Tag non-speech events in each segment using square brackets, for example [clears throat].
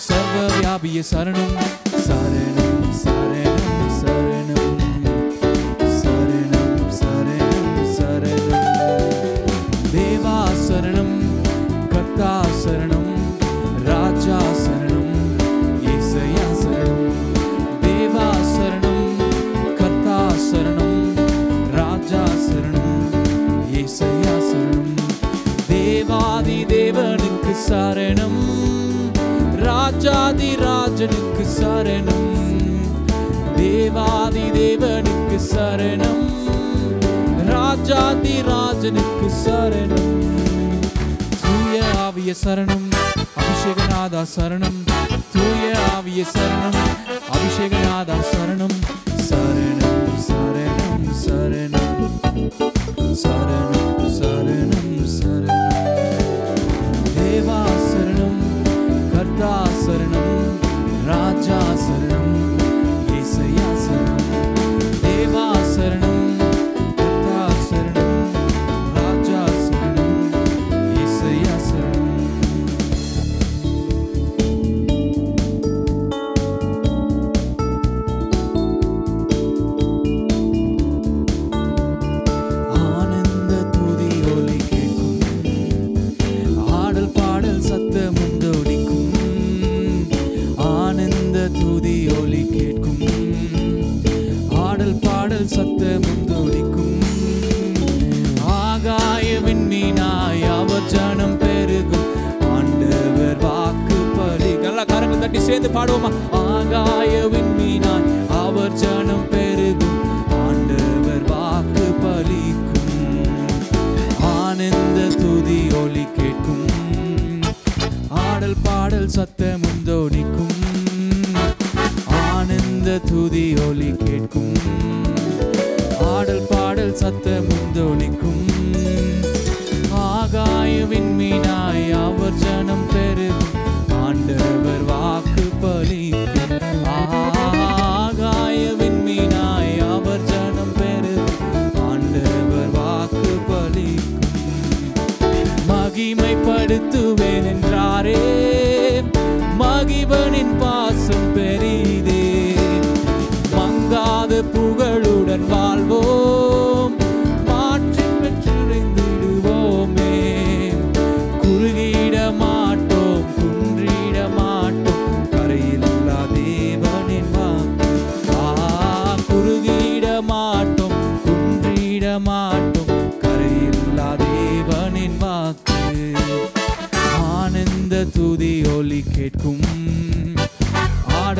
सर्वव्यापी शरणं शरणं शरणं। சரணம். தேவாதி தேவனுக்கு சரணம். ராஜாதி ராஜனுக்கு சரணம். தூய ஆவிய சரணம் அபிஷேகநாதா சரணம். தூய ஆவிய சரணம் அபிஷேகநாதா சரணம்.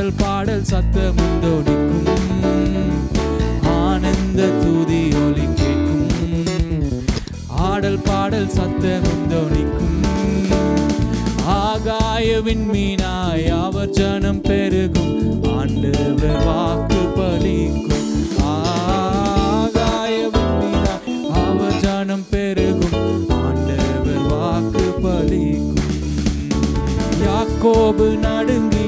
பாடல் பாடல் சத்தமும் தோணிக்கும் ஆனந்த தூதி ஒலி கேட்கும். ஆடல் பாடல் சத்தமும் தோணிக்கும் ஆகாய விண்மீனாய் அவர் ஜனம் பெருகும். ஆண்டவர் வாக்கு பலிக்கும். ஆகாய விண்மீனாய் அவர் ஜனம் பெருகும். ஆண்டவர் வாக்கு பலிக்கும். யாக்கோபு நடுங்கிடுவானோ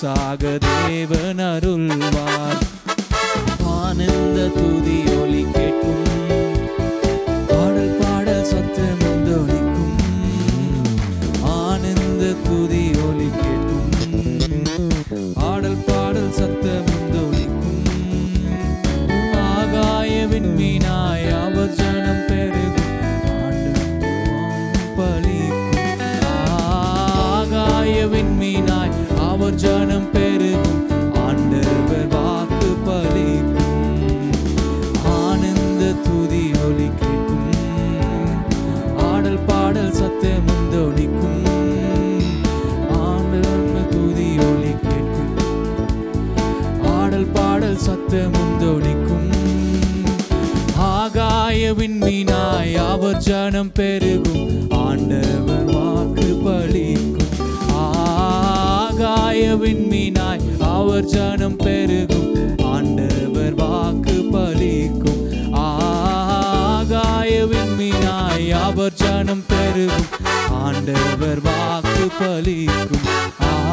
பரிசாக தேவன் அருள்வார். ஆனந்த துதி பலிக்கும்.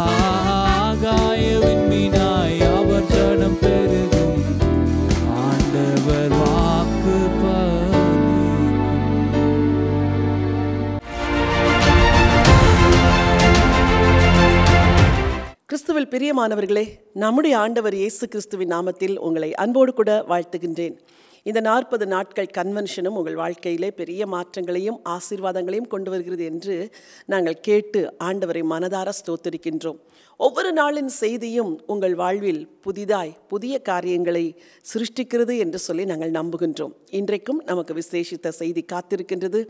ஆகாய விண்மீனாய் அவர் ஜனம் பெருகும். ஆண்டவர் வாக்கு கிறிஸ்துவில் பிரியமானவர்களே நம்முடைய ஆண்டவர் இயேசு கிறிஸ்துவின் நாமத்தில் உங்களை அன்போடு கூட வாழ்த்துகின்றேன். இந்த நாற்பது நாட்கள் கன்வென்ஷனும் உங்கள் வாழ்க்கையிலே பெரிய மாற்றங்களையும் ஆசீர்வாதங்களையும் கொண்டு வருகிறது என்று நாங்கள் கேட்டு ஆண்டவரை மனதார ஸ்தோத்தரிக்கின்றோம். ஒவ்வொரு நாளின் செய்தியும் உங்கள் வாழ்வில் புதிதாய் புதிய காரியங்களை சிருஷ்டிக்கிறது என்று சொல்லி நாங்கள் நம்புகின்றோம். இன்றைக்கும் நமக்கு விசேஷித்த செய்தி காத்திருக்கின்றது.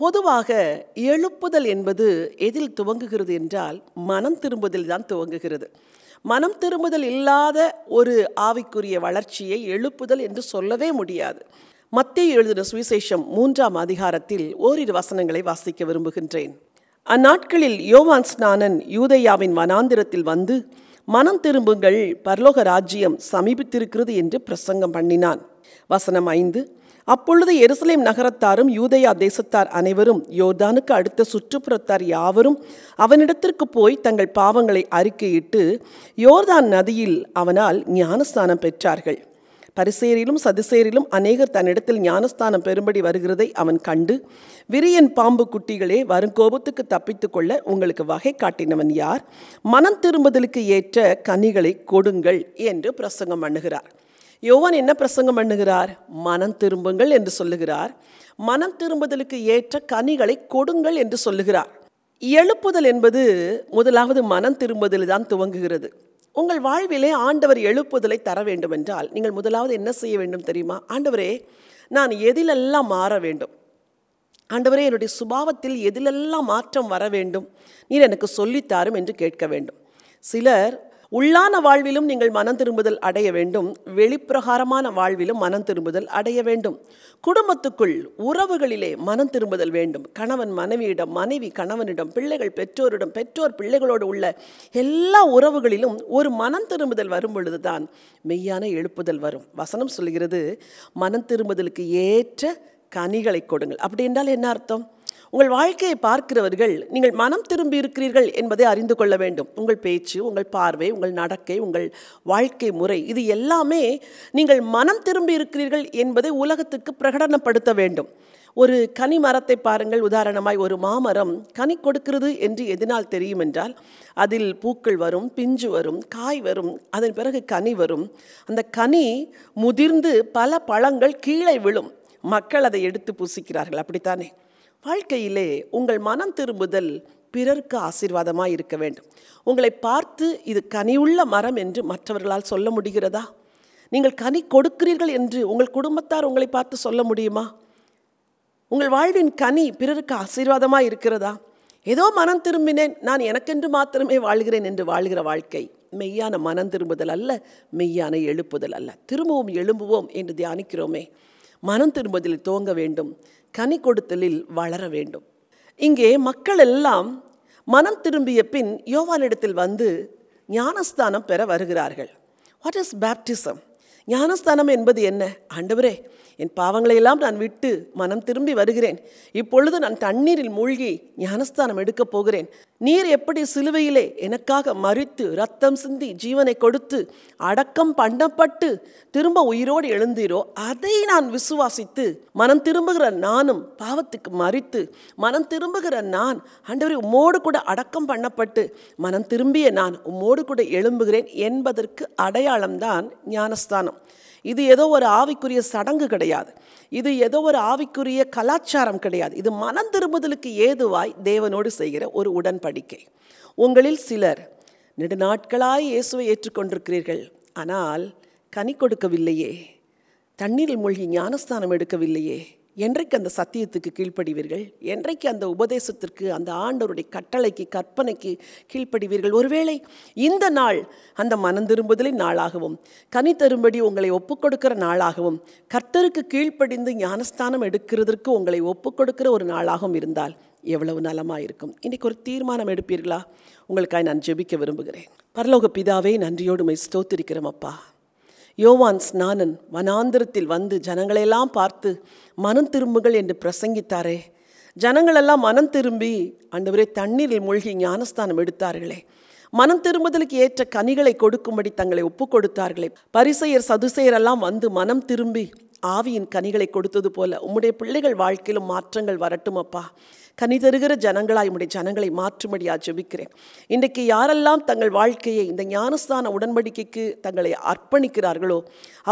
பொதுவாக எழுப்புதல் என்பது எதில் துவங்குகிறது என்றால் மனம் திரும்புதல் தான் துவங்குகிறது. மனம் திரும்புதல் இல்லாத ஒரு ஆவிக்குரிய வளர்ச்சியை எழுப்புதல் என்று சொல்லவே முடியாது. மத்திய எழுதின சுவிசேஷம் மூன்றாம் அதிகாரத்தில் ஓரிரு வசனங்களை வாசிக்க விரும்புகின்றேன். அந்நாட்களில் யோவான் ஸ்நானன் யூதையாவின் வனாந்திரத்தில் வந்து மனம் திரும்புங்கள் பரலோக ராஜ்யம் சமீபித்திருக்கிறது என்று பிரசங்கம் பண்ணினான். வசனம் ஐந்து அப்பொழுது எருசலேம் நகரத்தாரும் யூதயா தேசத்தார் அனைவரும் யோர்தானுக்கு அடுத்த சுற்றுப்புறத்தார் யாவரும் அவனிடத்திற்கு போய் தங்கள் பாவங்களை அறிக்கையிட்டு யோர்தான் நதியில் அவனால் ஞானஸ்தானம் பெற்றார்கள். பரிசேரிலும் சதுசேரிலும் அநேகர் தன்னிடத்தில் ஞானஸ்தானம் பெறும்படி வருகிறதை அவன் கண்டு விரியன் பாம்பு குட்டிகளே வருங்கோபத்துக்கு தப்பித்து கொள்ள உங்களுக்கு வகை காட்டினவன் யார்? மனம் திரும்புதலுக்கு ஏற்ற கனிகளை கொடுங்கள் என்று பிரசங்கம் பண்ணுகிறார். யோவான் என்ன பிரசங்கம் பண்ணுகிறார்? மனம் திரும்புங்கள் என்று சொல்லுகிறார். மனம் திரும்புதலுக்கு ஏற்ற கனிகளை கொடுங்கள் என்று சொல்லுகிறார். எழுப்புதல் என்பது முதலாவது மனம் திரும்புதல் தான் துவங்குகிறது. உங்கள் வாழ்விலே ஆண்டவர் எழுப்புதலை தர வேண்டும் என்றால் நீங்கள் முதலாவது என்ன செய்ய வேண்டும் தெரியுமா? ஆண்டவரே நான் எதிலெல்லாம் மாற வேண்டும்? ஆண்டவரே என்னுடைய சுபாவத்தில் எதிலெல்லாம் மாற்றம் வர வேண்டும்? நீர் எனக்கு சொல்லித்தாரும் என்று கேட்க வேண்டும். சிலர் உள்ளான வாழ்விலும் நீங்கள் மனம் திரும்புதல் அடைய வேண்டும். வெளிப்பிரகாரமான வாழ்விலும் மனம் திரும்புதல் அடைய வேண்டும். குடும்பத்துக்குள் உறவுகளிலே மனம் திரும்புதல் வேண்டும். கணவன் மனைவியிடம் மனைவி கணவனிடம் பிள்ளைகள் பெற்றோரிடம் பெற்றோர் பிள்ளைகளோடு உள்ள எல்லா உறவுகளிலும் ஒரு மனம் திரும்புதல் வரும் பொழுதுதான் மெய்யான எழுப்புதல் வரும். வசனம் சொல்கிறது மனம் திரும்புதலுக்கு ஏற்ற கனிகளை கொடுங்கள். அப்படி என்றால் என்ன அர்த்தம்? உங்கள் வாழ்க்கையை பார்க்கிறவர்கள் நீங்கள் மனம் திரும்பி இருக்கிறீர்கள் என்பதை அறிந்து கொள்ள வேண்டும். உங்கள் பேச்சு உங்கள் பார்வை உங்கள் நடக்கை உங்கள் வாழ்க்கை முறை இது எல்லாமே நீங்கள் மனம் திரும்பி இருக்கிறீர்கள் என்பதை உலகத்துக்கு பிரகடனப்படுத்த வேண்டும். ஒரு கனி மரத்தை பாருங்கள். உதாரணமாய் ஒரு மாமரம் கனி கொடுக்கிறது என்று எதனால் தெரியும் என்றால் அதில் பூக்கள் வரும் பிஞ்சு வரும் காய் வரும் அதன் பிறகு கனி வரும். அந்த கனி முதிர்ந்து பல பழங்கள் கீழே விழும். மக்கள் அதை எடுத்து பூசிக்கிறார்கள். அப்படித்தானே? வாழ்க்கையிலே உங்கள் மனம் திரும்புதல் பிறருக்கு ஆசீர்வாதமாக இருக்க வேண்டும். உங்களை பார்த்து இது கனியுள்ள மரம் என்று மற்றவர்களால் சொல்ல முடிகிறதா? நீங்கள் கனி கொடுக்கிறீர்கள் என்று உங்கள் குடும்பத்தார் உங்களை பார்த்து சொல்ல முடியுமா? உங்கள் வாழ்வின் கனி பிறருக்கு ஆசீர்வாதமாக இருக்கிறதா? ஏதோ மனம் திரும்பினேன் நான் எனக்கென்று மாத்திரமே வாழ்கிறேன் என்று வாழ்கிற வாழ்க்கை மெய்யான மனம் திரும்புதல் அல்ல மெய்யான எழுப்புதல் அல்ல. திரும்பவும் எழும்புவோம் என்று தியானிக்கிறோமே. மனம் திரும்புதலில் துவங்க வேண்டும். கனி கொடுத்தலில் வளர வேண்டும். இங்கே மக்கள் எல்லாம் மனம் திரும்பிய பின் யோவானிடத்தில் வந்து ஞானஸ்தானம் பெற வருகிறார்கள். வாட் இஸ் பேப்டிசம் ஞானஸ்தானம் என்பது என்ன? ஆண்டவரே என் பாவங்களை எல்லாம் நான் விட்டு மனம் திரும்பி வருகிறேன். இப்பொழுது நான் தண்ணீரில் மூழ்கி ஞானஸ்தானம் எடுக்கப் போகிறேன். நீர் எப்படி சிலுவையிலே எனக்காக மறித்து ரத்தம் சிந்தி ஜீவனை கொடுத்து அடக்கம் பண்ணப்பட்டு திரும்ப உயிரோடு எழுந்தீரோ அதை நான் விசுவாசித்து மனம் திரும்புகிற நானும் பாவத்துக்கு மறித்து மனம் திரும்புகிற நான் அண்டவரி உம்மோடு கூட அடக்கம் பண்ணப்பட்டு மனம் திரும்பிய நான் உம்மோடு கூட எழும்புகிறேன் என்பதற்கு அடையாளம்தான் ஞானஸ்தானம். இது ஏதோ ஒரு ஆவிக்குரிய சடங்கு கிடையாது. இது ஏதோ ஒரு ஆவிக்குரிய கலாச்சாரம் கிடையாது. இது மனம் திரும்புதலுக்கு ஏதுவாய் தேவனோடு செய்கிற ஒரு உடன்படிக்கை. உங்களில் சிலர் நெடுநாட்களாய் இயேசுவை ஏற்றுக்கொண்டிருக்கிறீர்கள். ஆனால் கனி கொடுக்கவில்லையே. தண்ணீரில் மூழ்கி ஞானஸ்தானம் எடுக்கவில்லையே. என்றைக்கு அந்த சத்தியத்துக்கு கீழ்ப்படிவீர்கள்? என்றைக்கு அந்த உபதேசத்திற்கு அந்த ஆண்டவருடைய கட்டளைக்கு கற்பனைக்கு கீழ்ப்படிவீர்கள்? ஒருவேளை இந்த நாள் அந்த மனம் திரும்புதலின் நாளாகவும் கனி தரும்படி உங்களை ஒப்புக்கொடுக்கிற நாளாகவும் கர்த்தருக்கு கீழ்ப்படிந்து ஞானஸ்தானம் எடுக்கிறதற்கு உங்களை ஒப்புக்கொடுக்கிற ஒரு நாளாகவும் இருந்தால் எவ்வளவு நலமாக இருக்கும் இன்றைக்கு ஒரு தீர்மானம் எடுப்பீர்களா? உங்களுக்காக நான் ஜெபிக்க விரும்புகிறேன். பரலோக பிதாவே நன்றியோடு மை ஸ்தோத்திருக்கிறோம் அப்பா. யோவான் ஸ்நானன் வனாந்திரத்தில் வந்து ஜனங்களையெல்லாம் பார்த்து மனம் திரும்புகள் என்று பிரசங்கித்தாரே. ஜனங்களெல்லாம் மனம் திரும்பி அண்டவரே தண்ணீரில் மூழ்கி ஞானஸ்தானம் எடுத்தார்களே. மனம் திரும்புதலுக்கு ஏற்ற கனிகளை கொடுக்கும்படி தங்களை ஒப்பு கொடுத்தார்களே. பரிசெயர் சதுசெயரெல்லாம் வந்து மனம் திரும்பி ஆவியின் கனிகளை கொடுத்தது போல உம்முடைய பிள்ளைகள் வாழ்க்கையிலும் மாற்றங்கள் வரட்டும் அப்பா கனி தருகிற ஜனங்களாய் உடைய ஜனங்களை மாற்றும்படியா ஜெபிக்கிறேன். இன்றைக்கு யாரெல்லாம் தங்கள் வாழ்க்கையை இந்த ஞானஸ்தான உடன்படிக்கைக்கு தங்களை அர்ப்பணிக்கிறார்களோ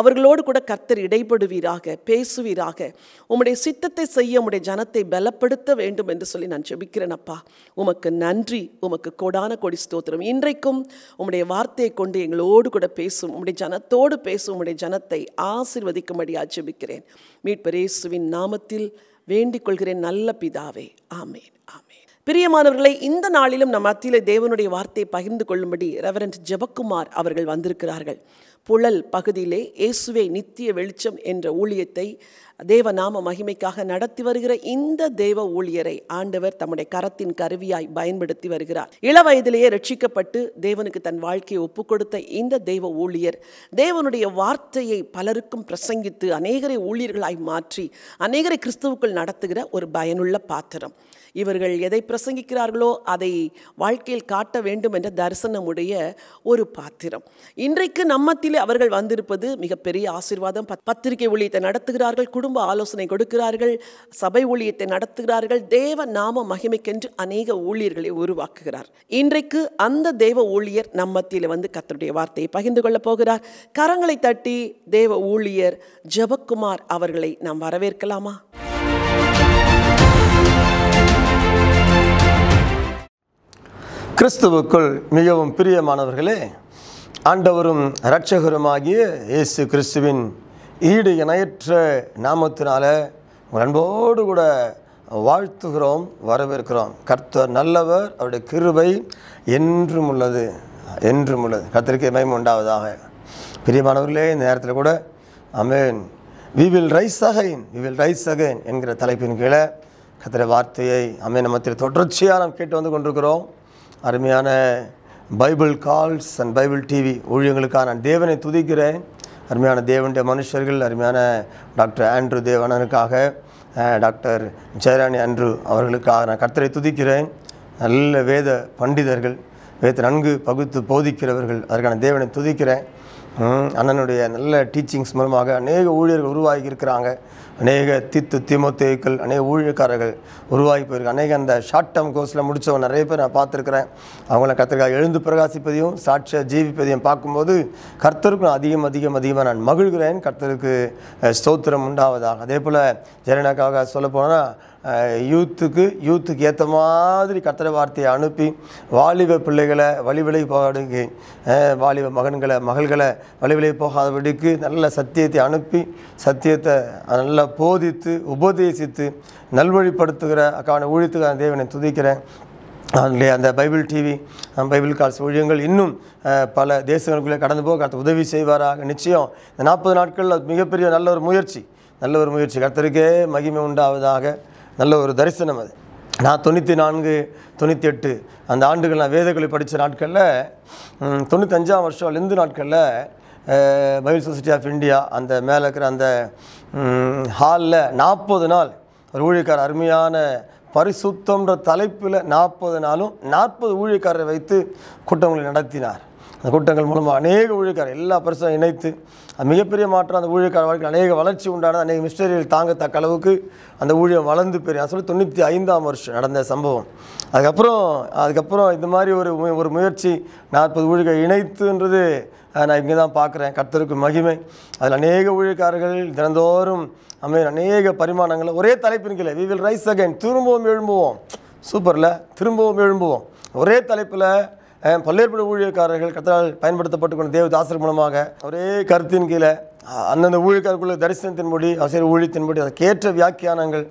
அவர்களோடு கூட கர்த்தர் இடைப்படுவீராக பேசுவீராக. உம்முடைய சித்தத்தை செய்ய உடைய ஜனத்தை பலப்படுத்த வேண்டும் என்று சொல்லி நான் ஜெபிக்கிறேன் அப்பா. உமக்கு நன்றி உமக்கு கோடான கொடி ஸ்தோத்திரம். இன்றைக்கும் உம்முடைய வார்த்தையை கொண்டு எங்களோடு கூட பேசும் உம்முடைய ஜனத்தோடு பேசும் உம்முடைய ஜனத்தை ஆசிர்வதிக்கும்படியா ஜெபிக்கிறேன். மீட்பரேசுவின் நாமத்தில் வேண்டிக் கொள்கிறேன் நல்ல பிதாவே. ஆமேன் ஆமேன். பிரியமானவர்களை இந்த நாளிலும் நம் மத்தியில் தேவனுடைய வார்த்தையை பகிர்ந்து கொள்ளும்படி ரெவரண்ட் ஜெபக்குமார் அவர்கள் வந்திருக்கிறார்கள். புழல் பகுதியிலே இயேசுவே நித்திய வெளிச்சம் என்ற ஊழியத்தை தேவநாம மகிமைக்காக நடத்தி வருகிற இந்த தேவ ஊழியரை ஆண்டவர் தம்முடைய கரத்தின் கருவியாய் பயன்படுத்தி வருகிறார். இள வயதிலேயே ரட்சிக்கப்பட்டு தேவனுக்கு தன் வாழ்க்கையை ஒப்பு கொடுத்த இந்த தெய்வ ஊழியர் தேவனுடைய வார்த்தையை பலருக்கும் பிரசங்கித்து அநேகரை ஊழியர்களாய் மாற்றி அநேகரை கிறிஸ்துவுக்குள் நடத்துகிற ஒரு பயனுள்ள பாத்திரம். இவர்கள் எதை பிரசங்கிக்கிறார்களோ அதை வாழ்க்கையில் காட்ட வேண்டும் என்ற தரிசனமுடைய ஒரு பாத்திரம். இன்றைக்கு நம்மத்திலே அவர்கள் வந்திருப்பது மிகப்பெரிய ஆசீர்வாதம். பத்- பத்திரிகை ஊழியத்தை நடத்துகிறார்கள் குடும்ப ஆலோசனை கொடுக்கிறார்கள் சபை ஊழியத்தை நடத்துகிறார்கள் தேவ நாம மகிமைக்கென்று அநேக ஊழியர்களை உருவாக்குகிறார். இன்றைக்கு அந்த தேவ ஊழியர் நம்மத்திலே வந்து கத்தருடைய வார்த்தையை பகிர்ந்து கொள்ளப் போகிறார். கரங்களை தட்டி தேவ ஊழியர் ஜெபக்குமார் அவர்களை நாம் வரவேற்கலாமா? கிறிஸ்துவுக்குள் மிகவும் பிரியமானவர்களே ஆண்டவரும் இரட்சகருமாகிய இயேசு கிறிஸ்துவின் ஈடு இணையற்ற நாமத்தினால உங்கள் அன்போடு கூட வாழ்த்துகிறோம் வரவேற்கிறோம். கர்த்தர் நல்லவர் அவருடைய கிருபை என்றும் உள்ளது என்றும் உள்ளது. கர்த்தருக்கு மயம் உண்டாவதாக. பிரியமானவர்களே இந்த நேரத்தில் கூட amen we will rise again we will rise again என்கிற தலைப்பின் கீழே கத்திர வார்த்தையை அமே நம்ம தொடர்ச்சியாக நாம் கேட்டு வந்து கொண்டிருக்கிறோம். அருமையான Bible calls and Bible TV ஊழியங்களுக்காக நான் தேவனை துதிக்கிறேன். அருமையான தேவனுடைய மனுஷர்கள் அருமையான டாக்டர் ஆண்ட்ரூ தேவனனுக்காக டாக்டர் ஜெயராணி அன்ட்ரு அவர்களுக்காக நான் கர்த்தரை துதிக்கிறேன். நல்ல வேத பண்டிதர்கள் வேத நன்கு பகுத்து போதிக்கிறவர்கள் அதற்கான தேவனை துதிக்கிறேன். அண்ணனுடைய நல்ல டீச்சிங்ஸ் மூலமாக அநேக ஊழியர்கள் உருவாகி இருக்கிறாங்க. அநேக தித்து திமுத்தேக்கள் அநேக ஊழியக்காரர்கள் உருவாகி போயிருக்கு. அநேக அந்த ஷார்ட் டேர்ம் கோர்ஸில் முடித்தவங்க நிறைய பேர் நான் பார்த்துருக்குறேன். அவங்கள கத்திரிக்காய் எழுந்து பிரகாசிப்பதையும் சாட்சியாக ஜீவிப்பதையும் பார்க்கும்போது கர்த்தருக்கு நான் அதிகம் அதிகம் அதிகமாக நான் மகிழ்கிறேன். கர்த்தருக்கு ஸ்தோத்திரம் உண்டாவதாக. அதே போல் ஜெரனாக்காக சொல்ல போனால் யூத்துக்கு யூத்துக்கு ஏற்ற மாதிரி கத்திர வார்த்தையை அனுப்பி வாலிப பிள்ளைகளை வழி விலகி வாலிப மகன்களை மகள்களை வழி விலகி போகாதபடிக்கு நல்ல சத்தியத்தை அனுப்பி சத்தியத்தை நல்லா போதித்து உபதேசித்து நல்வழிப்படுத்துகிற அக்கான ஊழியத்துக்கான தேவனை துதிக்கிறேன். அதிலே அந்த பைபிள் டிவி பைபிள் கால்ஸ் ஊழியங்கள் இன்னும் பல தேசங்களுக்குள்ளே கடந்து போக கர்த்தர் உதவி செய்வாராக. நிச்சயம் இந்த நாற்பது நாட்களில் மிகப்பெரிய நல்ல ஒரு முயற்சி நல்ல ஒரு முயற்சி. கர்த்தருக்கே மகிமை உண்டாவதாக. நல்ல ஒரு தரிசனம் அது. நான் தொண்ணூற்றி நான்கு தொண்ணூற்றி எட்டு அந்த ஆண்டுகள் நான் வேதங்களை படித்த நாட்களில் தொண்ணூத்தஞ்சாம் வருஷம் நாட்களில் பயில் சொசைட்டி ஆஃப் இந்தியா அந்த மேலே இருக்கிற அந்த ஹாலில் நாற்பது நாள் ஒரு ஊழியக்கார அருமையான பரிசுத்தம்ன்ற தலைப்பில் நாற்பது நாளும் நாற்பது ஊழியக்காரரை வைத்து கூட்டங்களை நடத்தினார். அந்த கூட்டங்கள் மூலமாக அநேக ஊழியக்காரர் எல்லா பரிசும் இணைத்து அது மிகப்பெரிய மாற்றம் அந்த ஊழியக்கார வாழ்க்கை அநேக வளர்ச்சி உண்டான அநேக மிஸ்டரிகள் தாங்கத்தக்க அளவுக்கு அந்த ஊழியம் வளர்ந்து பெரிய நான் சொல்லி தொண்ணூற்றி ஐந்தாம் வருஷம் நடந்த சம்பவம். அதுக்கப்புறம் அதுக்கப்புறம் இந்த மாதிரி ஒரு ஒரு முயற்சி நாற்பது ஊழியர்கள் இணைத்துன்றது நான் இங்கே தான் பார்க்குறேன். கர்த்தருக்கு மகிமை. அதில் அநேக ஊழியக்காரர்கள் தினந்தோறும் அமேன் அநேக பரிமாணங்களை ஒரே தலைப்பின் கீழே வி வில் ரைஸ் அகைன் திரும்பவும் எழும்புவோம். சூப்பரில் திரும்பவும் எழும்புவோம். ஒரே தலைப்பில் அஹ், ஊழியக்காரர்கள் கத்தரால் பயன்படுத்தப்பட்டு கொண்ட தேவதாசர் மூலமாக ஒரே கருத்தின் கீழே அந்தந்த ஊழியக்காரர்களுள்ள தரிசனத்தின்படி அவசிய ஊழியத்தின்படி அதற்கேற்ற வியாக்கியானங்கள்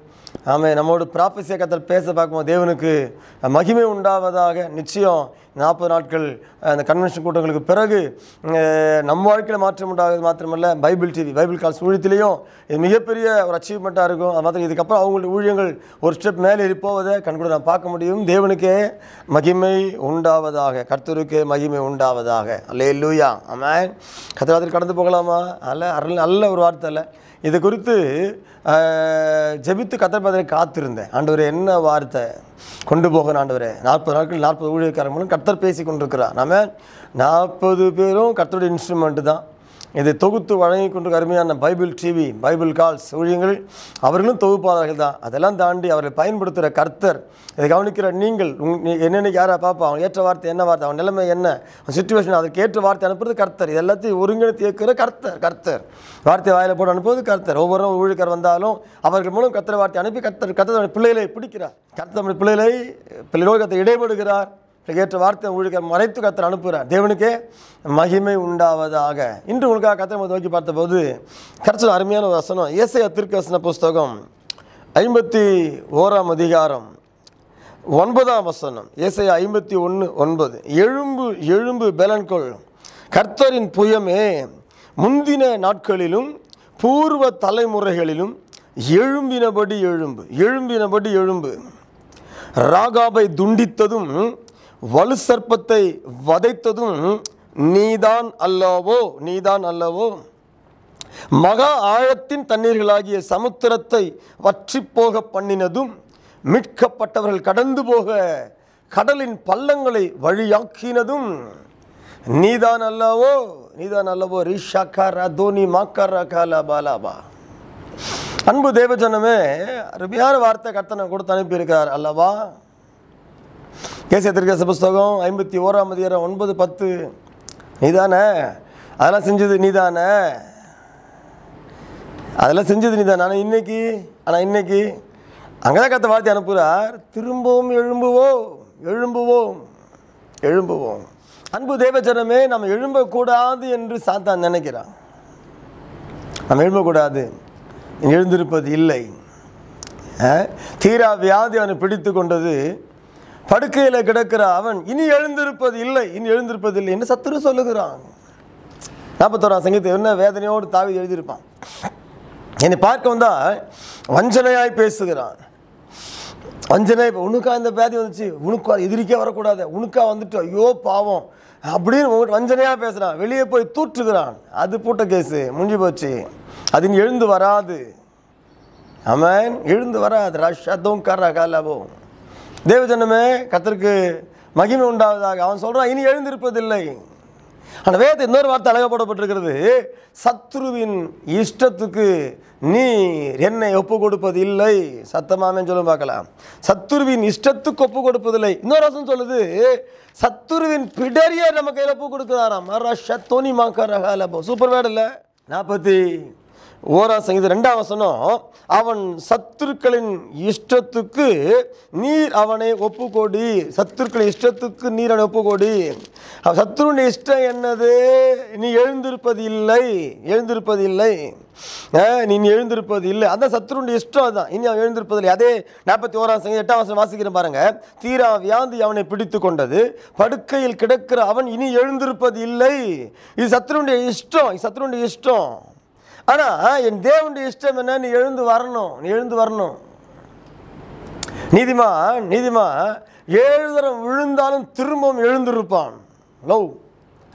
ஆமே நம்மோடு ப்ராப்பசிய கத்தல் பேச பார்க்கும்போது தேவனுக்கு மகிமை உண்டாவதாக நிச்சயம் நாற்பது நாட்கள் அந்த கன்வென்ஷன் கூட்டங்களுக்கு பிறகு நம்ம வாழ்க்கையில் மாற்றம் உண்டாகுது மாத்திரமல்ல பைபிள் டிவி பைபிள் கால்ஸ் ஊழியத்திலையும் இது மிகப்பெரிய ஒரு அச்சீவ்மெண்ட்டாக இருக்கும். அது மாத்திரம் இதுக்கப்புறம் அவங்களுடைய ஊழியங்கள் ஒரு ஸ்டெப் மேலே ஏறி போவதை கண்கூட நான் பார்க்க முடியும். தேவனுக்கே மகிமை உண்டாவதாக கர்த்தருக்கே மகிமை உண்டாவதாக. அல்லே லூயா ஆமாம் கத்திராத்திரி கடந்து போகலாமா? அல்ல அருள் நல்ல ஒரு வார்த்தை இல்லை இது குறித்து ஜெபித்து கத்தர் காத்திருந்தேன். ஆண்டவர் என்ன வார்த்தை கொண்டு போகணும் ஆண்டவர். நாற்பது நாட்கள் நாற்பது ஊழியர்காரங்களும் கத்தர் பேசி கொண்டிருக்கிறார் நம்ம நாற்பது பேரும் கத்தருடைய இன்ஸ்ட்ருமெண்ட்டு தான். இதை தொகுத்து வழங்கி கொண்டு அருமையான பைபிள் டிவி பைபிள் கால்ஸ் ஊழியங்கள் அவர்களும் தொகுப்பாளர்கள் தான். அதெல்லாம் தாண்டி அவரை பயன்படுத்துகிற கர்த்தர் இதை கவனிக்கிற நீங்கள் உங் நீ என்னென்னைக்கு யாரை பார்ப்பா? அவன் ஏற்ற வார்த்தை என்ன வார்த்தை அவன் நிலைமை என்ன? சுச்சுவேஷன் அதற்கு ஏற்ற வார்த்தை அனுப்புறது கர்த்தர். இது எல்லாத்தையும் ஒருங்கிணைத்து இயக்குற கர்த்தர் கர்த்தர். வார்த்தை வாயில் போட்டு அனுப்புவது கர்த்தர். ஒவ்வொரு ஊழியக்கார் வந்தாலும் அவர்கள் மூலம் கர்த்தர் வார்த்தை அனுப்பி கர்த்தர் கர்த்தர் பிள்ளைகளை பிடிக்கிறார். கர்த்தர் பிள்ளைகளை பிள்ளைகளோடு கர்த்தர் இடைபடுகிறார். ஏற்ற வார்த்தை உங்களுக்கு மறைத்து கத்தர் அனுப்புகிறார். தேவனுக்கே மகிமை உண்டாவதாக. இன்று உங்களுக்காக கத்தரை நோக்கி பார்த்தபோது கர்த்தர் அருமையான ஒரு வசனம். ஏசையா திருக்கசன புஸ்தகம் ஐம்பத்தி ஓராம் அதிகாரம் ஒன்பதாம் வசனம். ஏசையா ஐம்பத்தி ஒன்று ஒன்பது. எழும்பு எழும்பு பெலன்கொள் கர்த்தரின் புயமே முந்தின நாட்களிலும் பூர்வ தலைமுறைகளிலும் எழும்பினபடி எழும்பு. எழும்பினபடி எழும்பு. ராகாபை துண்டித்ததும் வலு சர்ப்பத்தை வதைத்ததும் நீதான் அல்லவோ நீதான் அல்லவோ? மகா ஆழத்தின் தண்ணீர்களாகிய சமுத்திரத்தை வற்றி போக பண்ணினதும் மீட்கப்பட்டவர்கள் கடந்து போக கடலின் பள்ளங்களை வழியாக்கினதும் நீதான் அல்லவோ நீதான் அல்லவோ? ரிஷாக்காரா தோனி மாக்காரா காலா பாலாபா அன்பு தேவஜனமே அருமையான வார்த்தை கர்த்தனை கொடுத்து அனுப்பியிருக்கிறார் அல்லவா? கேசிய திருக்கச புஸ்தகம் ஐம்பத்தி ஓராம் அதிகாரம் ஒன்பது பத்து. நீதானே? அதெல்லாம் செஞ்சது நீதானே? அதெல்லாம் செஞ்சது நீதான்? ஆனால் இன்னைக்கு ஆனால் இன்னைக்கு அங்கே தான் கத்த வார்த்தை அனுப்புகிறார் திரும்பவும் எழும்புவோம் எழும்புவோம் எழும்புவோம். அன்பு தேவஜனமே நம்ம எழும்பக்கூடாது என்று சாத்தான் நினைக்கிறான். நம்ம எழும்பக்கூடாது. எழுந்திருப்பது இல்லை. அஹ், தீரா வியாதி அவனை பிடித்து கொண்டது. படுக்கையில் கிடக்கிற அவன் இனி எழுந்திருப்பது இல்லை. இனி எழுந்திருப்பது இல்லை என்று சத்துரு சொல்லுகிறான். நாற்பத்தோராம் சங்கீதத்தை என்ன வேதனையோடு தாவி எழுதியிருப்பான். என்னை பார்க்க வந்தா வஞ்சனையாய் பேசுகிறான். வஞ்சனை இப்போ உனக்கா இந்த வியாதி வந்துச்சு? உனக்கா எதிரிக்கே வரக்கூடாது. உனக்கா வந்துட்டு ஐயோ பாவம். அப்படின்னு உங்கள்கிட்ட வஞ்சனையாக பேசுகிறான் வெளியே போய் தூற்றுகிறான். அது பூட்ட கேஸு முடிஞ்சு போச்சு. அது இனி எழுந்து வராது. அவன் எழுந்து வராது. ரஷதும் கரகலவோ தேவஜனமே கத்தருக்கு மகிமை உண்டாவதாக. அவன் சொல்கிறான் இனி எழுந்திருப்பதில்லை. அந்த வேதத்தை இன்னொரு வார்த்தை அழகப்படப்பட்டிருக்கிறது சத்ருவின் இஷ்டத்துக்கு நீ என்னை ஒப்பு கொடுப்பது இல்லை சத்தமாமே சொல்லும் பார்க்கலாம். சத்துருவின் இஷ்டத்துக்கு ஒப்பு கொடுப்பதில்லை இன்னொரு வசனம் சொல்லுது சத்துருவின் பிடரிய நம்ம கையில் ஒப்பு கொடுக்குறாராம் மரஷ தோனி மாக்கரகால சூப்பர் வேர்டு இல்லை? நாற்பத்தி ஓரா சங்கீதம் ரெண்டாம் வசனம் அவன் சத்துருக்களின் இஷ்டத்துக்கு நீர் அவனை ஒப்புக்கோடி. சத்துருக்களின் இஷ்டத்துக்கு நீர் அவனை ஒப்புக்கோடி. அவன் சத்துருடைய இஷ்டம் என்னது? நீ எழுந்திருப்பது இல்லை எழுந்திருப்பது இல்லை நீ நீ எழுந்திருப்பது இல்லை அதான் சத்துருடைய இஷ்டம் அதுதான் இனி அவன் எழுந்திருப்பது இல்லை அதே நாற்பத்தி ஓராம் சங்கீதம் எட்டாம் வசனம் வாசிக்கிறேன் பாருங்க. தீரா வியாந்தி அவனை பிடித்து கொண்டது படுக்கையில் கிடக்கிற அவன் இனி எழுந்திருப்பது இல்லை இது சத்துருடைய இஷ்டம். இது சத்துருடைய இஷ்டம். ஆனால் என் தேவனுடைய இஷ்டம் என்ன? நீ எழுந்து வரணும். நீ எழுந்து வரணும். நீதிமா நீதிமா ஏழு தரம் விழுந்தாலும் திரும்பவும் எழுந்திருப்பான். லவ்.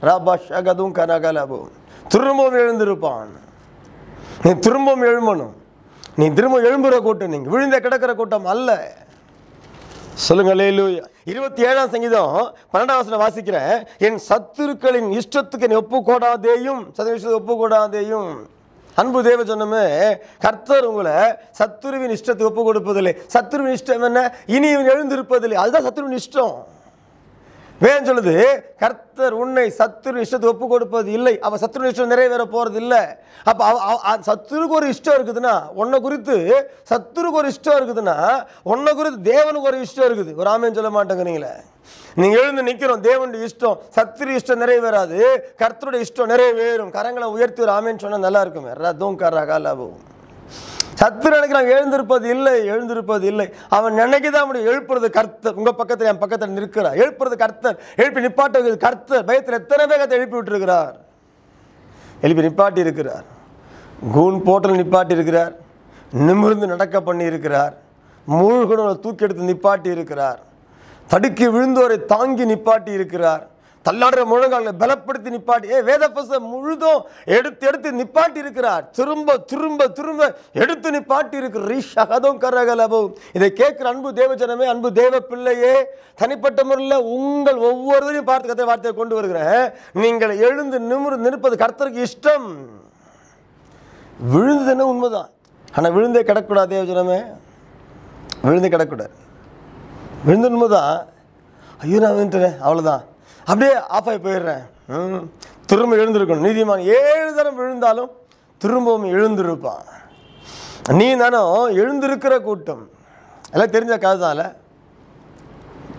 ராபா ஷகதும் கனகலபும். திரும்பவும் எழுந்திருப்பான். நீ திரும்பவும் எழும்பணும். நீ திரும்ப எழும்புற கூட்டம் நீங்கள் விழுந்த கிடக்கிற கூட்டம் அல்ல. சொல்லுங்களே லேலூயா இருபத்தி ஏழாம் சங்கீதம் பன்னெண்டாம் வசனம் வாசிக்கிறேன். என் சத்துருக்களின் இஷ்டத்துக்கு நீ ஒப்பு கூடாதேயும் ஒப்புக்கூடாதேயும். அன்பு தேவ சொன்னமே கர்த்தர் உங்களை சத்துருவின் இஷ்டத்துக்கு ஒப்பு கொடுப்பதில்லை. சத்துருவின் இஷ்டம் என்ன? இனி இவன் எழுந்திருப்பதில்லை. அதுதான் சத்துருவின் இஷ்டம். வேன் சொல்லுது கர்த்தர் உன்னை சத்துரு இஷ்டத்தை ஒப்பு கொடுப்பது இல்லை. அவ சத்துரு இஷ்டம் நிறைவேற போறது இல்லை. அப்ப அவ- அவ- சத்துருக்கு ஒரு இஷ்டம் இருக்குதுன்னா உன்னை குறித்து சத்துருக்கு ஒரு இஷ்டம் இருக்குதுன்னா உன்னை குறித்து தேவனுக்கு ஒரு இஷ்டம் இருக்குது. ஒரு ஆமேன்னு சொல்ல மாட்டேங்கிறீங்களே நீங்க எழுந்து நிக்கிறோம் தேவனுடைய இஷ்டம் சத்துரு இஷ்டம் நிறைவேறாது கர்த்தருடைய இஷ்டம் நிறைவேறும். கரங்களை உயர்த்தி ஒரு ஆமேன்னு சொன்னா நல்லா இருக்குமே. கரா கரகாலாவும் சத்துரு நினைக்கிறான் எழுந்திருப்பது இல்லை எழுந்திருப்பது இல்லை. அவன் நினைக்கதான் முடியும் எழுப்புறது கர்த்தர். உங்கள் பக்கத்தில் என் பக்கத்தில் நிற்கிறார். எழுப்புறது கர்த்தர். எழுப்பி நிப்பாட்ட கர்த்தர். பயத்தில் எத்தனை வேகத்தை எழுப்பி விட்டுருக்கிறார்? எழுப்பி நிப்பாட்டி இருக்கிறார். கூன் போட்டல் நிப்பாட்டி இருக்கிறார். நிமிர்ந்து நடக்க பண்ணி இருக்கிறார். மூழ்கணுவை தூக்கி எடுத்து நிப்பாட்டி இருக்கிறார். தடுக்கி விழுந்தோரை தாங்கி நிப்பாட்டி இருக்கிறார். தள்ளாடுற முழங்கால பலப்படுத்தி நிப்பாட்டி. ஏ வேத முழுதும் எடுத்து எடுத்து நிப்பாட்டி இருக்கிறார் திரும்ப திரும்ப திரும்ப எடுத்து நிப்பாட்டி இருக்கிற ரிஷகதும் கரகலபும் இதை கேட்குற அன்பு தேவஜனமே அன்பு தேவ பிள்ளையே தனிப்பட்ட முறையில் உங்கள் ஒவ்வொருவரையும் பார்த்து கத்த வார்த்தையை கொண்டு வருகிறேன். நீங்கள் எழுந்து நிமிர்ந்து நிற்பது கர்த்தருக்கு இஷ்டம். விழுந்ததுன்னு உண்மைதான். ஆனால் விழுந்தே கிடக்கூடாது தேவஜனமே. விழுந்தே கிடக்கூடாது விழுந்து உண்மைதான். ஐயோ நான் விழுந்துட்டேன். அவ்வளோதான் அப்படியே ஆஃப் ஆகி போயிடுறேன். ம். திரும்ப எழுந்திருக்கணும். நீதிமான் ஏழு தரம் விழுந்தாலும் திரும்பவும் எழுந்திருப்பான் நீ தானும் எழுந்திருக்கிற கூட்டம். எல்லாம் தெரிஞ்ச காசால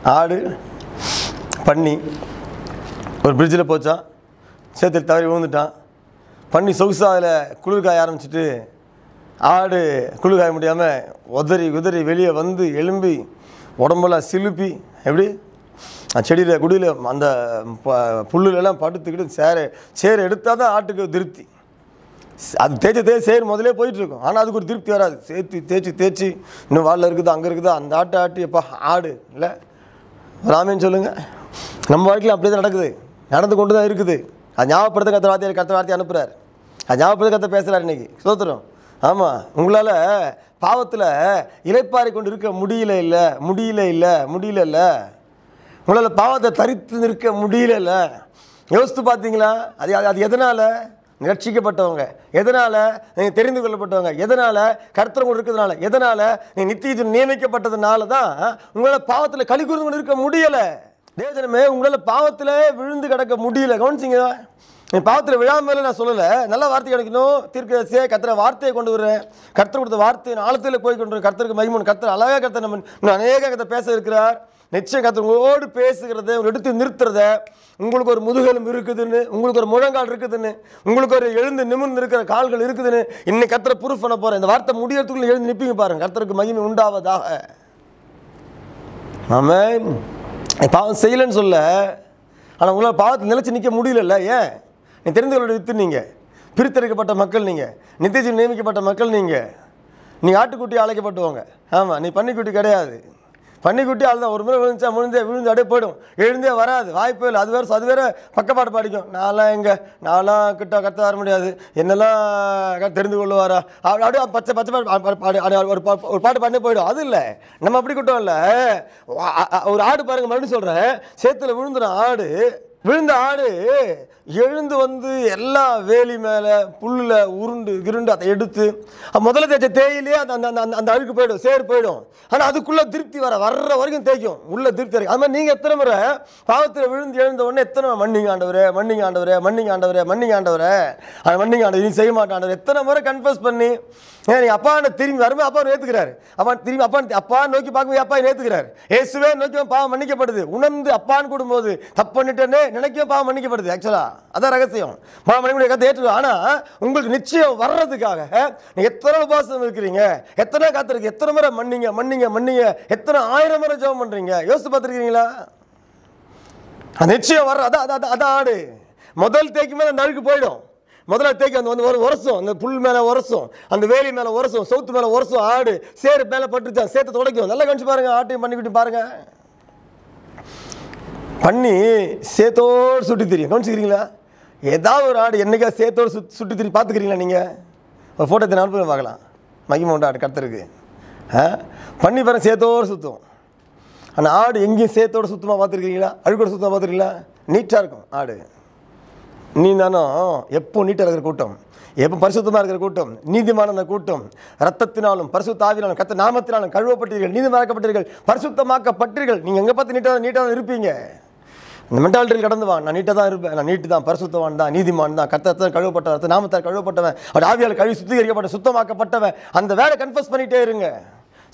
ஆடு பண்ணி ஒரு பிரிட்ஜில் போச்சான் சேர்த்து தவறி விழுந்துட்டான். பண்ணி சொகுசா அதில் குளிர் காய ஆடு குளிர் காய முடியாமல் உதறி உதறி வெளியே வந்து எலும்பி உடம்பெல்லாம் சிலுப்பி. எப்படி? செடியில் குடியில் அந்த ப- புல்லுலெல்லாம் படுத்துக்கிட்டு சேரை சேர் எடுத்தால் தான் ஆட்டுக்கு திருப்தி. அது தேய்ச்சி தேய்ச்சி சேர் முதலே போயிட்டுருக்கும். ஆனால் அதுக்கு ஒரு திருப்தி வராது. சேர்த்து தேய்ச்சி தேய்ச்சி இன்னும் வாலில் இருக்குது அங்கே இருக்குது அந்த ஆட்டை ஆட்டி எப்பா ஆடு இல்லை? ராமேன்னு சொல்லுங்கள் நம்ம வாழ்க்கையில் அப்படியே தான் நடக்குது. நடந்து கொண்டு தான் இருக்குது. அது ஞாபகப்படுத்த கத்த வார்த்தையை கத்த வார்த்தையை அனுப்புகிறார் அது ஞாபகப்படுத்த கத்த பேசுகிறார் இன்னைக்கு. சோத்திரம் ஆமாம் உங்களால் பாவத்தில் இலைப்பாறை கொண்டு இருக்க முடியல இல்லை முடியல இல்லை முடியல இல்லை. உங்களால் பாவத்தை தரித்து நிற்க முடியல யோசித்து பார்த்தீங்களா? அது அது- எதனால்? ரட்சிக்கப்பட்டவங்க. எதனால்? நீங்கள் தெரிந்து கொள்ளப்பட்டவங்க. எதனால்? கர்த்தர் கொண்டு இருக்கிறதுனால. எதனால்? நீ நித்திய நியமிக்கப்பட்டதுனால தான் உங்களால் பாவத்தில் களி கூர்ந்து கொண்டு இருக்க முடியலை. தேவஜனமே உங்களால் பாவத்தில் விழுந்து கிடக்க முடியல. கவனிச்சிங்க. நீ பாவத்தில் விழாமல் நான் சொல்லலை. நல்ல வார்த்தை கிடைக்கணும் தீர்க்கதரிசியே கத்திர வார்த்தையை கொண்டு வரேன் கர்த்தர் கொடுத்த வார்த்தையை ஆழத்தில் போய் கொண்டு வரேன். கர்த்தருக்கு மகிமன் கர்த்தர் அழகாக கர்த்தர் நம்ம இன்னும் அநேக கத்தை பேச இருக்கிறார். நிச்சயம் கர்த்தர் உங்களோடு பேசுகிறத உங்களை எடுத்து நிறுத்துறத உங்களுக்கு ஒரு முதுகெலும்பு இருக்குதுன்னு உங்களுக்கு ஒரு முழங்கால் இருக்குதுன்னு உங்களுக்கு ஒரு எழுந்து நிமிர்ந்து இருக்கிற கால்கள் இருக்குதுன்னு இன்னைக்கு கத்திர ப்ரூஃப் பண்ண போகிறேன் இந்த வார்த்தை முடியறதுக்குள்ள எழுந்து நிற்பீங்க பாருங்க. கத்தருக்கு மகிமை உண்டாவதாக. ஆமென். பாவம் செய்யலைன்னு சொல்ல ஆனால் உங்களால் பாவத்தில் நிலச்சி நிற்க முடியலல்ல ஏன்? நீ தெரிந்து வித்து நீங்கள் பிரித்தெடுக்கப்பட்ட மக்கள் நீங்கள் நித்தியஜீவன் நியமிக்கப்பட்ட மக்கள் நீங்கள் நீ ஆட்டுக்குட்டி அழைக்கப்பட்டுவாங்க. ஆமாம் நீ பன்னிக்குட்டி கிடையாது. பன்னிக்குட்டி அதுதான் ஒரு முறை விழுந்துச்சா விழுந்தே விழுந்து அப்படியே போயிடும். எழுந்தே வராது. வாய்ப்பே இல்லை. அது வேறு அது வேறு பக்கப்பாடு பாடிக்கும். நான்லாம் எங்கே? நான்லாம் கிட்ட கத்த வர முடியாது. என்னெல்லாம் தெரிந்து கொள்ளுவாரா? அப்படி அப்படியே பச்சை பச்சை பாட்டு பாடி ஒரு பா- ஒரு பாட்டு பண்ணி போயிடும். அது இல்லை. நம்ம அப்படி கிட்டோம் இல்லை. ஒரு ஆடு பாருங்க மறுபடியும் சொல்கிறேன் சேத்துல விழுந்துடும் ஆடு விழுந்த ஆடு எழுந்து வந்து எல்லா வேலி மேலே புல்லில் உருண்டு கிருண்டு அதை எடுத்து முதல்ல தேய்ச்ச தேயிலே அந்த அந்த அந்த- அந்த அழுக்கு போயிடும் சேர் போயிடும். ஆனால் அதுக்குள்ளே திருப்தி வர வர்ற வரைக்கும் தேய்க்கும். உள்ளே திருப்தி இருக்கு அது மாதிரி நீங்கள் எத்தனை முறை பாவத்தில் விழுந்து எழுந்த உடனே எத்தனை மன்னிங்க ஆண்டவரே மன்னிங்க ஆண்டவரே மன்னிங்க ஆண்டவரே மன்னிங்க ஆண்டவரே. அது மன்னிங்க ஆண்டவர் நீ செய்ய மாட்டாண்டவர் எத்தனை முறை கன்ஃபர்ஸ் பண்ணி ஏன் நீ அப்பா திரும்பி வரும்போது அப்பா ஏற்றுக்கிறாரு அப்பா திரும்பி அப்பா அப்பா நோக்கி பார்க்கும்போது அப்பா ஏற்றுக்கிறாரு இயேசுவே நோக்கி பாவம் மன்னிக்கப்படுது. உணர்ந்து அப்பான்னு கூடும்போது தப்பு பண்ணிட்டேனே நினைக்க பாவம் மன்னிக்கப்படுது ஆக்சுவலாக அதான் ரகசியம். பாவம் மன்னிக்க கதை ஏற்று ஆனா உங்களுக்கு நிச்சயம் வர்றதுக்காக நீங்கள் எத்தனை உபாசனம் இருக்கிறீங்க? எத்தனை காத்திருக்கு எத்தனை முறை மன்னிங்க மன்னிங்க மன்னிங்க. எத்தனை ஆயிரம் முறை ஜெபம் பண்றீங்க? யோசித்து பார்த்துருக்கீங்களா அந்த நிச்சயம் வர்ற அதான் அதான் அதான் ஆடு. முதல் தேய்க்கு மேலே அந்த அழுக்கு போயிடும். முதல்ல தேய்க்கு அந்த வந்து ஒரு உரசும் அந்த புல் மேலே உரசும் அந்த வேலி மேலே உரசும் சவுத்து மேலே உரசும் ஆடு சேரு மேலே பட்டுச்சா சேர்த்து துடைக்கும். நல்லா கணிச்சு பாருங்க ஆட்டையும் பண்ணிக்கிட்டு பாருங்க. பண்ணி சேத்தோடு சுட்டி தெரியும். கவனிச்சுக்கிறீங்களா? ஏதாவது ஒரு ஆடு என்னைக்கா சேத்தோடு சுத் சுட்டி திரி பார்த்துக்கிறீங்களா நீங்கள் ஒரு ஃபோட்டோ எத்தனை நாள் பார்க்கலாம். மகிமா உண்டு ஆடு கடத்திருக்கு ஆ? பண்ணி பாருங்க சேத்தோடு சுற்றும் அந்த ஆடு எங்கேயும் சேத்தோடு சுத்தமாக பார்த்துருக்கீங்களா அழுக்கோட சுத்தமாக பார்த்துருக்கீங்களா நீட்டாக இருக்கும் ஆடு. நீ தானும் எப்போ நீட்டாக இருக்கிற கூட்டம்? எப்போ பரிசுத்தமாக இருக்கிற கூட்டம்? நீதிமான கூட்டம். ரத்தத்தினாலும் பரிசுத்தாவினாலும் கத்த நாமத்தினாலும் கழுவப்பட்டீர்கள் நீதிமாக்கப்பட்டீர்கள் பரிசுத்தமாக்கப்பட்டீர்கள். நீங்கள் எங்கே பார்த்து நீட்டாக நீட்டாக இருப்பீங்க? இந்த மென்டாலிட்டியில் கடந்து வா. நான் நீட்டாக தான் இருப்பேன். நான் நீட்டு தான் பரிசுத்தவான் தான். நீதிமான் தான். கத்தத்தான் கழுவப்பட்டவன் ரத்த நாமத்தார் கழுவப்பட்டவன். அவர் ஆவியால் கழுவி சுத்திகரிக்கப்பட்ட சுத்தமாக்கப்பட்டவன். அந்த வேலை கன்ஃபர்ஸ் பண்ணிட்டே இருங்க.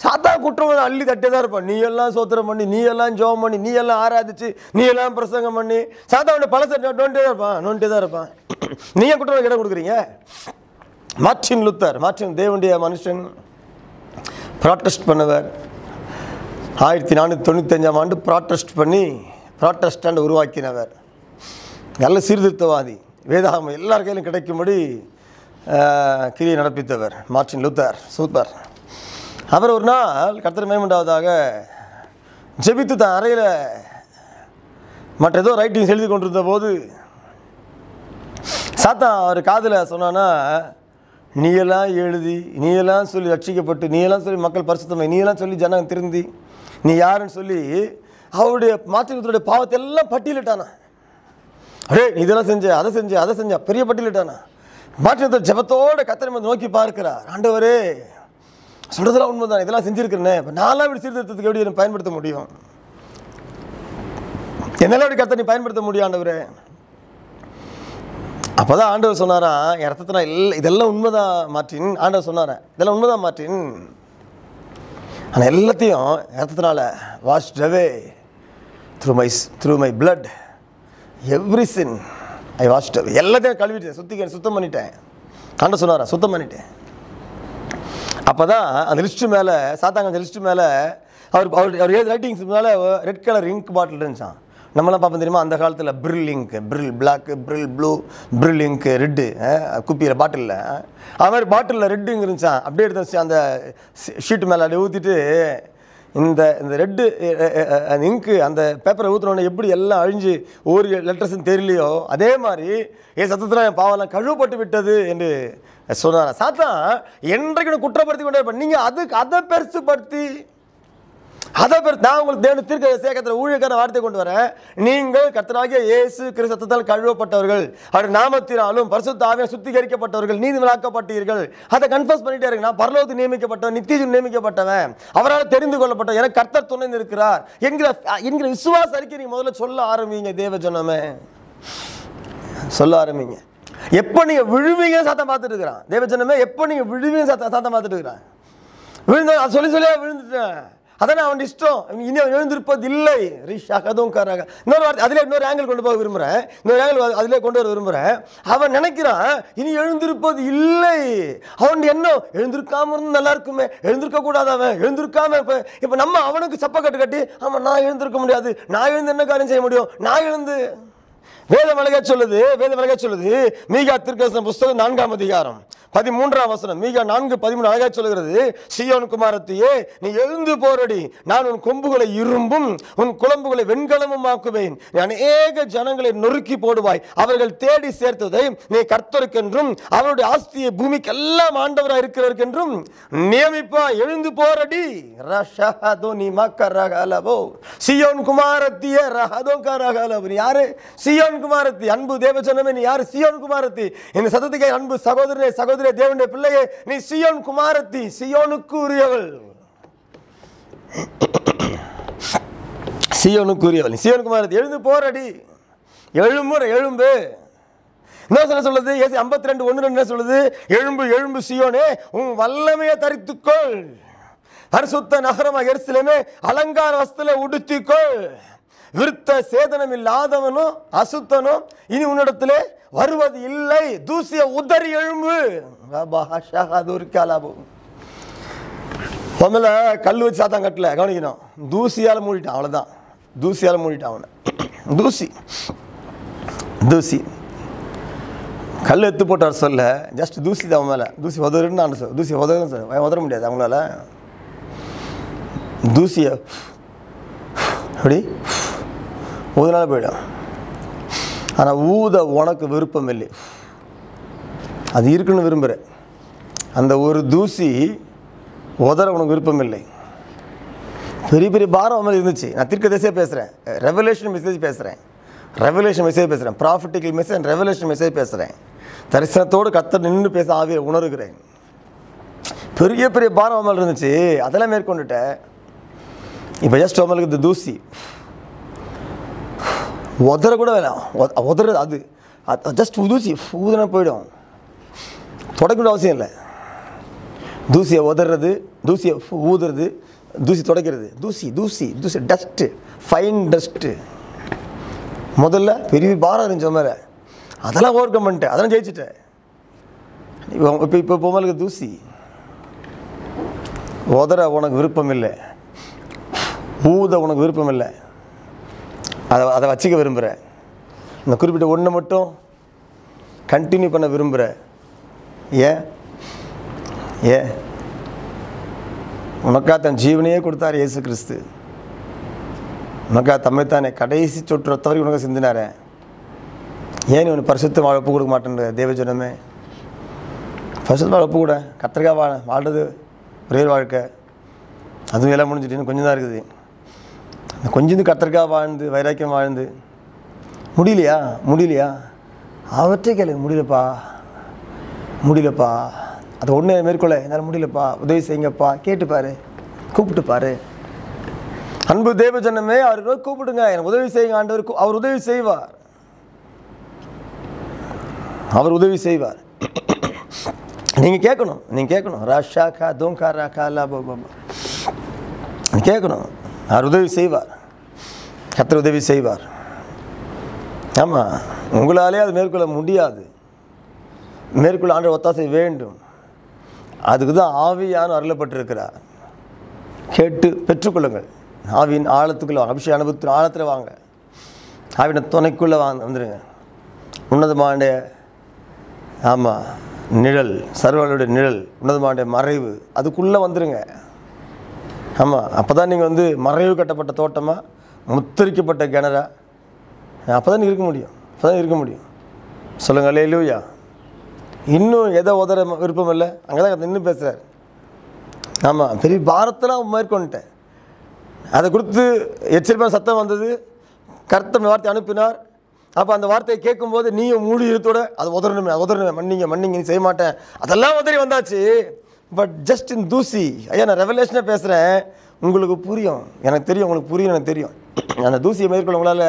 சாத்தா குற்றம் அள்ளி தட்டே தான் இருப்பான். நீ எல்லாம் சோத்திரம் பண்ணி நீ எல்லாம் ஜோம் பண்ணி நீ எல்லாம் ஆராதிச்சு நீ எல்லாம் பிரசங்கம் பண்ணி சாத்தா அவனை பழச நோண்டே தான் இருப்பான். நோண்டே தான் இருப்பான். நீ ஏன் குற்றம் இடம் கொடுக்குறீங்க? மார்டின் லுத்தர் மார்டின் தேவனுடைய மனுஷன் ப்ராட்டஸ்ட் பண்ணவர். ஆயிரத்தி நானூற்றி தொண்ணூத்தஞ்சாம் ஆண்டு ப்ராட்டஸ்ட் பண்ணி ப்ராட்டஸ்டாண்ட் உருவாக்கினவர். நல்ல சீர்திருத்தவாதி. வேதாகம் எல்லார் கையிலும் கிடைக்கும்படி கிரியை நடப்பித்தவர். Martin Luther super. அவர் ஒரு நாள் கடத்தல் மேம்பண்டாவதாக ஜெபித்து தான் அறையில் மற்ற ஏதோ ரைட்டிங்ஸ் எழுதி கொண்டிருந்த போது சாத்தா அவர் காதில் சொன்னான்னா நீயெல்லாம் எழுதி நீயெல்லாம் சொல்லி ரட்சிக்கப்பட்டு நீயெல்லாம் சொல்லி மக்கள் பரிசுத்தமை நீயெல்லாம் சொல்லி ஜனம் திருந்தி நீ யாருன்னு சொல்லி அவருடைய மாத்திரத்துடைய பாவத்தை எல்லாம் பட்டியலிட்டானா? அடே நீ இதெல்லாம் செஞ்ச அதை செஞ்ச அதை செஞ்ச பெரிய பட்டியலிட்டானா? மாற்றத்தை ஜெபத்தோட கத்தரை வந்து நோக்கி பார்க்கிறார். ஆண்டவரே சொல்றதெல்லாம் உண்மைதான் இதெல்லாம் செஞ்சிருக்கிறேனே. இப்போ நான்லாம் இப்படி சீர்திருத்தத்துக்கு எப்படி எனக்கு பயன்படுத்த முடியும்? என்னெல்லாம் இப்படி கத்தனை பயன்படுத்த முடியும் ஆண்டவரே? அப்போதான் ஆண்டவர் சொன்னாரா என் நான் இல்லை இதெல்லாம் உண்மைதான் மாற்றின் ஆண்டவர் சொன்னாரன் இதெல்லாம் உண்மைதான் மாற்றின் ஆனால் எல்லாத்தையும் ரத்தத்தினால wash away through my through my blood every sin I washed எல்லாத்தையும் கழுவிட்டேன். சுத்திக்க சுத்தம் பண்ணிட்டேன். கண்ட சொன்னாரா? சுத்தம் பண்ணிட்டேன். அப்போ தான் அந்த லிஸ்ட்டு மேலே சாத்தாங்க அந்த லிஸ்ட்டு மேலே அவர் அவர் அவர் ஏழு ரைட்டிங்ஸ் மேலே ரெட் கலர் இங்க் பாட்டில் இருந்துச்சான் நம்மளாம் பார்ப்போம் தெரியுமா? அந்த காலத்தில் Bril ink Bril black Bril blue Bril ink red குப்பியில் பாட்டிலில் அது மாதிரி பாட்டிலில் ரெட்டுங்க இருந்துச்சான் அப்படியே எடுத்து வச்சு அந்த ஷீட் மேலே அப்படியே ஊற்றிட்டு இந்த இந்த ரெட்டு eh, eh, eh, அந்த இங்கு அந்த பேப்பரை ஊற்றுனோடனே எப்படி எல்லாம் அழிஞ்சு ஒவ்வொரு லெட்டர்ஸும் தெரியலையோ அதே மாதிரி ஏன் சத்தத்தில் என் பாவெல்லாம் கழுவப்பட்டு விட்டது என்று சொன்னார்? சாத்தான் என்றைக்கு குற்றப்படுத்தி கொண்டே நீங்கள் அதுக்கு அதை பெருசுப்படுத்தி அதை பிறகு நான் உங்களுக்கு தேவன் தீர்க்க சேகத்தில் ஊழியக்கார வார்த்தை கொண்டு வரேன். நீங்கள் கர்த்தராகிய இயேசு கிறிஸ்தத்தால் கழுவப்பட்டவர்கள் அவர் நாமத்தினாலும் பரிசுத்தாவிய சுத்திகரிக்கப்பட்டவர்கள் நீதிமனாக்கப்பட்டீர்கள். அதை கன்ஃபர்ஸ் பண்ணிட்டே இருக்கு நான் பரலோகத்து நியமிக்கப்பட்டவன் நித்தியஜன் நியமிக்கப்பட்டவன். அவரால் தெரிந்து கொள்ளப்பட்ட எனக்கு கர்த்தர் துணை இருக்கிறார் என்கிற என்கிற விசுவாச அறிக்கை நீங்கள் முதல்ல சொல்ல ஆரம்பிங்க தேவ ஜனமே. சொல்ல ஆரம்பிங்க. எப்போ நீங்கள் விழுவீங்க சாத்தம் பார்த்துட்டு இருக்கிறான். தேவஜனமே எப்போ நீங்க விழுவீங்க சாத்தம் சாத்தம் பார்த்துட்டு இருக்கிறான். விழுந்த சொல்லி சொல்லியா விழுந்துட்டேன். அதான் அவன் இஷ்டம். இனி அவன் எழுந்திருப்பது இல்லை ரிஷா கதும் காராக இன்னொரு வார்த்தை அதில் இன்னொரு ஆங்கிள் கொண்டு போக விரும்புகிறேன் இன்னொரு ஆங்கிள் அதிலே கொண்டு வர விரும்புகிறேன் அவன் நினைக்கிறான் இனி எழுந்திருப்பது இல்லை அவன் என்ன எழுந்திருக்காம இருந்து நல்லா இருக்குமே. எழுந்திருக்க கூடாது அவன். எழுந்திருக்காம இப்போ இப்போ நம்ம அவனுக்கு சப்ப கட்டு கட்டி ஆமாம் நான் எழுந்திருக்க முடியாது. நான் எழுந்து என்ன காரியம் செய்ய முடியும்? நான் எழுந்து. வேத மலகா சொல்லுது வேத மலகா சொல்லுது. மீகா திருக்கசன புஸ்தகம் நான்காம் அதிகாரம். பதிமூன்றாம் வசனம் மிக நான்கு பதிமூணு அழகா சொல்கிறது சியோன் குமாரத்தையே நீ எழுந்து போரடி நான் உன் கொம்புகளை இரும்பும் உன் குழம்புகளை வெண்கலமும் ஆக்குவேன் அநேக ஜனங்களை நொறுக்கி போடுவாய். அவர்கள் தேடி சேர்த்ததை நீ கர்த்தருக்கென்றும் அவருடைய ஆஸ்தியை பூமிக்கு எல்லாம் ஆண்டவராக இருக்கிறவருக்கென்றும் நியமிப்பா எழுந்து போரடி. ரஷஹதோ நீ மக்கரகலவோ சியோன் குமாரத்திய ரஹதோ கரகலவோ நீ யாரு? சியோன் குமாரத்தி. அன்பு தேவஜனமே நீ யாரு? சியோன் குமாரத்தி. இந்த சத்தத்துக்கே அன்பு சகோதரனே சகோதரிய தேவனுடைய பிள்ளையே நீ சியோன் குமாரத்தி சியோனுக்கு உரியவள். சியோனுக்கு உரியவள். சியோன் குமாரத்தி எழுந்து போரடி எழும்புற எழும்பு. என்ன சொல்ல சொல்லுது? ஏசி ஐம்பத்தி ரெண்டு ஒன்று ரெண்டு சொல்லுது? எழும்பு எழும்பு சியோனே உன் வல்லமையை தரித்துக்கொள். பரிசுத்த நகரமாக எரிசிலுமே அலங்கார வஸ்தில உடுத்திக்கொள். விருத்த சேதனம் இல்லாதவனும் அசுத்தனும் இனி உன்னிடத்திலே வருவது இல்லை. தூசிய உதறி எழும்பு. முதல்ல கல் வச்சு சாத்தான் கட்டல கவனிக்கணும். தூசியால் மூடிட்டான் அவ்வளோதான் தூசியால் மூடிட்டான் அவனை. தூசி. தூசி. கல் எடுத்து போட்டார் சொல்ல ஜஸ்ட் தூசி தான் அவன் மேலே. தூசி உதறுன்னு நான் சார் தூசி உதறும் சார் உதற முடியாது அவங்களால. தூசியை அப்படி நாள் போயிடும். ஆனால் ஊத உனக்கு விருப்பம் இல்லை. அது இருக்குன்னு விரும்புகிற அந்த ஒரு தூசி உதற உனக்கு விருப்பம் இல்லை. பெரிய பெரிய பாரம் அமல் இருந்துச்சு. நான் தீர்க்க தேசிய பேசுகிறேன் ரெவலேஷன் மெசேஜ் பேசுகிறேன் ரெவலேஷன் மெசேஜ் பேசுகிறேன் ப்ராஃபிட்டிக்கல் மெசேஜ் ரெவலேஷன் மெசேஜ் பேசுகிறேன் தரிசனத்தோடு கத்த நின்று பேச ஆவியை உணர்கிறேன். பெரிய பெரிய பாரம் அமல் இருந்துச்சு. அதெல்லாம் மேற்கொண்டுட்டேன் இப்போ ஜஸ்ட் அமலுக்கு இந்த தூசி. உதற கூட வேணாம். உதறது அது. ஜஸ்ட் தூசி ஊதுனா போயிடும். தொடக்கணும் அவசியம் இல்லை. தூசியை உதறது தூசியை ஊதுறது தூசி துடைக்கிறது. தூசி தூசி தூசி டஸ்ட்டு ஃபைன் டஸ்ட்டு முதல்ல பெரிய பாரம் இருந்துச்சு மேலே. அதெல்லாம் ஓவர் கம் பண்ணிட்டேன். அதெல்லாம் ஜெயிச்சுட்டேன். இப்போ இப்போ இப்போ பொம்மலுக்கு தூசி. உதற உனக்கு விருப்பம் இல்லை. ஊத உனக்கு விருப்பம் இல்லை. அதை அதை வச்சுக்க விரும்புகிற இந்த குறிப்பிட்ட ஒன்று மட்டும் கண்டினியூ பண்ண விரும்புகிற ஏன்? ஏன்? உனக்கா தன் ஜீவனையே கொடுத்தார் இயேசு கிறிஸ்து. உனக்கா தம்மைத்தானே கடைசி சொற்று வரைக்கும் உனக்கு சிந்தினாரே. ஏன் நீ ஒன்று பரிசுத்த வாழ ஒப்பு கொடுக்க மாட்டேன்ற தேவஜனமே பரிசுத்த வாழ ஒப்பு கூட. கத்திரிக்காய் வாழ வாழ்றது ஒரே வாழ்க்கை. அதுவும் எல்லாம் முடிஞ்சிட்டு இன்னும் கொஞ்சம் தான் இருக்குது. அந்த கொஞ்சம் கத்திரிக்காய் வாழ்ந்து வைராக்கியம் வாழ்ந்து. முடியலையா? முடியலையா? அவர்கிட்ட கேளுங்க முடியலப்பா. முடியலப்பா. அதை ஒன்று மேற்கொள்ள என்னால் முடியலப்பா. உதவி செய்யுங்கப்பா. கேட்டுப்பாரு கூப்பிட்டு அன்பு தேவ ஜனமே அவர் கூப்பிடுங்க. எனக்கு உதவி செய்யுங்க ஆண்டவர் அவர் உதவி செய்வார். அவர் உதவி செய்வார். நீங்கள் கேட்கணும் நீங்கள் கேட்கணும். ராஷா கா தோங்கா ராக்கா லா பா கேட்கணும். அவர் உதவி செய்வார். கர்த்தர் உதவி செய்வார். ஆமாம் உங்களாலே அது மேற்கொள்ள முடியாது. மேற்கொள்ள ஆண்டு ஒத்தாசை வேண்டும். அதுக்கு தான் ஆவியான அருளப்பட்டிருக்கிறார். கேட்டு பெற்றுக்கொள்ளுங்கள். ஆவியின் ஆழத்துக்குள்ளே வாங்க. அபிஷேக அனுபவத்தின் ஆழத்தில் வாங்க. ஆவியின் துணைக்குள்ளே வாங்க வந்துடுங்க உன்னதமான ஆமாம் நிழல் சர்வர்களுடைய நிழல் உன்னதமான மறைவு அதுக்குள்ளே வந்துடுங்க ஆமாம் அப்போ தான் நீங்கள் வந்து மறைவு கட்டப்பட்ட தோட்டமாக முத்தரிக்கப்பட்ட கிணறா? அப்போ தான் இருக்க முடியும் அப்போ தான் இருக்க முடியும். சொல்லுங்கள் லேலூயா இன்னும் எதை உதற விருப்பம் இல்லை? அங்கே தான் இன்னும் பேசுகிறார் ஆமாம் பெரிய பாரத்தெல்லாம் மேற்கொண்டுட்டேன். அதை கொடுத்து எச்சரிப்பான சத்தம் வந்தது. கருத்த வார்த்தை அனுப்பினார். அப்போ அந்த வார்த்தையை கேட்கும்போது நீயும் மூடி இருத்தோட அது உதறணுமே உதறணுமே. மன்னிங்க மன்னிங்க நீ செய்ய மாட்டேன். அதெல்லாம் உதறி வந்தாச்சு. பட் ஜஸ்ட் இன் தூசி ஐயா நான் ரெவலேஷனாக பேசுகிறேன் உங்களுக்கு புரியும். எனக்கு தெரியும் உங்களுக்கு புரியும் எனக்கு தெரியும். [clears throat] அந்த தூசியை மேற்கொள்ள உங்களால்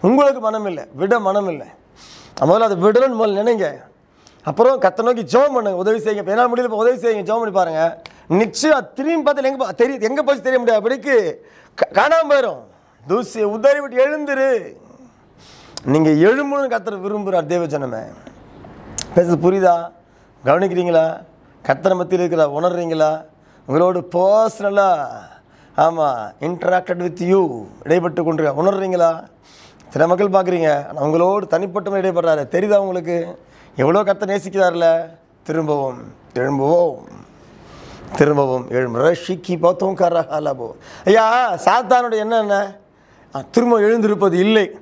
உங்களுக்கு மனம் இல்லை விட மனம் இல்லை. முதல்ல அதை விடணும்னு முதல்ல நினைங்க. அப்புறம் கத்த நோக்கி ஜோம் பண்ணுங்க உதவி செய்யுங்க. இப்போ என்ன முடியல இப்போ உதவி செய்யுங்க ஜோம் பண்ணி பாருங்கள் நிச்சயம் திரும்பி பார்த்து எங்கே பா- தெரிய எங்கே போச்சு தெரிய முடியாது அப்படிக்கு காணாமல் போயிடும் தூசியை உதறி விட்டு எழுந்துரு. நீங்கள் எழும்புன்னு கத்துற விரும்புகிறார் தேவஜனமே பேசுறது புரியுதா? கவனிக்கிறீங்களா? கத்தனை மத்தியில் இருக்கிற உணர்றீங்களா? உங்களோடு பர்சனலாக ஆமாம் இன்ட்ராக்டட் வித் யூ இடைப்பட்டு கொண்டு உணர்றீங்களா? சில மக்கள் பார்க்குறீங்க ஆனால் உங்களோடு தனிப்பட்டமே இடைப்படுறாரு. தெரியுதா உங்களுக்கு? எவ்வளோ கத்தை நேசிக்கிறார்ல? திரும்பவும் எழும்புவோம். திரும்பவும் எழும் ரஷிக்கு பார்த்தோம் கரஹாலாபோ. ஐயா சாத்தானுடைய என்ன? என்ன திரும்ப எழுந்திருப்பது இல்லை.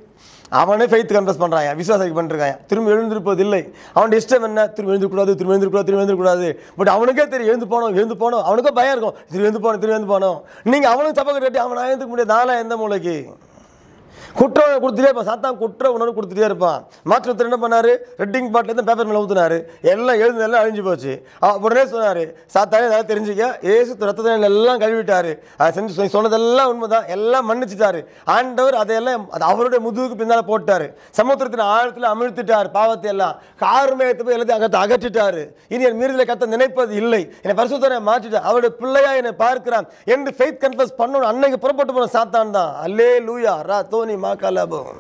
அவனே ஃபெய்த் கன்ஃபஸ் பண்ணுறான் விசுவாசிக்கு பண்ணிருக்கான். திரும்ப எழுந்திருப்பது இல்லை. அவன் இஷ்டம் என்ன? திரும்ப எழுந்திருக்கூடாது திரும்ப எழுந்திருக்கூடாது திரும்ப எழுந்திருக்கூடாது பட் அவனுக்கே தெரியும் எழுந்து போனோம் எழுந்து போனோம். அவனுக்கும் பயம் இருக்கும். திரும்ப எழுந்து போனோம் திரும்ப எழுந்து போனோம். நீங்கள் அவனுக்கு தப்பாக கட்டி அவனை எழுந்துக்க முடியாது. நானும் எந்த மூளைக்கு? குற்ற உணர்வு கொடுத்துட்டே இருப்பான். சாத்தான் குற்ற உணர்வு கொடுத்துட்டே இருப்பான். மாற்றத்தில் என்ன பண்ணார்? ரெட்டிங் பாட்டிலிருந்து பேப்பர் மேலே ஊற்றினார் எல்லாம் எழுந்து எல்லாம் அழிஞ்சு போச்சு. உடனே சொன்னார் சாத்தானே ஏதாவது தெரிஞ்சுக்க. ஏசு ரத்தத்தை எல்லாம் கழுவிட்டார். அதை செஞ்சு சொன்னதெல்லாம் உண்மைதான். எல்லாம் மன்னிச்சிட்டார். ஆண்டவர் அதையெல்லாம் அது அவருடைய முதுகுக்கு பின்னால் போட்டார். சமுத்திரத்தின் ஆழத்தில் அமிழ்த்திட்டார் பாவத்தை எல்லாம் கார்மேயத்தை போய் எல்லாத்தையும் அகத்தை அகற்றிட்டார். இனி என் மீறுதலை கத்த நினைப்பது இல்லை. என்னை பரிசுத்தனை மாற்றிட்டார். அவருடைய பிள்ளையா என்னை பார்க்கிறான். என்று ஃபெய்த் கன்ஃபஸ் பண்ணணும். அன்னைக்கு புறப்பட்டு போன சாத்தான் தான் அல்லே லூயா ரா தோனி மா கலபம்.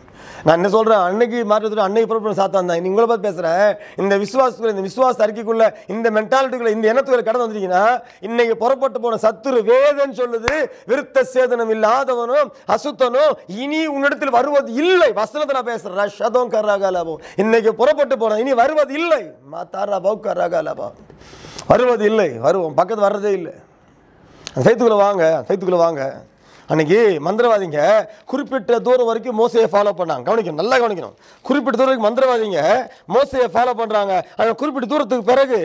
நான் என்ன சொல்றேன்? அன்னைக்கு மாற்றத்தில் அன்னைக்கு புறப்பட்டு சாத்தான் தான். உங்களை பார்த்து பேசுறேன் இந்த விசுவாசத்துக்குள்ள இந்த விசுவாச அறிக்கைக்குள்ள இந்த மென்டாலிட்டிக்குள்ள இந்த எண்ணத்துக்குள்ள கடந்து வந்துட்டீங்கன்னா இன்னைக்கு புறப்பட்டு போன சத்துரு வேதன் சொல்லுது விருத்த சேதனம் இல்லாதவனும் அசுத்தனும் இனி உன்னிடத்தில் வருவது இல்லை. வசனத்தை நான் பேசுகிறேன் ரஷதம் லாபம் இன்னைக்கு புறப்பட்டு போன இனி வருவது இல்லை. மாத்தாரா பௌ கராகாலபம். வருவது இல்லை. வருவோம். பக்கத்து வர்றதே இல்லை. அந்த வாங்க. சைத்துக்குள்ளே வாங்க. அன்னைக்கு மந்திரவாதிங்க குறிப்பிட்ட தூரம் வரைக்கும் மோசையை ஃபாலோ பண்ணாங்க. கவனிக்கணும் நல்லா கவனிக்கணும். குறிப்பிட்ட தூரம் வரைக்கும் மந்திரவாதிங்க மோசையை ஃபாலோ பண்ணுறாங்க ஆனால் குறிப்பிட்ட தூரத்துக்கு பிறகு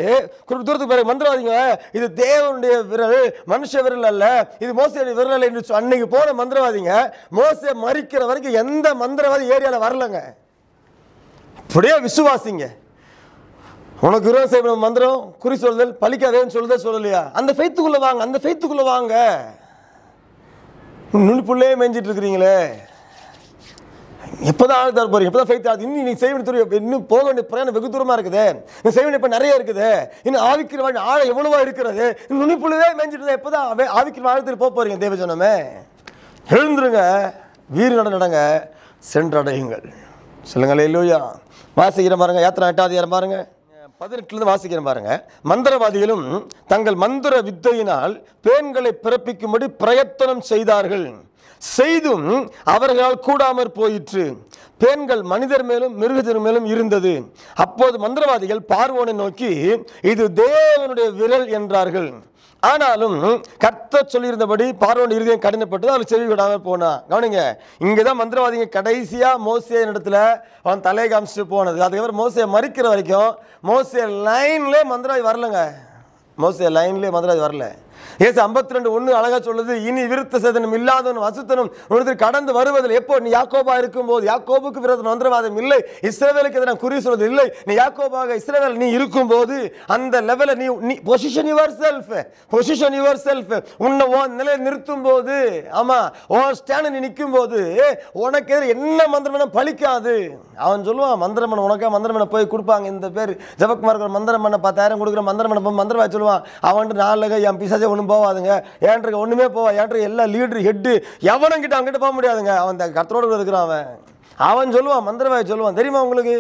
குறிப்பிட்ட தூரத்துக்கு பிறகு மந்திரவாதிங்க இது தேவனுடைய விரல் மனுஷ விரல் அல்ல இது மோசையுடைய விரல் அல்ல என்று அன்னைக்கு போன மந்திரவாதிங்க மோசை மறிக்கிற வரைக்கும் எந்த மந்திரவாதி ஏரியாவில் வரலங்க. அப்படியே விசுவாசிங்க. உனக்கு விரோதம் செய்யணும் மந்திரம் குறி சொல்லுதல் பலிக்காதேன்னு சொல்லுதல் சொல்லலையா? அந்த ஃபைத்துக்குள்ளே வாங்க அந்த ஃபைத்துக்குள்ளே வாங்க. நுனிப்புள்ளே மேய்ஞ்சிட்டு இருக்கிறீங்களே எப்போதான் ஆள் தர எப்போ தான் ஃபெய்த் ஆகுது? இன்னும் நீ செய்ய வேண்டிய இன்னும் போக வேண்டிய பிரயாணம் வெகு தூரமாக இருக்குது. நீ செய்ய வேண்டிய இப்போ நிறைய இருக்குது. இன்னும் ஆவிக்கிற வாழ் ஆழம் எவ்வளவா இருக்கிறது. இன்னும் நுனிப்புள்ளவே மேய்ஞ்சிட்டு எப்போ தான் ஆவிக்கிற ஆழத்தில் போக போறீங்க தேவஜனமே எழுந்துருங்க. வீர நட நடங்க. சென்றடையுங்கள். சொல்லுங்களே இல்லையா வாசிக்கிற பாருங்க யாத்திரா எட்டாவது பாருங்க. பதினெட்டுலேருந்து வாசிக்கிறேன் பாருங்க. மந்திரவாதிகளும் தங்கள் மந்திர வித்தையினால் பேன்களை பிறப்பிக்கும்படி பிரயத்தனம் செய்தார்கள். செய்தும் அவர்களால் கூடாமற் போயிற்று. பேன்கள் மனிதர் மேலும் மிருகத்தின் மேலும் இருந்தது. அப்போது மந்திரவாதிகள் பார்வோனை நோக்கி இது தேவனுடைய விரல் என்றார்கள். ஆனாலும் கர்த்தர் சொல்லியிருந்தபடி பார்வன் இருதயம் கடினப்பட்டது அவர் செவி விடாமல் போனான் கவனிங்க இங்கே தான் மந்திரவாதிங்க கடைசியாக மோசிய இடத்துல அவன் தலையை காமிச்சிட்டு போனது. அதுக்கப்புறம் மோசையை மறிக்கிற வரைக்கும் மோசிய லைன்லேயே மந்திரவாதி வரலங்க. மோசிய லைன்லேயே மந்திரவாதி வரல. ஏசு ஐம்பத்தி ரெண்டு ஒன்று அழகா சொல்லுது இனி விருத்த சேதனம் இல்லாதவனும் அசுத்தனும் ஒருத்தர் கடந்து வருவதில் எப்போ நீ யாக்கோபா இருக்கும்போது யாக்கோபுக்கு விரோத மந்திரவாதம் இல்லை இஸ்ரேவேலுக்கு எதிராக குறி சொல்வது இல்லை நீ யாக்கோபாக இஸ்ரேவேல் நீ இருக்கும்போது அந்த லெவலில் நீ நீ position yourself position yourself உன்னை உன் நிலையை நிறுத்தும் போது ஆமா ஓ ஸ்டாண்ட் நீ நிற்கும் போது உனக்கு எதிர என்ன மந்திரமனம் பலிக்காது அவன் சொல்லுவான் மந்திரமன் உனக்கா மந்திரமனை போய் கொடுப்பாங்க இந்த பேர். ஜபக்குமார் மந்திரமனை பத்தாயிரம் கொடுக்குற மந்திரமனை போய் மந்திரவாதி சொல்லுவான் அவன்ட்டு நாலு என் பிசாசே ஒன்றும் போகாதுங்க ஏன்றது ஒன்றுமே போவா ஏன்ற எல்லா லீடரு ஹெட்டு எவனும் கிட்ட அங்கிட்ட போக முடியாதுங்க. அவன் அந்த கத்தரோடு இருக்கிறான் அவன். அவன் சொல்லுவான் மந்திரவாய் சொல்லுவான். தெரியுமா உங்களுக்கு?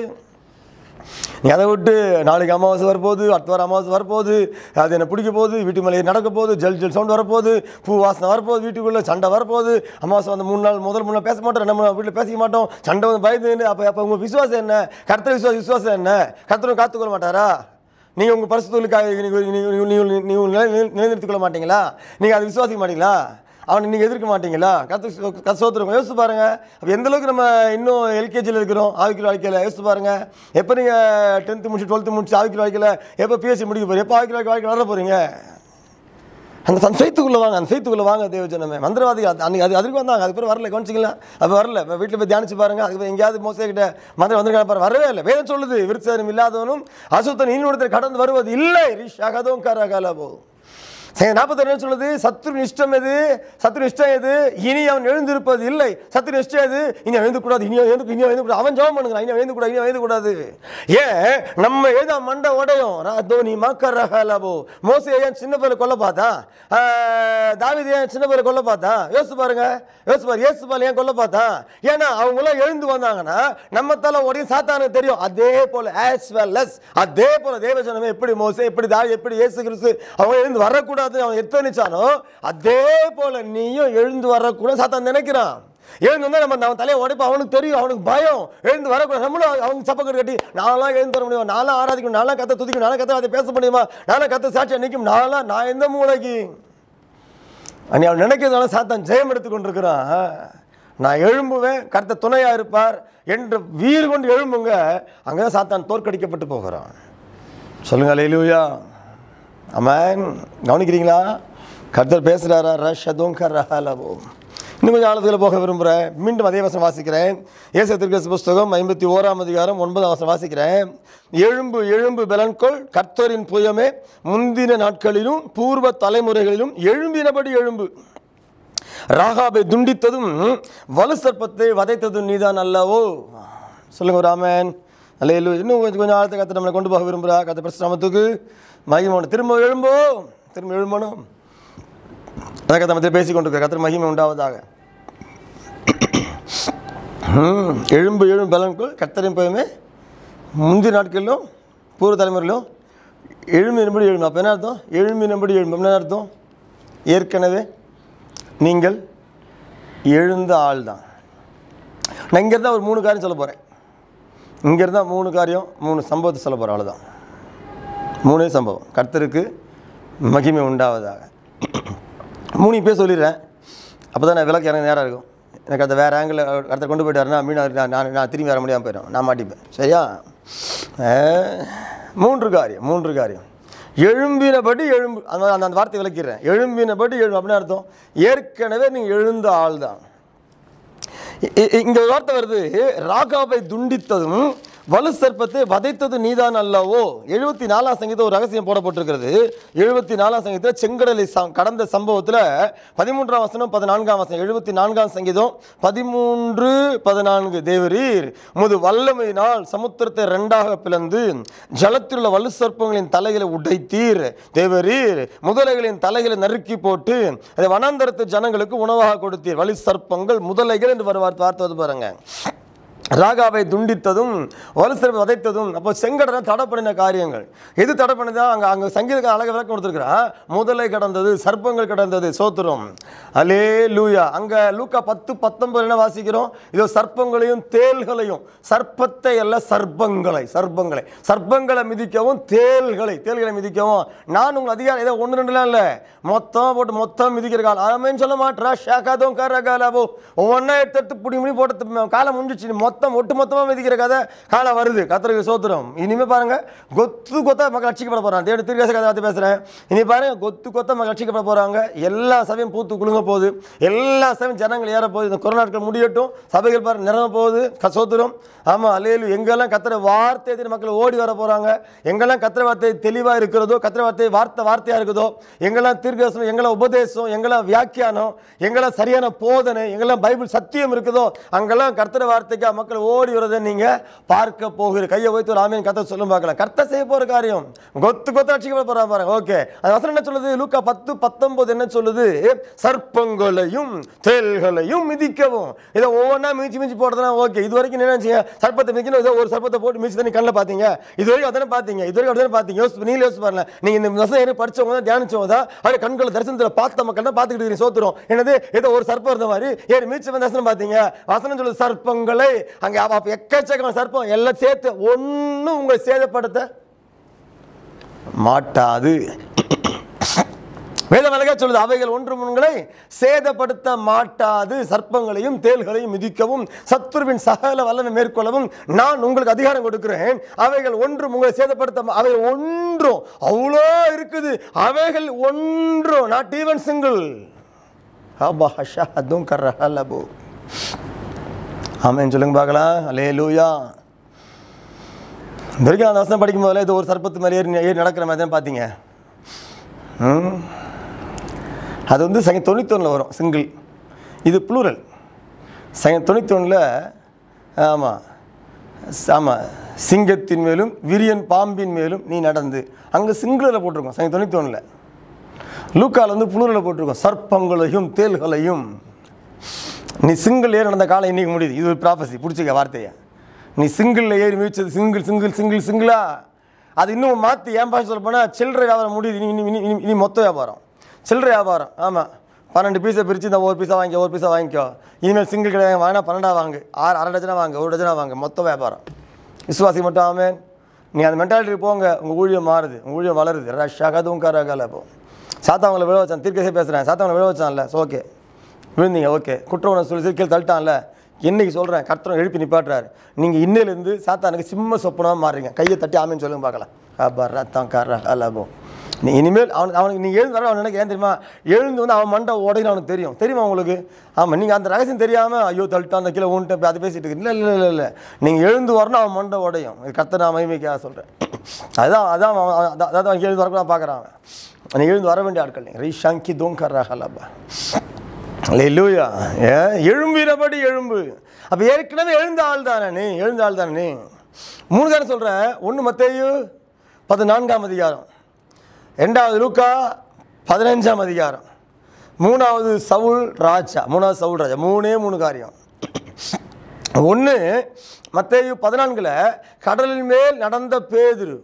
நீ அதை விட்டு நாளைக்கு அமாவாசை வரப்போகுது அடுத்த வாரம் அமாவாசை வரப்போகுது அது என்ன பிடிக்க போகுது வீட்டு மேலே நடக்க போகுது ஜல் ஜல் சவுண்ட் வரப்போகுது பூ வாசனை வரப்போகுது வீட்டுக்குள்ளே சண்டை வரப்போகுது. அமாவாசை வந்து மூணு நாள் முதல் மூணு நாள் பேச மாட்டோம் நம்ம வீட்டில் பேசிக்க மாட்டோம். சண்டை வந்து பயந்து அப்போ அப்போ உங்கள் விசுவாசம் என்ன? கர்த்தர் விசுவாசம் விசுவாசம் என்ன? கர்த்தரும் காத்துக்கொள்ள மாட்டாரா? நீங்கள் உங்கள் பரிசுத்தொழிலுக்காக நீங்கள் நிலைநிறுத்திக் கொள்ள மாட்டீங்களா? நீங்கள் அதை விசுவாசிக்க மாட்டீங்களா? அவனை நீங்கள் எதிர்க்க மாட்டீங்களா? கத்து கசோத்துருங்க யோசிச்சு பாருங்கள் அப்போ எந்தளவுக்கு நம்ம இன்னும் எல்கேஜியில் இருக்கிறோம்? ஆவிக்கிற வாழ்க்கையில் யோசிச்சு பாருங்கள் எப்போ நீங்கள் டென்த்து முடிச்சு டுவெல்த்து முடிச்சு ஆவிக்கிற வாழ்க்கையில் எப்போ பிஎஸ்சி முடிக்க போகிறீங்க எப்போ ஆவிக்கிற வாழ்க்கை வர போகிறீங்க அந்த அந்த ஃபெய்த்துக்குள்ளே வாங்க அந்த ஃபெய்த்துக்குள்ளே வாங்க தேவஜனமே. மந்திரவாதி அது அன்னைக்கு அது அதுக்கு வந்தாங்க. அதுக்கு பிறகு வரல கவனிச்சிங்களா அப்போ வரல. இப்போ வீட்டில் போய் தியானிச்சு பாருங்க. அதுக்கு எங்கேயாவது மோசே கிட்ட மந்திரம் வந்திருக்காங்க பாரு வரவே இல்லை. வேதம் சொல்லுது விருத்தம் இல்லாதவனும் அசுத்தன் இன்னொருத்தர் கடந்து வருவது இல்லை. ரிஷகதும் கரகால சரி நாற்பத்தி என்ன சொல்லுது சத்ரு இஷ்டம் எது? சத்ரு இஷ்டம் எது? இனி அவன் எழுந்திருப்பது இல்லை. சத்ரு இஷ்டம் எது? இனி எழுந்து கூடாது இனி எழுந்து இனி அவன் எழுந்துக்கூடாது. அவன் ஜோம் பண்ணுங்க இனி அவன் எழுந்துக்கூடாது இனி அவன் ஏன் நம்ம எழுத மண்டை உடையும். தோனி மக்கர் ரகலபோ மோசி ஏன் சின்ன பேரை கொல்ல பார்த்தா? தாவிது ஏன் சின்ன பேரை கொல்ல பார்த்தா? யோசிச்சு பாருங்க. யோசிச்சு பாரு ஏசு பால் ஏன் கொல்ல பார்த்தா? ஏன்னா அவங்களாம் எழுந்து வந்தாங்கன்னா நம்ம தலை உடையும் சாத்தானுக்கு தெரியும். அதே போல ஆஸ் வெல் அஸ் அதே போல தேவஜனமே எப்படி மோசம் எப்படி தாவி எப்படி ஏசு கிறிஸ்து அவங்க எழுந்து வரக்கூடாது. அவன் எத்தனிச்சானோ அதே போல நீயும் எழுந்து வரக்கூட சாத்தான் நினைக்கிறான். எழுந்து வந்தால் நம்ம அவன் தலையை உடைப்போம் அவனுக்கு தெரியும் அவனுக்கு பயம். எழுந்து வரக்கூடாது நம்மளும் அவங்க சப்பக்கட்டு கட்டி நான்லாம் எழுந்து வர முடியும்? நான்லாம் ஆராதிக்கணும் நான்லாம் கத்தை துதிக்கணும் நானும் கத்தை அதை பேச முடியுமா? நானும் கத்தை சாட்சியை நிற்கும் நான்லாம் நான் எந்த மூளைக்கு? நீ அவன் நினைக்கிறதுனால சாத்தான் ஜெயம் எடுத்து கொண்டிருக்கிறான். நான் எழும்புவேன் கருத்த துணையாக இருப்பார் என்று வீறு கொண்டு எழும்புங்க. அங்கே தான் சாத்தான் தோற்கடிக்கப்பட்டு போகிறான். சொல்லுங்கள் அலையிலூயா அமேன் கவனிக்கிறீங்களா? கர்த்தர் பேசுகிறாரா ரஷ் அதுவும் கரஹலவோ இன்னும் கொஞ்சம் ஆழத்தில் போக விரும்புகிறேன் மீண்டும் அதே வசனம் வாசிக்கிறேன். ஏசத்திற்கு புஸ்தகம் ஐம்பத்தி ஓராம் அதிகாரம் ஒன்பதாம் வசனம் வாசிக்கிறேன். எழும்பு எழும்பு பலன்கொள் கர்த்தரின் புயமே முந்தின நாட்களிலும் பூர்வ தலைமுறைகளிலும் எழும்பினபடி எழும்பு. ராகாபை துண்டித்ததும் வலு சர்ப்பத்தை வதைத்ததும் நீதான் அல்லவோ? சொல்லுங்க ராமன் அல்ல இன்னும் கொஞ்சம் கொஞ்சம் ஆழத்தை கற்று நம்மளை கொண்டு போக விரும்புகிறா கத்த பிரசிரமத்துக்கு மகிமோணும் திரும்ப எழும்போ திரும்ப எழும்பணும். அதை கத்தை மத்திய பேசி கொண்டு கத்திர மகிமை உண்டாவதாக. எழும்பு எழும்பு பலன்குள் கத்தரின் போயுமே. முந்தைய நாட்களிலும் பூர்வ தலைமுறையிலும் எழும்பினபடி எழும்பு அப்போ என்ன அர்த்தம்? எழும்பினபடி எழும்பு என்ன அர்த்தம்? ஏற்கனவே நீங்கள் எழுந்த ஆள் தான் நான் இங்கேருந்து ஒரு மூணு காரியம் சொல்ல போகிறேன் இங்கேருந்தா மூணு காரியம் மூணு சம்பவத்தை சொல்ல போகிறேன் அவ்வளோதான் மூணே சம்பவம். கர்த்தருக்கு மகிமை உண்டாவதாக. மூணு பேர் சொல்லிடுறேன். அப்போ தான் நான் விளக்கு இறங்க நேரம் இருக்கும். எனக்கு அந்த வேறு ஆங்கிள் அடுத்த கொண்டு போயிட்டாருன்னா மீன் நான் நான் திரும்பி வர முடியாமல் போயிடும். நான் மாட்டிப்பேன். சரியா? மூன்று காரியம் மூன்று காரியம். எழும்பினபடி எழும்பு அந்த அந்த அந்த வார்த்தை விளக்கிறேன் எழும்பினபடி எழும்பு அப்படின்னு அர்த்தம். ஏற்கனவே நீங்கள் எழுந்த ஆள் தான் இங்கே வார்த்தை வருது. ராகாவை துண்டித்ததும் வலு சர்ப்பத்தை வதைத்தது நீதான் அல்லவோ? எழுபத்தி நாலாம் சங்கீதம் ஒரு ரகசியம் போடப்பட்டிருக்கிறது. எழுபத்தி நாலாம் சங்கீதத்தில் செங்கடலை கடந்த சம்பவத்தில் பதிமூன்றாம் வசனம் பதினான்காம் வசனம் எழுபத்தி நான்காம் சங்கீதம் பதிமூன்று பதினான்கு. தேவரீர் முது வல்லமையினால் சமுத்திரத்தை ரெண்டாக பிளந்து ஜலத்தில் உள்ள வலு சர்ப்பங்களின் தலைகளை உடைத்தீர். தேவரீர் முதலைகளின் தலைகளை நறுக்கி போட்டு அதை வனாந்தரத்து ஜனங்களுக்கு உணவாக கொடுத்தீர். வலு சர்ப்பங்கள் முதலைகள் என்று வருவார் பார்த்தது வந்து பாருங்க. ராகாவை துண்டித்ததும் வலுசிறப்பு வதைத்ததும் அப்போ செங்கடனை தடை பண்ணின காரியங்கள். எது தடை பண்ணதா அங்கே அங்கே சங்கீதக்கு அழக விளக்கம் கொடுத்துருக்குறான் முதலை கடந்தது சர்ப்பங்கள் கடந்தது சோத்துரும். அலே லூயா அங்கே லூக்கா பத்து பத்தொன்பது என்ன வாசிக்கிறோம்? இதோ சர்ப்பங்களையும் தேள்களையும். சர்ப்பத்தை அல்ல சர்ப்பங்களை சர்ப்பங்களை. சர்ப்பங்களை மிதிக்கவும் தேள்களை தேள்களை மிதிக்கவும். நான் உங்கள் அதிகாரம் ஏதோ ஒன்று ரெண்டுலாம் இல்லை. மொத்தம் போட்டு மொத்தம் மிதிக்கிற காலம் அவன் சொல்ல மாட்டா ஷாக்காதும் கரகாலாவோ ஒவ்வொன்றா எடுத்து எடுத்து பிடி முடி போட்டு காலம் முடிஞ்சிச்சு மொத்தம் மொத்தம் ஒட்டு மொத்தமாக மிதிக்கிற கதை காலம் வருது. கத்திரிக்கு சோத்திரம். இனிமேல் பாருங்கள் கொத்து கொத்தா மக்கள் ரட்சிக்கப்பட போகிறான் தேடி திருக்கேச கதை பார்த்து பேசுகிறேன் இனி பாருங்கள் கொத்து கொத்தா மக்கள் ரட்சிக்கப்பட போகிறாங்க எல்லா சபையும் பூத்து குலுங்க போகுது. எல்லா சபையும் ஜனங்கள் ஏற போகுது. இந்த கொரோனா நாட்கள் முடியட்டும். சபைகள் பாரு நிரம்ப போகுது. க- ஆமாம் அலையலு எங்கெல்லாம் கத்திர வார்த்தை எதிர மக்கள் ஓடி வர போகிறாங்க எங்கெல்லாம் கத்திர வார்த்தை தெளிவாக இருக்கிறதோ கத்திர வார்த்தை வார்த்தை வார்த்தையாக இருக்குதோ எங்கெல்லாம் தீர்க்கதரிசனம் எங்கெல்லாம் உபதேசம் எங்கெல்லாம் வியாக்கியானம் எங்கெல்லாம் சரியான போதனை எங்கெல்லாம் பைபிள் சத்தியம் இருக்குதோ அங்கெல்லாம் கர்த்தர வார்த்தைக்கா மக்கள் ஓடி வரதை நீங்கள் பார்க்க போகிற கையை வைத்து ஒரு ஆமீன் கத்தை சொல்லும் பார்க்கலாம் கர்த்தர் செய்ய போகிற காரியம். கொத்து கொத்து அடிச்சுக்க போகிறா பாருங்க ஓகே. அது வசனம் என்ன சொல்லுது? லூக்கா பத்து பத்தொன்பது என்ன சொல்லுது? சர்ப்பங்களையும் தேல்களையும் மிதிக்கவும். இதை ஒவ்வொன்றா மிதிச்சு மிதிச்சு போடுறதுனா ஓகே. இது வரைக்கும் என்ன நினச்சிங்க? சர்ப்பத்தை மிதிக்கணும். ஏதோ ஒரு சர்ப்பத்தை போட்டு மிதிச்சு தான் கண்ணில் பார்த்தீங்க? இது வரைக்கும் அதானே பார்த்தீங்க? இது வரைக்கும் அப்படியே பார்த்தீங்க? யோசிச்சு நீங்கள் யோசிச்சு பாருங்க. நீங்க இந்த வசனம் ஏறி படிச்சவங்க தான் தியானிச்சவங்க தான் அப்படியே கண்களை தரிசனத்தில் பார்த்த மக்கள் தான் பார்த்துக்கிட்டு இருக்கீங்க சோத்துரும் என்னது? ஏதோ ஒரு சர்ப்பம் இருந்த மாதிரி. ஏறி மிதிச்சு வந்து தரிசனம் பார்த்தீங்க? வசனம் சொல்லுது சர்ப்பங்களை அங்கே அப்ப எக்கச்சக்கம் சர்ப்பம் எல்லாம் சேர்த்து ஒன்றும் உங்களை சேதப்படுத்த மாட்டாது. வேதம் அழகா சொல்லுது அவைகள் ஒன்றும் உங்களை சேதப்படுத்த மாட்டாது. சர்ப்பங்களையும் தேள்களையும் மிதிக்கவும் சத்துருவின் சகல வல்லமை மேற்கொள்ளவும் நான் உங்களுக்கு அதிகாரம் கொடுக்கிறேன். அவைகள் ஒன்றும் உங்களை சேதப்படுத்த அவைகள் ஒன்றும் அவ்வளோ இருக்குது. அவைகள் ஒன்றும் நாட் ஈவன் சிங்கிள் ஹபா ஹஷா அதுவும் கர்ரஹலபு. ஆமேன்னு சொல்லுங்க பார்க்கலாம். அலே லூயா இது வரைக்கும் அந்த வசனம் படிக்கும் போதில் இது ஒரு சர்ப்பத்து மாதிரி ஏறி ஏறி நடக்கிற மாதிரி தான் பார்த்தீங்க. ம்? அது வந்து சங்க தொண்ணூத்தொன்னில் வரும் சிங்கிள் இது ப்ளூரல் சங்க தொண்ணூத்தொன்னில் ஆமாம் ஆமாம் சிங்கத்தின் மேலும் விரியன் பாம்பின் மேலும் நீ நடந்து. அங்கே சிங்கிளில் போட்டிருக்கோம் சங்க தொண்ணூத்தொன்னில். லூக்காவில் வந்து புளூரில் போட்டிருக்கோம் சர்ப்பங்களையும் தேள்களையும். நீ சிங்கிள் ஏறி நடந்த காலம் இன்னைக்கு முடியுது. இது ஒரு ப்ராஃபஸி பிடிச்சிக்க வார்த்தையை. நீ சிங்கிளில் ஏறி மிதிச்சது சிங்கிள் சிங்கிள் சிங்கிள் சிங்கிளா அது இன்னும் மாற்றி ஏன் பாஷை சொல்ல போனால் சில்லற வியாபாரம் முடியுது. இனி இனி இனி இனி- மொத்த வியாபாரம். சில்லறை வியாபாரம். ஆமாம் பன்னெண்டு பீஸை பிரித்து இந்த ஒரு பீஸா வாங்கிக்கோ ஒரு பீஸா வாங்கிக்கோ. இனிமேல் சிங்கிள் கிடையாது வாங்கினா பன்னெண்டாக வாங்கு. ஆறு அரை டஜனா வாங்க ஒரு டஜனா வாங்க. மொத்த வியாபாரம். விசுவாசி மட்டும் ஆமேன். நீ அந்த மென்டாலிட்டி போங்க. உங்கள் ஊழியம் மாறுது. உங்கள் ஊழியம் வளருது. ரஷ்ஷாக ரஷகதும் கரகல இப்போ சாத்தாவங்களை விழ வச்சான். தீர்க்கசே பேசுகிறேன் சாத்தாவங்களை விழ வச்சான்ல. ஓகே விழுந்தீங்க ஓகே குற்ற உணர்வு சொல்லி கீழே தள்ளிட்டான்ல. இன்னைக்கு சொல்கிறேன் கர்த்தரம் எழுப்பி நிப்பாட்டுறாரு. நீங்கள் இன்னிலேருந்து சாத்தானுக்கு சிம்ம சொப்பனமாக மாறுறீங்க. கையை தட்டி ஆமைன்னு சொல்லுங்க பார்க்கலாம். அப்பா ரத்தம் கர அலபோ நீ இனிமேல் அவன் அவனுக்கு நீ எழுந்து வர அவன் நினைக்க ஏன் தெரியுமா? எழுந்து வந்து அவன் மண்டை உடையில அவனுக்கு தெரியும். தெரியுமா உங்களுக்கு? ஆமாம் நீங்கள் அந்த ரகசியம் தெரியாமல் ஐயோ தள்ளிட்டான் அந்த கீழே ஊன்ட்டு அது பேசிட்டு இருக்கு. இல்லை இல்லை இல்லை இல்லை. நீங்கள் எழுந்து வரணும் அவன் மண்டை உடையும். இது கர்த்தர் நான் மகிமைக்காக சொல்கிறேன் அதான் அதான் அவன் அதான் அவன் எழுந்து வரக்கூடாது பார்க்குறான். அவன் நீ எழுந்து வர வேண்டிய ஆட்கள் நீங்கள் ரீ ஷங்கி தூங்கர் ரஹலபா லூயா ஏ எழும்புகிறபடி எழும்பு. அப்போ ஏற்கனவே எழுந்த ஆள் தானே நீ? எழுந்த ஆள் தானே நீ? மூணு தானே சொல்கிறேன் ஒன்று மத்தேயு பதினான்காம் அதிகாரம். ரெண்டாவது லூக்கா பதினஞ்சாம் அதிகாரம். மூணாவது சவுல் ராஜா. மூணாவது சவுல் ராஜா. மூணே மூணு காரியம். ஒன்று மத்தேயு பதினான்கில் கடலின் மேல் நடந்த பேதிரு.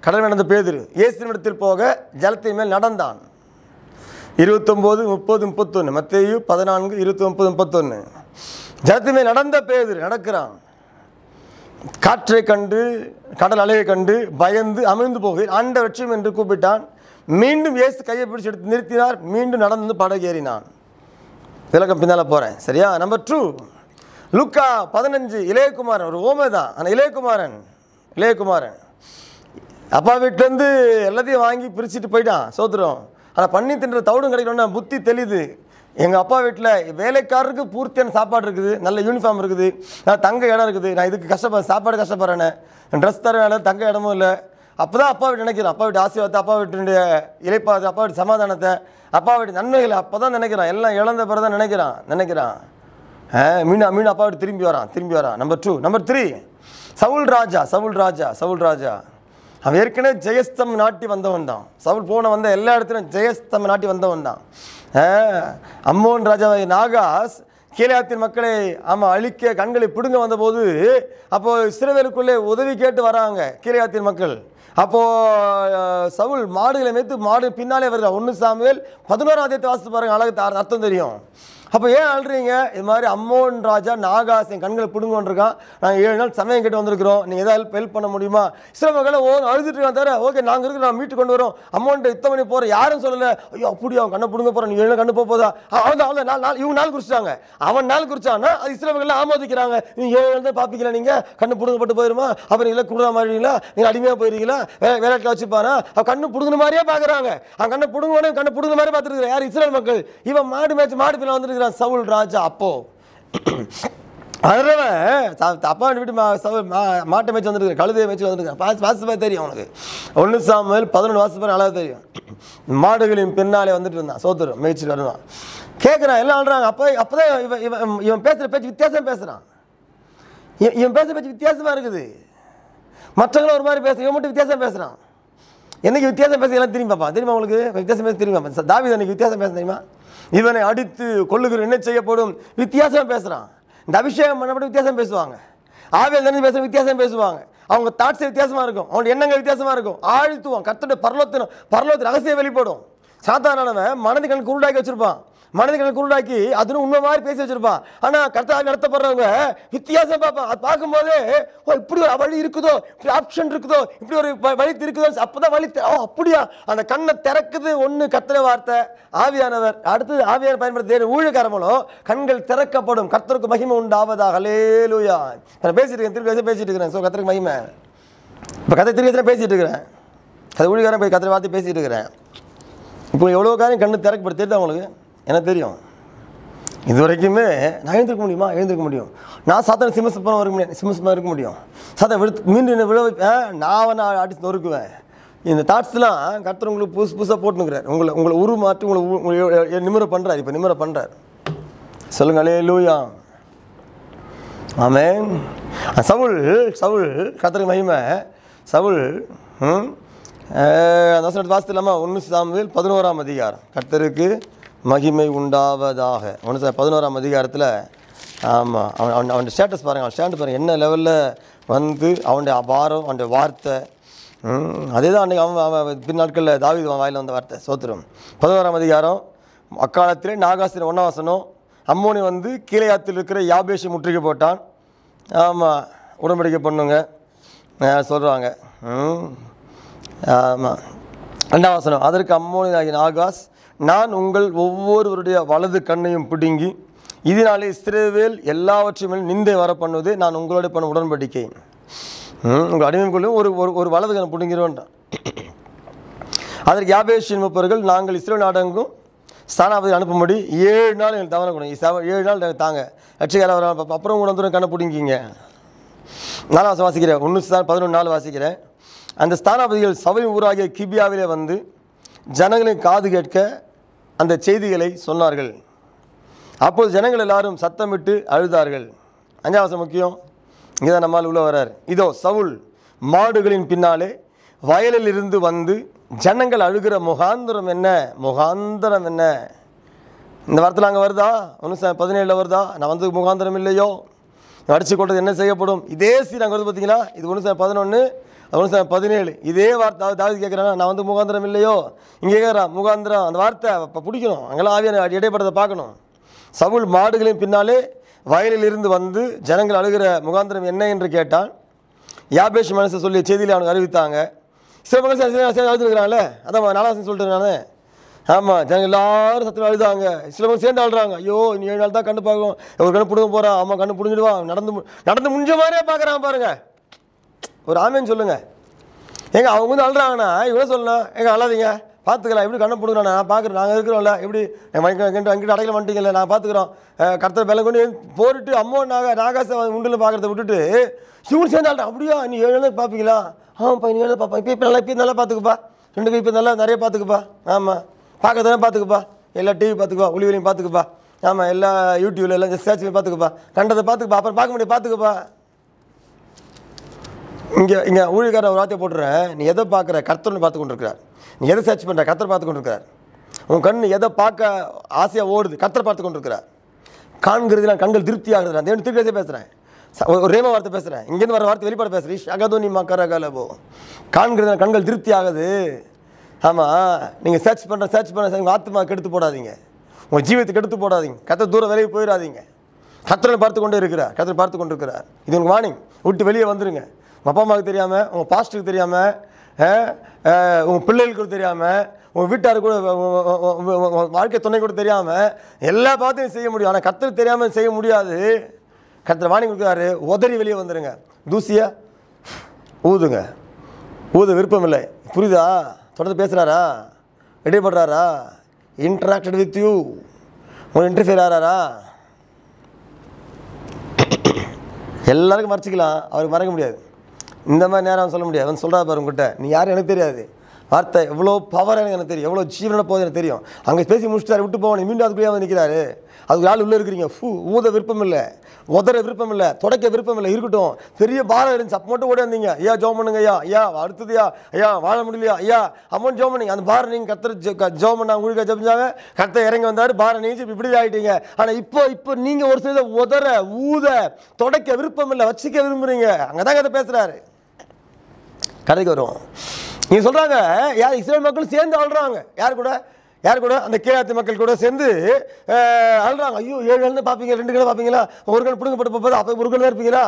கடல் நடந்த பேதுரு. இயேசுவினிடத்தில் போக ஜலத்தின் மேல் நடந்தான். இருபத்தொம்போது முப்பது முப்பத்தொன்று மத்தேயு பதினான்கு இருபத்தி முப்பது முப்பத்தொன்று ஜலத்தின் நடந்த பேதர் நடக்கிறான். காற்றை கண்டு கடல் அலையை கண்டு பயந்து அமிழ்ந்து போக ஆண்ட வெற்றியும் என்று கூப்பிட்டான். மீண்டும் இயேசு கையை பிடிச்சி எடுத்து நிறுத்தினார். மீண்டும் நடந்து படகேறினான் ஏறினான். விளக்கம் பின்னால் போகிறேன் சரியா? நம்பர் டூ லுக்கா பதினஞ்சு இளையகுமாரன். ஒரு ஓமை தான். ஆனால் இளையகுமாரன் இளையகுமாரன். அப்பா வீட்டிலேருந்து எல்லாத்தையும் வாங்கி பிரிச்சுட்டு போயிட்டான். சோத்துரும். ஆனால் பண்ணி தின்ற தவிடும் கிடைக்கணும்னா புத்தி தெளிது. எங்கள் அப்பா வீட்டில் வேலைக்காரருக்கு பூர்த்தியான சாப்பாடு இருக்குது நல்ல யூனிஃபார்ம் இருக்குது நான் தங்க இடம் இருக்குது நான் இதுக்கு கஷ்டப்படுறேன் சாப்பாடு கஷ்டப்படுறேனே. ட்ரெஸ் தர இடம் தங்க இடமும் இல்லை. அப்போ தான் அப்பா வீட்டு நினைக்கிறேன். அப்பா வீட்டு ஆசீர்வாதத்தை அப்பா வீட்டுடைய இழைப்பாது அப்பா வீட்டு சமாதானத்தை அப்பா வீட்டு நன்மைகளை அப்போ தான் நினைக்கிறான். எல்லாம் இழந்த பிறகு தான் நினைக்கிறான் நினைக்கிறான். ஆ, மீண்டும் மீண்டும் அப்பா வீட்டு திரும்பி வரான் திரும்பி வரான். Number two number three Saul ராஜா சவுல் ராஜா சவுல் ராஜா. அவன் ஏற்கனவே ஜெயஸ்தம் நாட்டி வந்தவன் தான் சவுல் போன வந்த எல்லா இடத்துலையும் ஜெயஸ்தம் நாட்டி வந்தவன் தான் அம்மோன் ராஜாவை நாகாஸ் கீழாத்தின் மக்களை ஆமாம் அழிக்க கண்களை பிடுங்க வந்தபோது அப்போது சிறுவேலுக்குள்ளே உதவி கேட்டு வராங்க கீழாத்தின் மக்கள். அப்போது சவுல் மாடுகளை மேய்த்து மாடு பின்னாலே வருகிறார். ஒன்று சாமுவேல் பதினோராம் தேதி வாசித்து பாருங்கள் அழகு அர்த்தம் தெரியும். அப்போ ஏன் அழுறீங்க? இது மாதிரி அம்மோன் ராஜா நாகாஸ் என் கண்களை பிடுங்கொண்டிருக்கான் நாங்கள் ஏழு நாள் சமயம் கேட்டு வந்திருக்கிறோம். நீங்கள் எதாவது ஹெல்ப் ஹெல்ப் பண்ண முடியுமா? சில மக்களை ஓ அழுதுட்டு இருக்கான் தவிர ஓகே நாங்கள் இருக்கிறோம் நான் மீட்டு கொண்டு வரோம். அமௌண்ட் இத்தனை மணி போகிறோம் யாரும் சொல்லலை. ஐயோ அப்படி அவன் கண்ணை பிடுங்க போகிறான் நீ ஏழு கண்ணு போக போதா? அவன் அவன் நாள் நாள் இவங்க நாள் குறிச்சிட்டாங்க அவன் நாள் குறிச்சான்னா அது இஸ்லாமர்கள் ஆமோதிக்கிறாங்க. நீ ஏழு நாள் தான் பார்ப்பீங்களா நீங்கள் கண்ணு பிடுங்கப்பட்டு போயிருமா? அப்புறம் இல்லை குடுற மாதிரிங்களா நீங்கள் அடிமையாக போயிருக்கீங்களா? வே வேலைக்கு வச்சுப்பானா? அவன் கண்ணு பிடுங்கின மாதிரியே பார்க்குறாங்க அவன் கண்ணை பிடுங்குவானே கண்ணு பிடுங்கின மாதிரி பார்த்துருக்காரு யார்? இஸ்ரேல் மக்கள். இவன் மாடு மேய்ச்சி மாடு பிள்ளை வந்துருக்கிறான். சவுல் ராஜா அப்போ. அதனால அப்பா வீட்டு மா சவுல் மா மாட்டை மேய்ச்சி வந்திருக்காரு கழுதையை மேய்ச்சி வந்திருக்காரு பாஸ் வாசு தெரியும் அவனுக்கு. ஒன்று சாமல் பதினொன்று வாசு நல்லா தெரியும். மாடுகளின் பின்னாலே வந்துட்டு இருந்தான் சோத்துரும் மேய்ச்சிட்டு வருவான் கேட்குறான் எல்லாம் ஆள்றாங்க அப்போ அப்போ தான் இவன் இவன் இவன் பேசுகிற பேச்சு வித்தியாசம் பேசுகிறான் இவன் இவன் பேசுகிற பேச்சு வித்தியாசமாக இருக்குது. மற்றவங்களும் ஒரு மாதிரி பேச இவன் மட்டும் வித்தியாசம் பேசுகிறான் என்னைக்கு வித்தியாசம் பேச எல்லாம் திரும்பி பார்ப்பான் தெரியுமா உங்களுக்கு? வித்தியாசம் பேச திரும்பி பார்ப்பான். தாவி அன்னைக்கு வித்தியாசம் பேச தெரியுமா? இவனை அடித்து கொள்ளுகிற என்ன செய்யப்படும்? வித்தியாசம் பேசுகிறான் இந்த அபிஷேகம் பண்ணப்பட்ட வித்தியாசம் பேசுவாங்க. ஆவியல் தானே பேசுகிற வித்தியாசம் பேசுவாங்க. அவங்க தாட்ஸ் வித்தியாசமாக இருக்கும். அவங்களோட எண்ணங்கள் வித்தியாசமாக இருக்கும். ஆழ்த்துவான். கத்தோட பரலோத்தின பரலோத்தின் ரகசியம் வெளிப்படும். சாத்தானவன் மனது கண் குருடாக்கி வச்சுருப்பான். மனது குருடாக்கி அதுன்னு உண்மை மாதிரி பேசி வச்சிருப்பான். ஆனால் கரெக்டாக நடத்தப்படுறவங்க வித்தியாசம் பார்ப்பான். அது பார்க்கும்போதே ஓ இப்படி ஒரு வழி இருக்குதோ? இப்படி ஆப்ஷன் இருக்குதோ? இப்படி ஒரு வழி இருக்குதோ அப்பதான் வழி ஓ அப்படியா? அந்த கண்ணை திறக்குது ஒன்று கத்திர வார்த்தை. ஆவியானவர். அடுத்தது ஆவியார் பயன்படுத்த ஊழியக்கார கண்கள் திறக்கப்படும். கர்த்தருக்கு மகிமை உண்டாவதாக. லேலுயா நான் பேசிட்டு இருக்கேன். திருப்பி பேசிட்டு இருக்கிறேன். ஸோ கத்திரக்கு மகிமை. இப்போ கதை திருப்பி பேசிட்டு இருக்கிறேன். அது ஊழியக்காரன் போய் கத்திர வார்த்தை பேசிட்டு இருக்கிறேன். இப்போ எவ்வளோ காரியம் கண்ணு திறக்கப்பட்டு தெரியுதா உங்களுக்கு? எனக்கு தெரியும். இது வரைக்குமே நான் எழுந்திருக்க முடியுமா? எழுந்திருக்க முடியும். நான் சாத்தான சிம்மசப்பனம் இருக்க முடியும். சிம்மசமாக இருக்க முடியும். சாத்தா விழு மீண்டும் என்ன விழ வைப்பேன் நான் அவனை அடிச்சு நொறுக்குவேன் இந்த தாட்ஸ்லாம் கருத்தர் உங்களுக்கு புதுசு புதுசாக போட்டுனுக்கிறார். உங்களை உங்களை உருமாற்றி உங்களை உங்களை நிமிர பண்ணுறார் இப்போ நிமிர பண்ணுறார் சொல்லுங்க அலே லூயா ஆமே சவுல் சவுல் கர்த்தருக்கு மகிமை. சவுல் அந்த வசனத்தை வாசித்து இல்லாமல் ஒன்று சாமியில் பதினோராம் அதிகாரம். கர்த்தருக்கு மகிமை உண்டாவதாக. ஒன்று சார் பதினோராம் அதிகாரத்தில் ஆமாம் அவன் அவன் அவன் ஸ்டேட்டஸ் பாருங்கள் அவன் ஸ்டாண்டு பாருங்கள் என்ன லெவலில் வந்து அவனுடைய அபாரம் அவனுடைய வார்த்தை அதே தான் அன்றைக்கி அவன் அவன் பின் நாட்களில் வாயில் வந்த வார்த்தை சோத்திரம். பதினோராம் அதிகாரம் அக்காலத்திலே நாகாசிரியர் ஒன்னவாசனம் அம்மோனி வந்து கீழையாத்தில் இருக்கிற யாபேஷை முற்றுகை போட்டான். ஆமாம் உடன்படிக்கை பண்ணுங்க சொல்கிறாங்க ஆமாம் ரெண்டாம் வசனம் அதற்கு அம்மோனியாகிய நாகாஸ் நான் உங்கள் ஒவ்வொருவருடைய வலது கண்ணையும் பிடுங்கி இதனாலே இஸ்ரேவேல் எல்லாவற்றையும் நிந்தை வர பண்ணுவது நான் உங்களோட பண்ண உடன்படிக்கை. ம், உங்கள் அடிமைக்குள்ளும் ஒரு ஒரு ஒரு வலது கண்ணை பிடுங்கிறோன்றான் அதற்கு யாபேஷின் முப்பவர்கள் நாங்கள் இஸ்ரேல் நாடெங்கும் ஸ்தானாபதி அனுப்பும்படி ஏழு நாள் எங்களுக்கு தவணை கொடுங்க. ஏழு நாள் எனக்கு தாங்க. லட்சிகார அப்புறம் கூட வந்து கண்ணை பிடிங்கிங்க நாலாம் வருஷம் வாசிக்கிறேன். ஒன்று ஸ்தான் பதினொன்று நாள் வாசிக்கிறேன். அந்த ஸ்தானாபதிகள் சபை ஊராகிய கிபியாவிலே வந்து ஜனங்களின் காது கேட்க அந்த செய்திகளை சொன்னார்கள். அப்போது ஜனங்கள் எல்லாரும் சத்தமிட்டு அழுதார்கள். அஞ்சாவசம் முக்கியம். இங்கே தான் நம்மால் உள்ள வரார் இதோ சவுல் மாடுகளின் பின்னாலே வயலில் இருந்து வந்து ஜனங்கள் அழுகிற முகாந்திரம் என்ன? முகாந்திரம் என்ன? இந்த வாரத்தில் அங்கே வருதா? ஒன்று பதினேழில் வருதா? நான் வந்து முகாந்திரம் இல்லையோ? அடிச்சு கொண்டது என்ன செய்யப்படும்? இதே சீன் அங்கே வருது பார்த்தீங்களா இது ஒன்று சார் பதினொன்று அவனு சார் பதினேழு. இதே வார்த்தை தாவது கேட்குறான் நான் வந்து முகாந்திரம் இல்லையோ? இங்கே கேட்குறான் முகாந்திரம் அந்த வார்த்தை இப்போ பிடிக்கணும். அங்கெல்லாம் ஆவியான இடைப்படத்தை பார்க்கணும். சவுல் மாடுகளின் பின்னாலே வயலில் இருந்து வந்து ஜனங்கள் அழுகிற முகாந்திரம் என்ன என்று கேட்டான். யாபேஷ் மனசை சொல்லிய செய்தியில் அவனுக்கு அறிவித்தாங்க. சில மக்கள் அழுதுருக்கிறான்ல? அதான் நாலாசன் சொல்லிட்டு நான் ஆமாம் ஜனங்கள் எல்லாரும் சத்தம் அழுதாங்க. சில பேர் சேர்ந்து அழுறாங்க ஐயோ இன்னும் ஏழு நாள் தான் கண்ணு பார்க்கும். ஒரு கண்ணு பிடுங்க போகிறான் ஆமாம் கண்ணு பிடிஞ்சிடுவான் நடந்து நடந்து முடிஞ்ச மாதிரியே பார்க்குறான் பாருங்கள் ஒரு ஆமேன்னு சொல்லுங்கள் ஏங்க அவங்க வந்து அழுறாங்கண்ணா. இவ்வளோ சொல்லலாம் ஏங்க அழாதீங்க. பார்த்துக்கலாம். எப்படி கண்ணை பிடுங்குறோம் நான் பார்க்குறேன். நாங்கள் இருக்கிறோம்ல. எப்படி? எங்கிட்ட அங்கிட்ட அடையில வந்துட்டீங்கல்ல. நான் பார்த்துக்குறோம். கருத்தை வெள்ளை கொண்டு போட்டுட்டு அம்மோ நாக நாகாச உண்டில் பார்க்குறத விட்டுட்டு இவனு சேர்ந்து அப்படியா? நீ ஏழு நாள் பார்ப்பீங்களா? ஆமாப்பா நீ ஏழு பார்ப்பா. இப்போ இப்போ நல்லா இப்போ நல்லா பார்த்துக்குப்பா. ரெண்டு பேர் இப்போ நல்லா நிறைய பார்த்துக்குப்பா. ஆமாம் பார்க்கறதெல்லாம் பார்த்துக்குப்பா. எல்லா டிவி பார்த்துக்குப்பா. ஒளிவரையும் பார்த்துக்குப்பா. ஆமாம் எல்லா யூடியூப்ல எல்லாம் சர்ச் பார்த்துக்குப்பா. கண்டதை பார்த்துக்குப்பா. அப்புறம் பார்க்க முடியும் பார்த்துக்குப்பா. இங்கே இங்கே ஊழியக்காரன் ஒரு வார்த்தையை போட்டுறேன் நீ எதை பார்க்குற? கர்த்தர்னு பார்த்து கொண்டிருக்கிறார் நீ எதை சர்ச் பண்ணுற கர்த்தர் பார்த்து கொண்டிருக்கிறார் உன் கண் எதை பார்க்க ஆசையாக ஓடுது? கர்த்தர் பார்த்து கொண்டிருக்கிறார் காண்கிறது நான் கண்கள் திருப்தி ஆகுது நான் தேவன் திருப்பி பேசுகிறேன் ஒரு ரேம வார்த்தை பேசுகிறேன் இங்கேருந்து வர வார்த்தை வெளிப்பாடு பேசுகிறேன் அகதோ நீ மக்கர கலபோ காண்கிறது நான் கண்கள் திருப்தி ஆகுது ஆமாம் நீங்கள் சர்ச் பண்ணுற சர்ச் பண்ண உங்கள் ஆத்மா கெடுத்து போடாதீங்க. உங்கள் ஜீவத்தை கெடுத்து போடாதீங்க. கத்தை தூரம் விலகி போயிடாதீங்க கத்தரை பார்த்து கொண்டே இருக்கிறார். கத்தரை பார்த்து கொண்டு இருக்கிறார் இது உங்களுக்கு வார்னிங் விட்டு வெளியே வந்துருங்க. உங்கள் அப்பா அம்மாவுக்கு தெரியாமல் உங்கள் பாஸ்டருக்கு தெரியாமல் உங்கள் பிள்ளைகளுக்கு தெரியாமல் உங்கள் வீட்டாருக்கு கூட வாழ்க்கை துணை கூட தெரியாமல் எல்லா பார்த்தையும் செய்ய முடியும். ஆனால் கத்தர் தெரியாமல் செய்ய முடியாது. கத்தர் வாணி கொடுக்குறாரு உதறி வெளியே வந்துடுங்க தூசியா ஊதுங்க. ஊத விருப்பம் இல்லை. புரியுதா? தொடர்ந்து பேசுகிறாரா இடைப்படுறாரா இன்ட்ராக்டட் வித் யூ உங்களை இன்டர்ஃபியர் ஆகிறாரா எல்லாருக்கும் மறைச்சிக்கலாம். அவருக்கு மறைக்க முடியாது. இந்த மாதிரி நேரம் சொல்ல முடியாது. அவன் சொல்கிறா பாரு உங்ககிட்ட நீ யாரும் எனக்கு தெரியாது. வார்த்தை எவ்வளோ பவர் எனக்கு தெரியும். எவ்வளோ ஜீவன போகுது எனக்கு தெரியும். அங்கே பேசி முடிச்சிட்டாரு விட்டு போகணும் மீண்டும் அதுக்குள்ளேயே வந்து நிற்கிறாரு அதுக்கு ஆள் உள்ளே இருக்கிறீங்க. ஃபூ ஊத விருப்பம் இல்லை. உதற விருப்பம் இல்லை. தொடக்க விருப்பம் இல்லை. இருக்கட்டும். பெரிய பாரம் இருந்துச்சு. அப்போ மட்டும் ஓடி வந்தீங்க. ஐயா ஜோ பண்ணுங்க ஐயா. ஐயா அடுத்ததுயா ஐயா. வாழ முடியலையா? ஐயா அம்மன் ஜோ பண்ணுங்க. அந்த பாரம் நீங்கள் கத்துற ஜோ பண்ணா உங்களுக்கு ஜபிச்சாங்க. கத்த இறங்கி வந்தார். பாரம் நீச்சு இப்படி ஆகிட்டீங்க ஆனால் இப்போ இப்போ நீங்கள் ஒரு சில உதற ஊத தொடக்க விருப்பம் இல்லை. வச்சுக்க விரும்புகிறீங்க அங்கே தான் கதை பேசுகிறாரு கதைக்கு வரும் நீங்கள் சொல்கிறாங்க யார் இஸ்ரேல் மக்கள் சேர்ந்து அழுறாங்க. யார் கூட? யார் கூட? அந்த கீழாத்து மக்கள் கூட சேர்ந்து அழுறாங்க. ஐயோ ஏழு கலந்து பார்ப்பீங்க ரெண்டு கண்ணு பார்ப்பீங்களா? ஒரு கண் பிடுங்கப்பட்டு போகுது அப்போ ஒரு கண்ணு இருப்பீங்களா?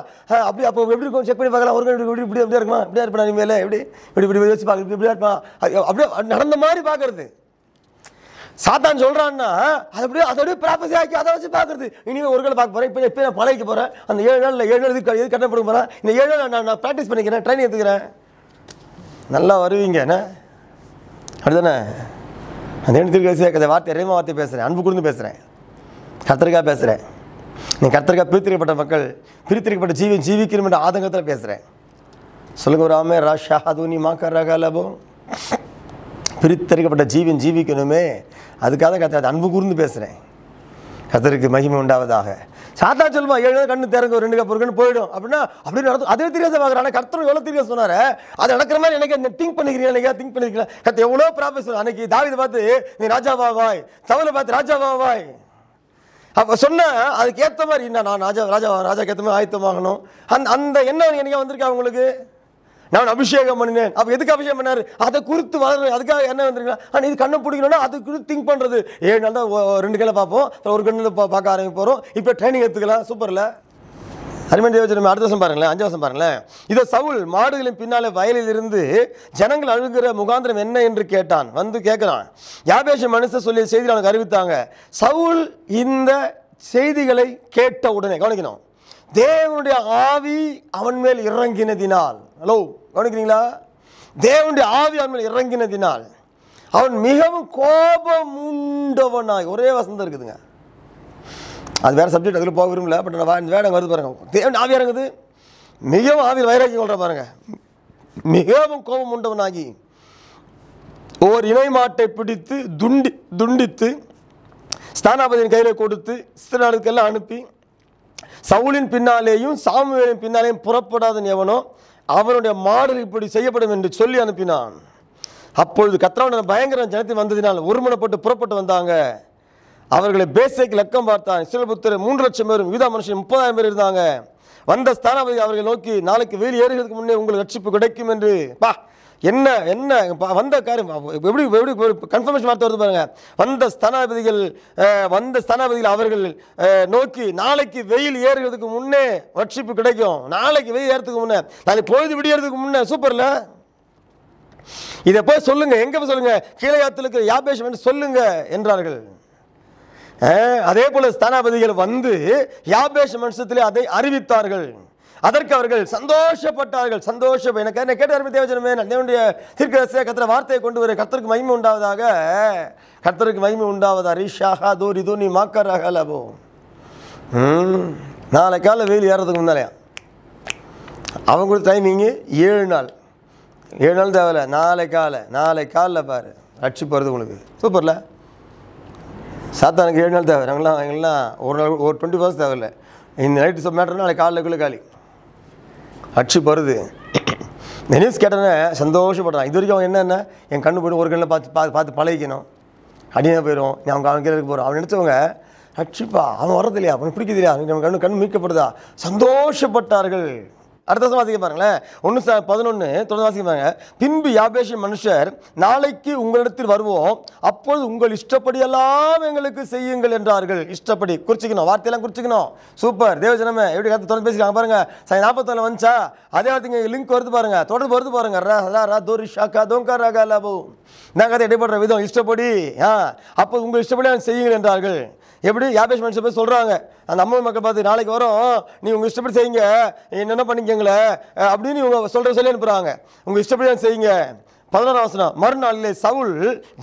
அப்படி அப்போ எப்படி இருக்கும்? செக் பண்ணி பார்க்கலாம். ஒரு கண் இப்படி இப்படி இப்படி இருக்குமா? இப்படியா இருப்பா நீ மேலே? எப்படி? இப்படி இப்படி வச்சு பார்க்க இப்படி இப்படியா இருப்பான். அப்படியே நடந்த மாதிரி பார்க்குறது. சாத்தான் சொல்கிறான்னா அது அப்படியே அதை அப்படியே ப்ராப்பர்சி ஆக்கி அதை வச்சு பார்க்குறது. இனிமேல் ஒரு நாள் பார்க்க போகிறேன் இப்போ இப்போ நான் பழகிக்க போகிறேன் அந்த ஏழு நாளில் ஏழு நாள் இதுக்கு எது கட்டணம் கொடுக்க இந்த ஏழு நாள் நான் நான் ப்ராக்டிஸ் பண்ணிக்கிறேன் ட்ரைனிங் எடுத்துக்கிறேன். நல்லா வருவீங்க என்ன? அப்படிதானே? அந்த எடுத்துருக்க கதை வார்த்தை இறைம வார்த்தை பேசுகிறேன் அன்பு கூர்ந்து பேசுகிறேன் கர்த்தருக்காக பேசுகிறேன் நீ கர்த்தருக்காக பிரித்திருக்கப்பட்ட மக்கள் பிரித்திருக்கப்பட்ட ஜீவி ஜீவிக்கணும் என்ற ஆதங்கத்தில் பேசுகிறேன் சொல்லுங்க ராமே ராஷா தூனி மாக்கா ரகாலபோ பிரித்தெடுக்கப்பட்ட ஜீவன் ஜீவிக்கணுமே. அதுக்காக கத்த அன்பு கூர்ந்து பேசுகிறேன் கத்தருக்கு மகிமை உண்டாவதாக. சாத்தா சொல்லுமா ஏழு கண்ணு திறங்க ஒரு ரெண்டு கப் ஒரு போயிடும். அப்படின்னா அப்படி நடத்தும் அதே தெரியாத பார்க்குறேன் ஆனால் கர்த்தர் எவ்வளோ தெரியாது சொன்னார். அது நடக்கிற மாதிரி எனக்கு திங்க் பண்ணிக்கிறீங்க எனக்கு திங்க் பண்ணிக்கிறேன் கத்த எவ்வளோ ப்ராஃபஸ் அன்னைக்கு தாவிதை பார்த்து நீ ராஜாவாவாய் தவளை பார்த்து ராஜாவாவாய் அப்போ சொன்ன அதுக்கு ஏற்ற மாதிரி என்ன நான் ராஜா ராஜா ராஜாக்கு ஏற்ற மாதிரி ஆயத்தமாகணும் அந்த அந்த எண்ணம் என்னைக்கு வந்திருக்கா உங்களுக்கு நான் அபிஷேகம் பண்ணினேன். அப்போ எதுக்கு அபிஷேகம் பண்ணார்? அதை குறித்து வளர்றது அதுக்காக என்ன வந்துருக்கலாம் ஆனால் இது கண்ணை பிடிக்கணும்னா அது குறித்து திங்க் பண்ணுறது ஏழு நாள் தான் ரெண்டு கையில் பார்ப்போம். ஒரு கண்ணில் பா பார்க்க ஆரம்பி போகிறோம் இப்போ ட்ரைனிங் எடுத்துக்கலாம். சூப்பரில் அருமையான தேவச்சனம் அடுத்த வருஷம் பாருங்களேன். அஞ்சு வருஷம் பாருங்களேன். இதை சவுல் மாடுகளின் பின்னாலே வயலில் இருந்து ஜனங்கள் அழுகிற முகாந்திரம் என்ன என்று கேட்டான். வந்து கேட்குறான். யாபேஷ மனுஷன் சொல்லிய செய்தி அவனுக்கு அறிவித்தாங்க. சவுல் இந்த செய்திகளை கேட்ட உடனே கவனிக்கணும். தேவனுடைய ஆவி அவன் மேல் இறங்கினதினால். ஹலோ கவனிக்கிறீங்களா? தேவனுடைய ஆவி அவன் மேல் இறங்கினதினால் அவன் மிகவும் கோபம் உண்டவனாய். ஒரே வசந்தம் இருக்குதுங்க. அது வேறு சப்ஜெக்ட் அதில் போக விரும்பல பட் நான் வேடம் வருது பாருங்க. தேவன் ஆவி இறங்குது. மிகவும் ஆவியில் வைராக்கி கொள்கிற பாருங்க. மிகவும் கோபம் உண்டவனாகி ஓர் இணை மாட்டை பிடித்து துண்டி துண்டித்து ஸ்தானாபதியின் கையில் கொடுத்து இஸ்ரேலுக்கெல்லாம் அனுப்பி சவுலின் பின்னாலேயும் சாமுவேலின் பின்னாலேயும் புறப்படாதன் எவனோ அவனுடைய மாடல் இப்படி செய்யப்படும் என்று சொல்லி அனுப்பினான். அப்பொழுது கத்ராவுடைய பயங்கர ஜனத்தை வந்ததினால் ஒருமனப்பட்டு புறப்பட்டு வந்தாங்க. அவர்களை பேசைக்கு லக்கம் பார்த்தான். இஸ்ரேல் மூன்று லட்சம் பேரும் யூதா மனுஷன் முப்பதாயிரம் பேர் இருந்தாங்க. வந்த ஸ்தானாபதி அவர்களை நோக்கி நாளைக்கு வெயில் ஏறுகிறதுக்கு முன்னே உங்களுக்கு ரட்சிப்பு கிடைக்கும் என்று. பா என்ன என்ன வந்த காரியம் எப்படி எப்படி கன்ஃபர்மேஷன் வார்த்தை வருது பாருங்க. வந்த ஸ்தானாபதிகள் வந்த ஸ்தானாபதிகள் அவர்கள் நோக்கி நாளைக்கு வெயில் ஏறுகிறதுக்கு முன்னே ரட்சிப்பு கிடைக்கும். நாளைக்கு வெயில் ஏறதுக்கு முன்னே. நாளைக்கு பொழுது விடியறதுக்கு முன்னே சூப்பரில் இதை போய் சொல்லுங்க எங்க போய் சொல்லுங்க? கீழையாத்தில் இருக்கிற யாபேஷம் என்று சொல்லுங்க என்றார்கள். அதே போல ஸ்தானாபதிகள் வந்து யாபேஷ் மனுஷத்திலே அதை அறிவித்தார்கள். அதற்கு அவர்கள் சந்தோஷப்பட்டார்கள். சந்தோஷம். எனக்கு என்ன கேட்டார் தேவஜனமே நான் தேவனுடைய கத்திர வார்த்தையை கொண்டு வர கத்தருக்கு மகிமை உண்டாவதாக. கர்த்தருக்கு மகிமை உண்டாவதா ரீஷாகா தூரி தூணி மாக்கராக லபோ நாளை காலை வெயில் ஏறதுக்கு முன்னாலையா அவங்க டைமிங்கு ஏழு நாள். ஏழு நாள் தேவையில்ல. நாளை காலை. நாளை காலில் பாரு. அடிச்சு போகிறது உங்களுக்கு. சூப்பரில் சாத்தானுக்கு ஏழு நாள் தேவை. நாங்களாம் எங்கெல்லாம் ஒரு நாள் ஒரு டுவெண்ட்டி ஃபோர்ஸ் தேவையில்ல. இந்த நைட்டு மேட்ரு நாளைக்கு காலைக்குள்ளே காலி. அச்சு போகிறது இந்த நியூஸ் கேட்டோன்னே சந்தோஷப்படுறான் இது வரைக்கும் அவன் என்னென்ன என் கண்ணு போய்ட்டு ஒரு கண்ணில் பார்த்து பார்த்து பார்த்து பழகிக்கணும். அடியாக போயிடும் நான் அவங்க அவன் கீழே போகிறோம் அவன் நினச்சவங்க அச்சுப்பா அவன் வர்றது இல்லையா அவன் பிடிக்குது இல்லையா? நம்ம கண்ணு கண் மீட்கப்படுதா? சந்தோஷப்பட்டார்கள். அடுத்த வருஷம் வாசிக்க பாருங்களேன். ஒன்று ச பதினொன்று தொடர்ந்து வாசிக்க பாருங்க. பின்பு யாபேஷ மனுஷர் நாளைக்கு உங்களிடத்தில் வருவோம். அப்போது உங்கள் இஷ்டப்படியெல்லாம் எங்களுக்கு செய்யுங்கள் என்றார்கள். இஷ்டப்படி. குறிச்சிக்கணும். வார்த்தையெல்லாம் குறிச்சிக்கணும். சூப்பர். தேவஜனமே எப்படி கற்று தொடர்ந்து பேசிக்கலாம் பாருங்க. சாய் நாற்பத்தொன்னு வந்துச்சா? அதே வார்த்தைங்க லிங்க் வருது பாருங்க. தொடர்ந்து வருது பாருங்க. ரா ரா ரா தோரி ஷாக்கா தோங்கா ராகா லாபு நாங்கள் கதை இடைப்படுற விதம். இஷ்டப்படி ஆ அப்போ உங்கள் இஷ்டப்படி செய்யுங்கள் என்றார்கள். எப்படி யாபேஷ் மனுஷன் போய் சொல்கிறாங்க அந்த அம்மா மக்கள் பார்த்து நாளைக்கு வரோம். நீ உங்கள் இஷ்டப்படி செய்யுங்க. என்னென்ன பண்ணிக்கங்களே? அப்படின்னு இவங்க சொல்கிற சொல்லி அனுப்புகிறாங்க உங்கள் இஷ்டப்படி செய்யுங்க. பதினோராம் வசனம் மறுநாளிலே சவுல்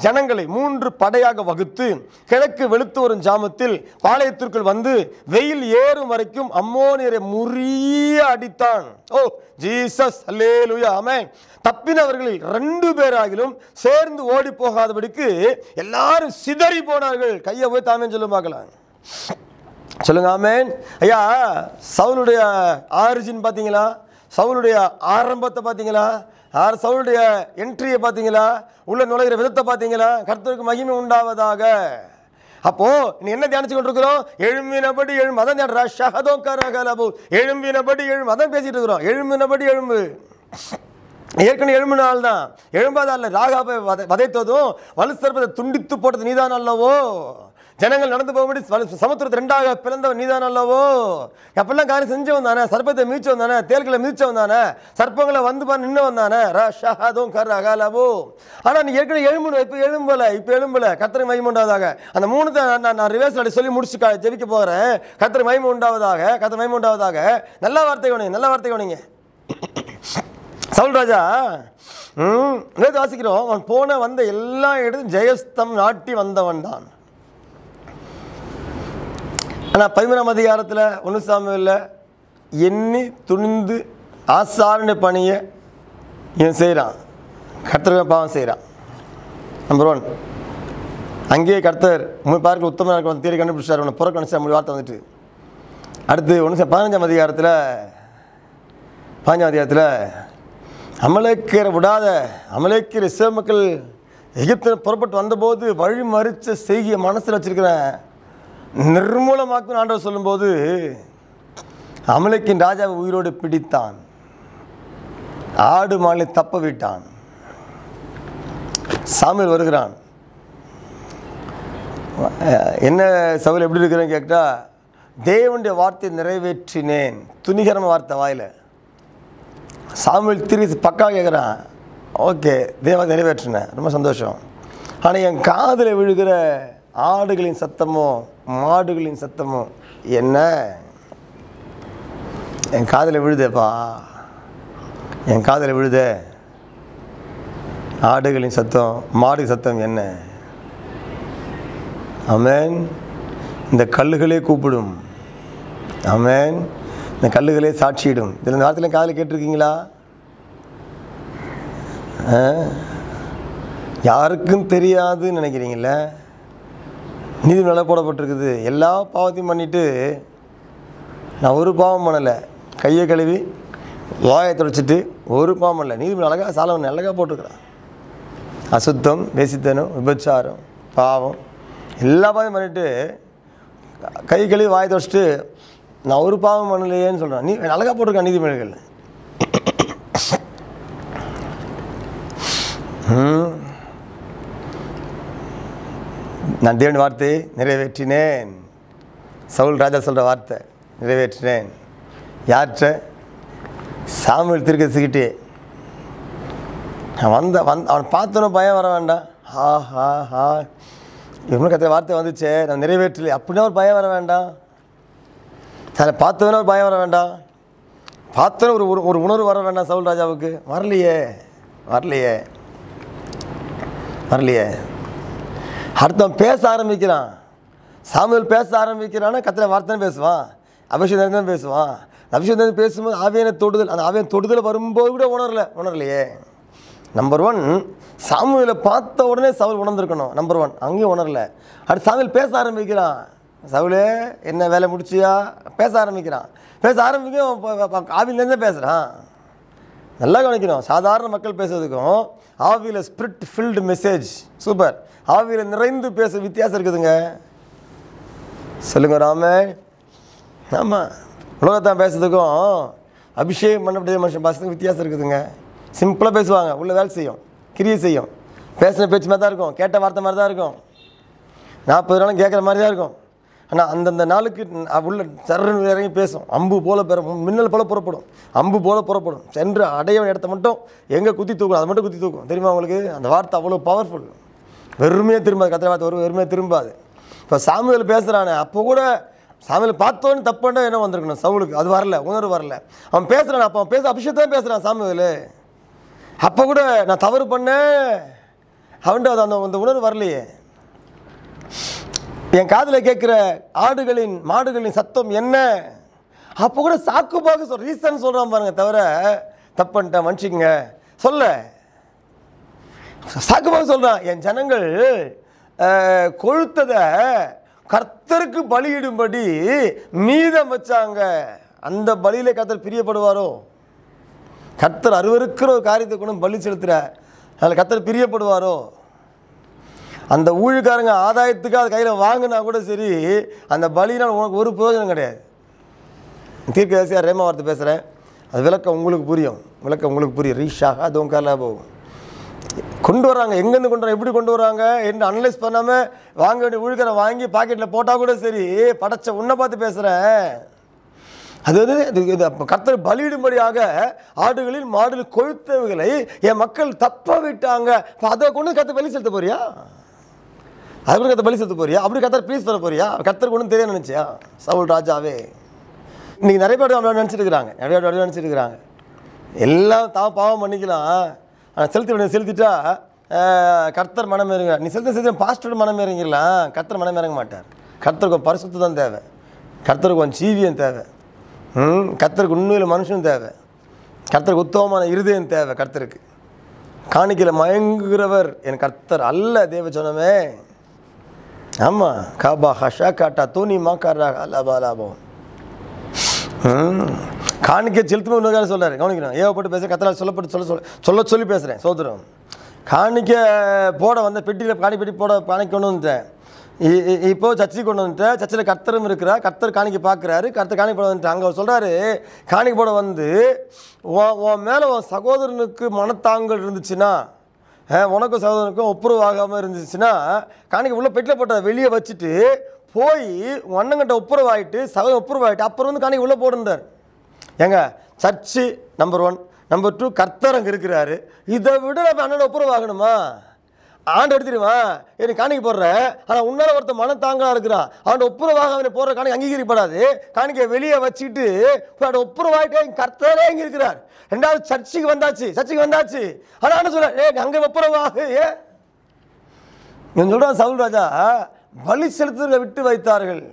ஜனங்களை மூன்று படையாக வகுத்து கிழக்கு வெளுத்து வரும் ஜாமத்தில் பாளையத்திற்குள் வந்து வெயில் ஏறும் வரைக்கும் அம்மோனியரை முறிய அடித்தான். ஓ ஜீசஸ் அல்லேலுயா ஆமென். தப்பினவர்களில் ரெண்டு பேராகிலும் சேர்ந்து ஓடி போகாதபடிக்கு எல்லாரும் சிதறி போனார்கள். கையை போய் தாமே சொல்லும் பார்க்கலாம். சொல்லுங்க ஆமேன். ஐயா சவுலுடைய ஆரிஜின் பார்த்தீங்களா? சவுலுடைய ஆரம்பத்தை பார்த்தீங்களா? ஆர் சவுளுடைய என்ட்ரியை பார்த்தீங்களா? உள்ள நுழைகிற விதத்தை பார்த்தீங்களா? கர்த்தருக்கு மகிமை உண்டாவதாக. அப்போ நீ என்ன தியானிச்சு கொண்டிருக்கிறோம்? எழும்பினபடி எழும். மதம் தியானம். ஷஹதோ கரகலபு எழும்பினபடி எழும். மதம் பேசிட்டு இருக்கிறோம். எழும்பினபடி எழும்பு. ஏற்கனவே எழும்பினால் தான். எழும்பாத ராகாபை வதை வதைத்ததும் வலு துண்டித்து போட்டது நீதான் அல்லவோ? ஜனங்கள் நடந்து போகும்படி சமுத்திரத்தை ரெண்டாக பிளந்தவன் நீதான் அல்லவோ எப்பெல்லாம் காரியம் செஞ்சவன் தானே? சர்ப்பத்தை மீச்சவன் தானே? தேல்களை மீச்சவன் தானே? சர்ப்பங்களை வந்து பாரு நின்னவன் தானே? அதுவும் கர் அகாலபு ஆனால் நீ ஏற்கனவே எழும்பணும் இப்போ எழும்பல இப்போ எழும்பல. கத்திரை மயம் உண்டாவதாக. அந்த மூணு தான் நான் நான் ரிவர்ஸ் அடி சொல்லி முடிச்சு ஜெபிக்க போகிறேன் கத்திரை மயம் உண்டாவதாக. கத்திரை மயம் உண்டாவதாக. நல்ல வார்த்தை கவனிங்க நல்ல வார்த்தை கவனிங்க. சவுல் ராஜா ம் வாசிக்கிறோம். அவன் போன வந்த எல்லா இடத்தும் ஜெயஸ்தம் நாட்டி வந்தவன் தான் ஆனால் பதிமூணாம் அதிகாரத்தில் ஒன்று சாமியில் எண்ணி துணிந்து ஆசாரணை பணியை இவன் செய்கிறான் கர்த்தர் பாவம் செய்கிறான் நம்பர் ஒன் அங்கேயே கர்த்தர் மூணு பார்க்க உத்தம வந்து தேடி கண்டுபிடிச்சார். உன்னை புறக்கணிச்சா மூணு வார்த்தை வந்துட்டு. அடுத்து ஒன்று பதினஞ்சாம் அதிகாரத்தில் பதினஞ்சாம் அதிகாரத்தில் அமலேக்கரை விடாத அமலேக்கிற இஸ்ரே எகிப்தில் புறப்பட்டு வந்தபோது வழி மறிச்ச செய்கிய மனசில் வச்சிருக்கிறேன் நிர்மூலமாக்கும் ஆண்டவர் சொல்லும்போது அமலைக்கின் ராஜாவை உயிரோடு பிடித்தான். ஆடு மாலை தப்ப விட்டான். சாமியில் வருகிறான். என்ன சவுல் எப்படி இருக்கிறேன்னு கேட்டால் தேவனுடைய வார்த்தையை நிறைவேற்றினேன். துணிகரமான வார்த்தை வாயில். சாமியில் திருப்பி பக்கா கேட்குறான் ஓகே தேவ நிறைவேற்றினேன் ரொம்ப சந்தோஷம். ஆனால் என் காதில் விழுகிற ஆடுகளின் சத்தமோ மாடுகளின் சத்தமோ என்ன? என் காதில் விழுதேப்பா. என் காதில் விழுதே. ஆடுகளின் சத்தம் மாடு சத்தம் என்ன? அமேன் இந்த கல்லுகளே கூப்பிடும். அமேன் இந்த கல்லுகளே சாட்சியிடும். இதில் இந்த வார்த்தையில காதில் கேட்டிருக்கீங்களா? ஆ? யாருக்கும் தெரியாதுன்னு நினைக்கிறீங்களே நீதி நிலை போடப்பட்டிருக்குது. எல்லா பாவத்தையும் பண்ணிட்டு நான் ஒரு பாவம் பண்ணலை. கையை கழுவி வாயை துடைச்சிட்டு ஒரு பாவம் பண்ணலை. நீதிமன்றம் அழகாக சாலவன் அழகாக போட்டிருக்கிறான். அசுத்தம் வேசித்தனம் விபச்சாரம் பாவம் எல்லா பாவம் பண்ணிட்டு கை கழுவி வாயை துடைச்சிட்டு நான் ஒரு பாவம் பண்ணலையேன்னு சொல்கிறேன் நீ அழகாக போட்டிருக்கான் நீதிமொழிகள் ம். நான் தேவன் வார்த்தையை நிறைவேற்றினேன். சவுல் ராஜா சொல்கிற வார்த்தை நிறைவேற்றினேன். யார்கிட்ட? சாமுவேல் திருக்கசிக்கிட்டே நான் வந்த வந் அவன் பார்த்தனும் பயம் வர வேண்டாம். ஹா ஹா ஹா. இவனு கத்திர வார்த்தை வந்துச்சே. நான் நிறைவேற்றலை. அப்படின்னா ஒரு பயம் வர வேண்டாம். அதை பார்த்தோன்னே ஒரு பயம் வர வேண்டாம். பார்த்தோன்னே ஒரு ஒரு- ஒரு உணர்வு வர வேண்டாம் சவுல் ராஜாவுக்கு. வரலையே. வரலையே. வரலையே. அடுத்தவன் பேச ஆரம்பிக்கிறான். சாமியல் பேச ஆரம்பிக்கிறான்னா கத்திர வார்த்தை பேசுவான். அபிஷேகம் தான் பேசுவான். அபிஷேகம் பேசும்போது ஆவியனை தொடுதல் அந்த ஆவியன் தொடுதல் வரும்போது கூட உணரல உணரலையே. நம்பர் ஒன் சாமியில் பார்த்த உடனே சவுல் உணர்ந்துருக்கணும். நம்பர் ஒன் அங்கேயும் உணரல. அடுத்து சாமியில் பேச ஆரம்பிக்கிறான். சவுலே என்ன வேலை முடிச்சியா? பேச ஆரம்பிக்கிறான். பேச ஆரம்பிக்கும் ஆவிலேருந்தே பேசுகிறான் நல்லா கவனிக்கணும். சாதாரண மக்கள் பேசுறதுக்கும் ஆவியில் ஸ்பிரிட் ஃபில்டு மெசேஜ் சூப்பர் ஆவியில் நிறைந்து பேச வித்தியாசம் இருக்குதுங்க. சொல்லுங்க ராமே. ஆமாம் உலகத்தான் பேசுறதுக்கும் அபிஷேகம் பண்ணக்கூடிய மனுஷன் பேசுறதுக்கு வித்தியாசம் இருக்குதுங்க. சிம்பிளாக பேசுவாங்க. உள்ள வேலை செய்யும். கிரியை செய்யும். பேசின பேச்சு மாதிரி தான் இருக்கும். கேட்ட வார்த்தை மாதிரி தான் இருக்கும். நாற்பது நாளும் கேட்குற மாதிரி தான் இருக்கும். ஆனால் அந்தந்த நாளுக்கு உள்ள சரன்னு இறங்கி பேசும். அம்பு போல பெற மின்னல் போல புறப்படும். அம்பு போல புறப்படும். சென்று அடைய இடத்த மட்டும் எங்கே குத்தி தூக்கும் அதை மட்டும் குத்தி தூக்கும் தெரியுமா உங்களுக்கு? அந்த வார்த்தை அவ்வளோ பவர்ஃபுல் வெறுமையாக திரும்பாது. கத்திர வார்த்தை வரும் வெறுமையாக திரும்பாது. இப்போ சாமுவேல் பேசுகிறானே அப்போ கூட சாமியில் பார்த்தோன்னு தப்புண்டா என்ன வந்திருக்கணும்? சவுலுக்கு. அது வரல உணர்வு வரல. அவன் பேசுகிறான் அப்போ அவன் பேச அபிஷேகத்தான் பேசுகிறான் சாமியில் அப்போ கூட நான் தவறு பண்ணேன். அவன்கிட்ட அது அந்த அந்த உணர்வு வரலையே. என் காதில் கேட்குற ஆடுகளின் மாடுகளின் சத்தம் என்ன? அப்போ கூட சாக்கு சொல் ரீசன் சொல்கிறான் பாருங்க தவிர தப்புன்ட்டேன் மன்னிச்சிங்க சொல்ல. சாக்கு சொல்கிறான் என் ஜனங்கள் கொழுத்ததை கர்த்தருக்கு பலியிடும்படி மீதம் வச்சாங்க. அந்த பலியில் கர்த்தர் பிரியப்படுவாரோ? கர்த்தர் அருவருக்கிற ஒரு காரியத்தை கொண்டு பலி செலுத்துகிற அதில் கர்த்தர் பிரியப்படுவாரோ? அந்த ஊழிக்காரங்க ஆதாயத்துக்கு அது கையில் வாங்கினா கூட சரி அந்த பலினால் உனக்கு ஒரு பிரயோஜனம் கிடையாது. தீர்க்கதரிசியாக ரேமா வார்த்தை பேசுகிறேன் அது விளக்கம் உங்களுக்கு புரியும். விளக்கம் உங்களுக்கு புரியும். ரீஷாக அது உங்க போகும். கொண்டு வராங்க. எங்கேருந்து கொண்டு வராங்க? எப்படி கொண்டு வராங்க? என்று அனலைஸ் பண்ணாமல் வாங்க வேண்டிய ஊழியக்காரன் வாங்கி பாக்கெட்டில் போட்டால் கூட சரி படைச்ச உன்னை பார்த்து பேசுகிறேன் அது வந்து இது கர்த்தர் பலியிடும்படியாக ஆடுகளில் மாடுகள் கொழுத்தவைகளை என் மக்கள் தப்ப விட்டாங்க. அதை கொண்டு கற்று பலி செலுத்த போறியா? அதை கத்த பலி செத்து போறியா? அப்படி கத்தர் ப்ளீஸ் பண்ண போறியா? கத்தருக்கு ஒன்றும் தெரிய நினைச்சியா? சவுல் ராஜாவே. இன்னைக்கு நிறைய பேர் அவ்வளோ நினச்சிட்டு இருக்கிறாங்க நிறைய பேர் அவ்வளோ நினச்சிட்டு இருக்கிறாங்க எல்லாம் தான் பாவம் பண்ணிக்கலாம். ஆனால் செலுத்தி விட செலுத்திட்டா கர்த்தர் மனம் இறங்க நீ செலுத்த செலுத்த பாஸ்டர் மனம் இறங்கிடலாம். கர்த்தர் மனம் இறங்க மாட்டார். கர்த்தருக்கு பரிசுத்து தான் தேவை. கர்த்தருக்கு கொஞ்சம் ஜீவியம் தேவை. ம் கர்த்தருக்கு உண்மையில் மனுஷனும் தேவை. கர்த்தருக்கு உத்தமமான இருதயம் தேவை கர்த்தருக்கு. காணிக்கையில் மயங்குகிறவர் என் கர்த்தர் அல்ல தேவ சொன்னமே ஆமாம் காபா ஹஷா காட்டா தூணி மாக்காரா லாபா லாபம் ம். காணிக்கை செலுத்தும் இன்னொரு சொல்கிறார் கவனிக்கிறோம் ஏவப்பட்டு பேச கத்தரால் சொல்லப்பட்டு சொல்ல சொல்ல சொல்ல சொல்லி பேசுகிறேன் சோதரம். காணிக்கை போட வந்த பெட்டியில் காணி பெட்டி போட காணிக்க கொண்டு வந்துட்டேன். இ- இப்போ சர்ச்சைக்கு கொண்டு வந்துட்டேன். சர்ச்சில் கர்த்தரும் இருக்கிறா கர்த்தர் காணிக்க பார்க்குறாரு கர்த்தர் காணிக்க போட வந்துட்டு அங்கே சொல்கிறாரு காணிக்க போட வந்து உன் உன் மேலே உன் சகோதரனுக்கு மனத்தாங்கல் இருந்துச்சுன்னா உனக்கும் சகோதரனுக்கும் ஒப்புரவாகாமல் இருந்துச்சுன்னா காணிக்க உள்ள பெட்டில் போட்ட வெளியே வச்சுட்டு போய் ஒன்னங்கிட்ட அண்ணங்கிட்ட ஒப்புரவாயிட்டு சகோதரன் ஒப்புரவாயிட்டு அப்புறம் வந்து காணிக்க உள்ளே போட்டுருந்தார் ஏங்க church number one number two கர்த்தர் அங்கே இருக்கிறாரு. இதை விட நம்ம அண்ணன் ஒப்புரவாகணுமா? ஆண்டு எடுத்துருமா எனக்கு காணிக்க போடுற. ஆனால் உன்னால ஒருத்தன் தாங்களாக இருக்கிறான் அவன் ஒப்புரவாக அவனை போடுற காணிக்க அங்கீகரிக்கப்படாது. காணிக்க வெளியே வச்சுட்டு அவன் ஒப்புரவாயிட்டே கர்த்தரே இங்கே இருக்கிறார். ரெண்டாவது சர்ச்சுக்கு வந்தாச்சு சர்ச்சுக்கு வந்தாச்சு. ஆனால் என்ன சொல்ற ஏ அங்கே வெப்புறவா? ஏ இவன் சொல்கிறான் சவுல் ராஜா பலி செலுத்துறதை விட்டு வைத்தார்கள்.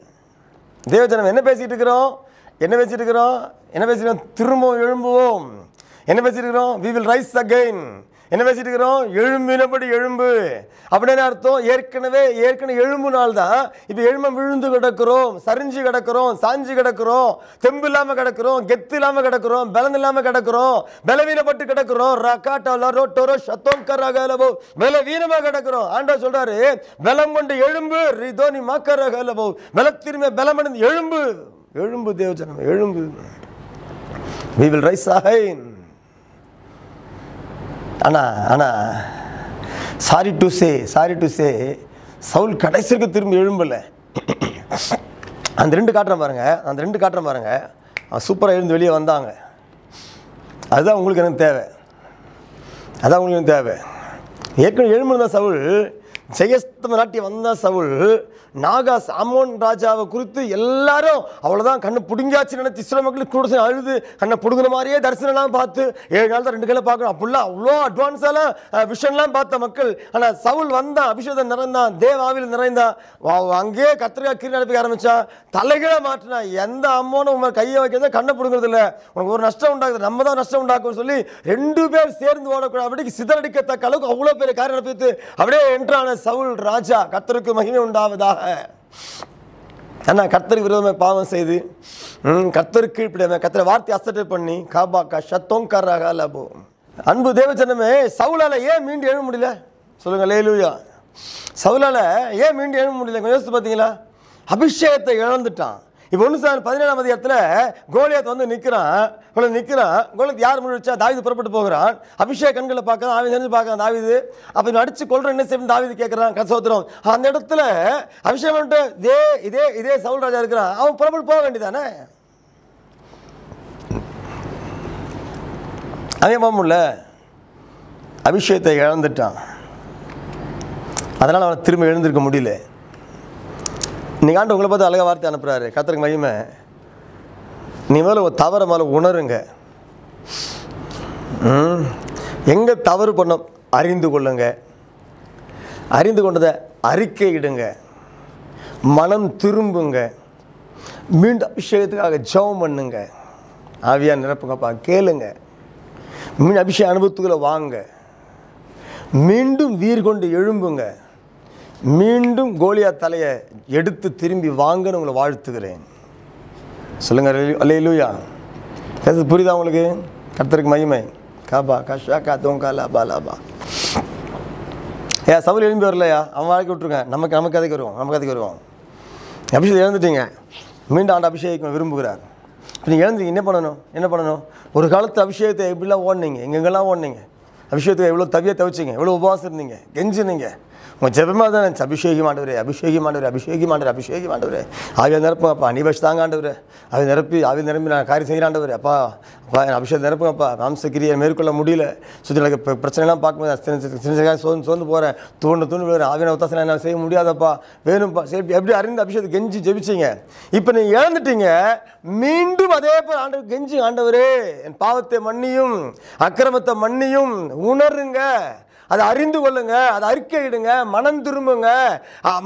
தேவஜனம் என்ன பேசிட்டு இருக்கிறோம்? என்ன பேசிட்டு இருக்கிறோம்? என்ன பேசிட்டு திரும்பவும் எழும்புவோம். என்ன பேசிட்டு இருக்கிறோம்? வி வில் ரைஸ் அகெயின் என்ன பேசிட்டு இருக்கிறோம் எழும்பினபடி எழும்பு அப்படின்னு அர்த்தம். ஏற்கனவே ஏற்கனவே எழும்பு நாள் தான் இப்போ எழும்ப விழுந்து கிடக்கிறோம் சரிஞ்சு கிடக்கிறோம் சாஞ்சு கிடக்கிறோம் தெம்பு இல்லாமல் கிடக்கிறோம் கெத்து இல்லாமல் கிடக்கிறோம் பலன் இல்லாமல் கிடக்கிறோம் பலவீனப்பட்டு கிடக்கிறோம். ரக்காட்டா லரோ டொரோ சத்தம் கரகலவோ பலவீனமாக கிடக்கிறோம். ஆண்டா சொல்றாரு பலம் கொண்டு எழும்பு ரிதோனி மாக்கரகலபோ பலத்திருமே பலமடைந்து எழும்பு எழும்பு தேவஜனம் எழும்பு we will rise again அண்ணா அண்ணா sorry to say sorry to say Saul கடைசிக்கு திரும்பி எழும்பல. அந்த ரெண்டு காட்டுறேன் பாருங்கள் அந்த ரெண்டு காட்டுறேன் பாருங்கள் அவன் சூப்பராக எழுந்து வெளியே வந்தாங்க. அதுதான் உங்களுக்கு எனக்கு தேவை. அதான் உங்களுக்கு எனக்கு தேவை. ஏற்கனவே எழும்புன சவுல். ஜெயஸ்தம நாட்டி வந்த சவுல் நாகாஸ் அமோன் ராஜாவை குறித்து எல்லாரும் அவ்வளோதான் கண்ணை பிடுங்காச்சு நினைச்சு இஸ்ரோ மக்களுக்கு கூட அழுது கண்ணை பிடுங்குற மாதிரியே தரிசனம்லாம் பார்த்து ஏழு நாள் தான் ரெண்டு கையில் பார்க்கணும். அப்படிலாம் அவ்வளோ அட்வான்ஸாலாம் விஷன்லாம் பார்த்த மக்கள். ஆனால் சவுல் வந்தான் அபிஷேகம் நிறைந்தான் தேவாவில் நிறைந்தான் வா- அங்கேயே கத்திரிக்காய் கீழ் நடப்பிக்க ஆரம்பித்தான் தலைகளை மாற்றினா எந்த அம்மோனும் உங்க கையை வைக்கிறத கண்ணை பிடுங்குறது இல்லை உனக்கு ஒரு நஷ்டம் உண்டாகுது நம்ம தான் நஷ்டம் உண்டாக்கும்னு சொல்லி ரெண்டு பேர் சேர்ந்து ஓடக்கூடாது. அப்படிக்கு சிதறடிக்கத்தக்க அளவுக்கு அவ்வளோ பெரிய காரியம் நடப்பித்து அப்படியே என்றான சவுல் ராஜா கத்தருக்கு மகிமை உண்டாவதாக. ஆனால் கர்த்தருக்கு விரோதமாக பாவம் செய்து ம், கர்த்தருக்கு இப்படி கத்தரை வார்த்தை அசட்டு பண்ணி காபாக்கா சத்தம் கர்றாக லபோ. அன்பு தேவச்சனமே சவுலால் ஏன் மீண்டு எழுத முடியல? சொல்லுங்க லேலூயா சவுலால் ஏன் மீண்டு எழுத முடியல? கொஞ்சம் யோசித்து பார்த்தீங்களா அபிஷேகத்தை இழந்துட்டான். இப்போ ஒன்று சார் பதினேழாம் அதிகாரத்தில் கோலியாத் வந்து நிற்கிறான் இவ்வளோ நிற்கிறான் கோலியாத் யார் முழிச்சா தாவிது புறப்பட்டு போகிறான். அபிஷேக கண்களை பார்க்கலாம் ஆவி தெரிஞ்சு பார்க்கலாம் தாவிது. அப்போ இவன் கொள்ற என்ன செய்யும் தாவிது கேட்குறான் கசோத்திரம். அந்த இடத்துல அபிஷேகம் வந்துட்டு இதே இதே இதே சவுல் ராஜா இருக்கிறான். அவன் புறப்பட்டு போக வேண்டியதானே? அதே போக முடியல அபிஷேகத்தை இழந்துட்டான். அதனால் அவனை திரும்ப எழுந்திருக்க முடியல. இன்னைக்கு ஆண்டு உங்களை பார்த்து அழகாக வார்த்தை அனுப்புகிறாரு கத்திரக்கு மகிமை. நீ மேலே ஒரு தவறை மேலே உணருங்க. ம். தவறு பண்ணோம் அறிந்து கொள்ளுங்க. அறிந்து கொண்டதை அறிக்கையிடுங்க மனம் திரும்புங்க. மீண்டும் அபிஷேகத்துக்காக ஜெபம் பண்ணுங்க. ஆவியாக நிரப்புங்கப்பா கேளுங்க. மீண்டும் அபிஷேக அனுபவத்துக்குள்ளே வாங்க. மீண்டும் வீர் கொண்டு எழும்புங்க. மீண்டும் கோலியா தலையை எடுத்து திரும்பி வாங்கன்னு உங்களை வாழ்த்துக்கிறேன் சொல்லுங்க அல்லையிலூயா பேசுறது புரியுதா உங்களுக்கு? கர்த்தருக்கு மகிமை. காபா கஷா கா தோங்கா லாபா லாபா ஏ சவுல் எழும்பி வரலையா? அவன் வாழ்க்கை விட்ருங்க நமக்கு நமக்கு கதைக்கு வருவோம்? நமக்கு கதைக்கு வருவோம்? அபிஷேகம் இழந்துட்டீங்க மீண்டும் ஆண்டு அபிஷேகம் விரும்புகிறார். இப்போ நீங்கள் எழுந்தீங்க என்ன பண்ணணும்? என்ன பண்ணணும்? ஒரு காலத்து அபிஷேகத்தை எப்படிலாம் ஓடினீங்க? எங்கெங்கெல்லாம் ஓடினீங்க? அபிஷேகத்தை எவ்வளோ தவியாக தவிச்சிங்க எவ்வளோ உபவாசம் இருந்தீங்க? கெஞ்சினீங்க. உங்கள் ஜெபமாக தான் அபிஷேகி மாண்டவரே அபிஷேகி மாண்டவரே அபிஷேகி மாண்டவர் அபிஷேகி மாண்டவரே ஆவியை நிரப்புங்கப்பா அப்பா வச்சு தாங்க ஆண்டவரே அவை நிரப்பி அவை நிரம்பி நான் காரியம் செய்கிறாண்டவர். அப்பா அப்பா என் அபிஷேகம் நிரப்புங்கப்பா. மாம்சக்கிரியை மேற்கொள்ள முடியல. சுற்றி எனக்கு பிரச்சனைலாம் பார்க்கும்போது சின்ன சின்ன சின்ன சோர்ந்து சோர்ந்து போகிறேன் தூண்டு தூண்டு போகிறேன் ஆவியான ஒத்தாசனை நான் செய்ய முடியாதப்பா. வேணும்ப்பா. சரி எப்படி அறிந்து அபிஷேகத்தை கெஞ்சி ஜெபிச்சிங்க? இப்போ நீ இழந்துட்டீங்க. மீண்டும் அதே போல் ஆண்டவர் கெஞ்சி ஆண்டவரே. என் பாவத்தை மன்னியும் அக்கிரமத்தை மன்னியும். உணருங்க. அதை அறிந்து கொள்ளுங்க அதை அறிக்கையிடுங்க மனம் திரும்புங்க.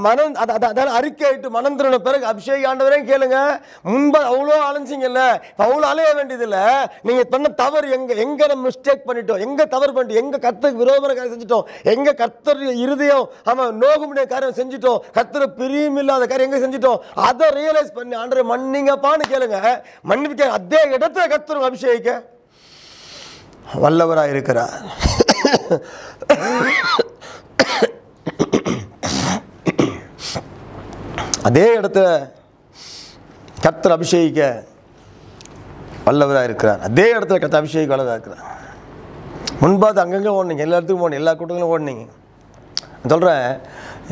மனம் அதை அதை அறிக்கையிட்டு மனம் திரும்பின பிறகு அபிஷேக ஆண்டவரே கேளுங்க. முன்பு அவ்வளோ அலைஞ்சிங்கல்ல அவ்வளோ அலைய வேண்டியதில்லை. நீங்கள் பண்ண தவறு எங்கே எங்கே நம்ம மிஸ்டேக் பண்ணிட்டோம்? எங்கே தவறு பண்ணிட்டோம்? எங்கே கர்த்தருக்கு விரோதமான காரியம் செஞ்சுட்டோம்? எங்கே கர்த்தர் இருதயம் ஆமாம் நோகுமுடைய காரியம் செஞ்சுட்டோம்? கர்த்தர் பிரியமில்லாத காரியம் எங்கே செஞ்சுட்டோம்? அதை ரியலைஸ் பண்ணி ஆண்டரை மன்னிங்கப்பான்னு கேளுங்க. மன்னிப்பு அதே இடத்துல கர்த்தர் அபிஷேகிக்க. வல்லவராக இருக்கிறார். அதே இடத்துல கத்தர் அபிஷேகிக்க வல்லவராக இருக்கிறார். அதே இடத்துல கத்த அபிஷேகிக்க வல்லவராக இருக்கிறார். முன்பாது அங்கங்கே ஓடுனீங்க. எல்லா இடத்துக்கும் ஓடுனீங்க. எல்லா கூட்டங்களும் ஓடுனீங்க. நான் சொல்கிறேன்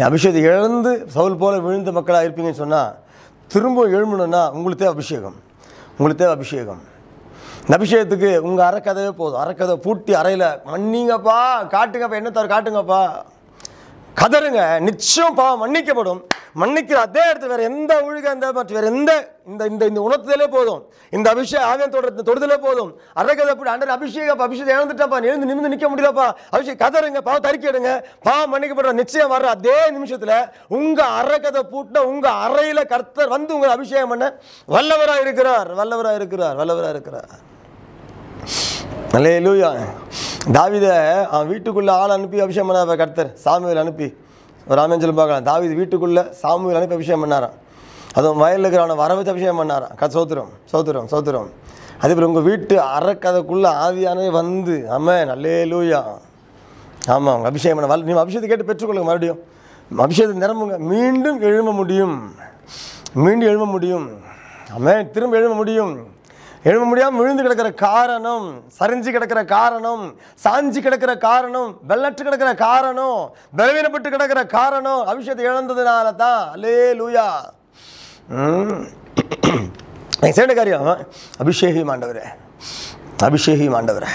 அபிஷேகத்தை இழந்து சவுல் போல விழுந்த மக்களாக இருப்பீங்கன்னு சொன்னால் திரும்ப எழுமணுன்னா உங்களுக்கு தேவை அபிஷேகம். உங்களுக்கு தேவை அபிஷேகம். இந்த அபிஷேகத்துக்கு உங்கள் அறக்கதவே போதும். அறக்கதை பூட்டி அறையில் மன்னிங்கப்பா காட்டுங்கப்பா என்ன தவிர காட்டுங்கப்பா. கதருங்க நிச்சயம் பா மன்னிக்கப்படும். மன்னிக்கிற அதே இடத்துல வேற எந்த ஒழுக அந்த மற்ற வேறு எந்த இந்த இந்த இந்த உணர்த்துதலே போதும். இந்த அபிஷேகம் ஆவியம் தொடர் தொடுதலே போதும். அரைக்கதை அப்படி அண்டர் அபிஷேகம் அபிஷேகம் இழந்துட்டாப்பா எழுந்து நிமிந்து நிற்க முடியலப்பா. அபிஷேகம் கதருங்க பாவம் தறிக்கிடுங்க பாவம் மன்னிக்கப்படுற நிச்சயம் வர்ற அதே நிமிஷத்தில் உங்கள் அரகதை பூட்டின உங்கள் அறையில் கர்த்தர் வந்து உங்களை அபிஷேகம் பண்ண வல்லவராக இருக்கிறார் வல்லவராக இருக்கிறார் வல்லவராக இருக்கிறார். அல்லேலூயா தாவித அவன் வீட்டுக்குள்ளே ஆள் அனுப்பி அபிஷேகம் பண்ணார் கர்த்தர் சாமுவேல் அனுப்பி. ஒரு ராமேஞ்சலம் பார்க்கலாம். தாவிது வீட்டுக்குள்ளே சாமுவேல் அனுப்பி அபிஷேகம் பண்ணாரான் அதுவும் வயலில் இருக்கிறவனை வர வச்சு அபிஷேகம் பண்ணாரான் க சோத்துரும் சோத்துரும் சோத்துரும் அதே போல் உங்கள் வீட்டு அறக்கதைக்குள்ளே ஆவியானவே வந்து. அம்மே நல்லே லூயா ஆமாம் அவங்க அபிஷேகம் பண்ண வல் நீங்கள் அபிஷேகத்தை கேட்டு பெற்றுக்கொள்ளுங்க மறுபடியும். அபிஷேகத்தை நிரம்புங்க. மீண்டும் எழும்ப முடியும். மீண்டும் எழும்ப முடியும். அம்மே திரும்ப எழும்ப முடியும். எழும்ப முடியாமல் விழுந்து கிடக்கிற காரணம் சரிஞ்சு கிடக்கிற காரணம் சாஞ்சி கிடக்கிற காரணம் வெள்ளற்று கிடக்கிற காரணம் பலவீனப்பட்டு கிடக்கிற காரணம் அபிஷேகத்தை இழந்ததுனால தான் அல்லே லூயா சேர்ந்த காரியம் அபிஷேகி மாண்டவரே. அபிஷேகி ஆண்டவரே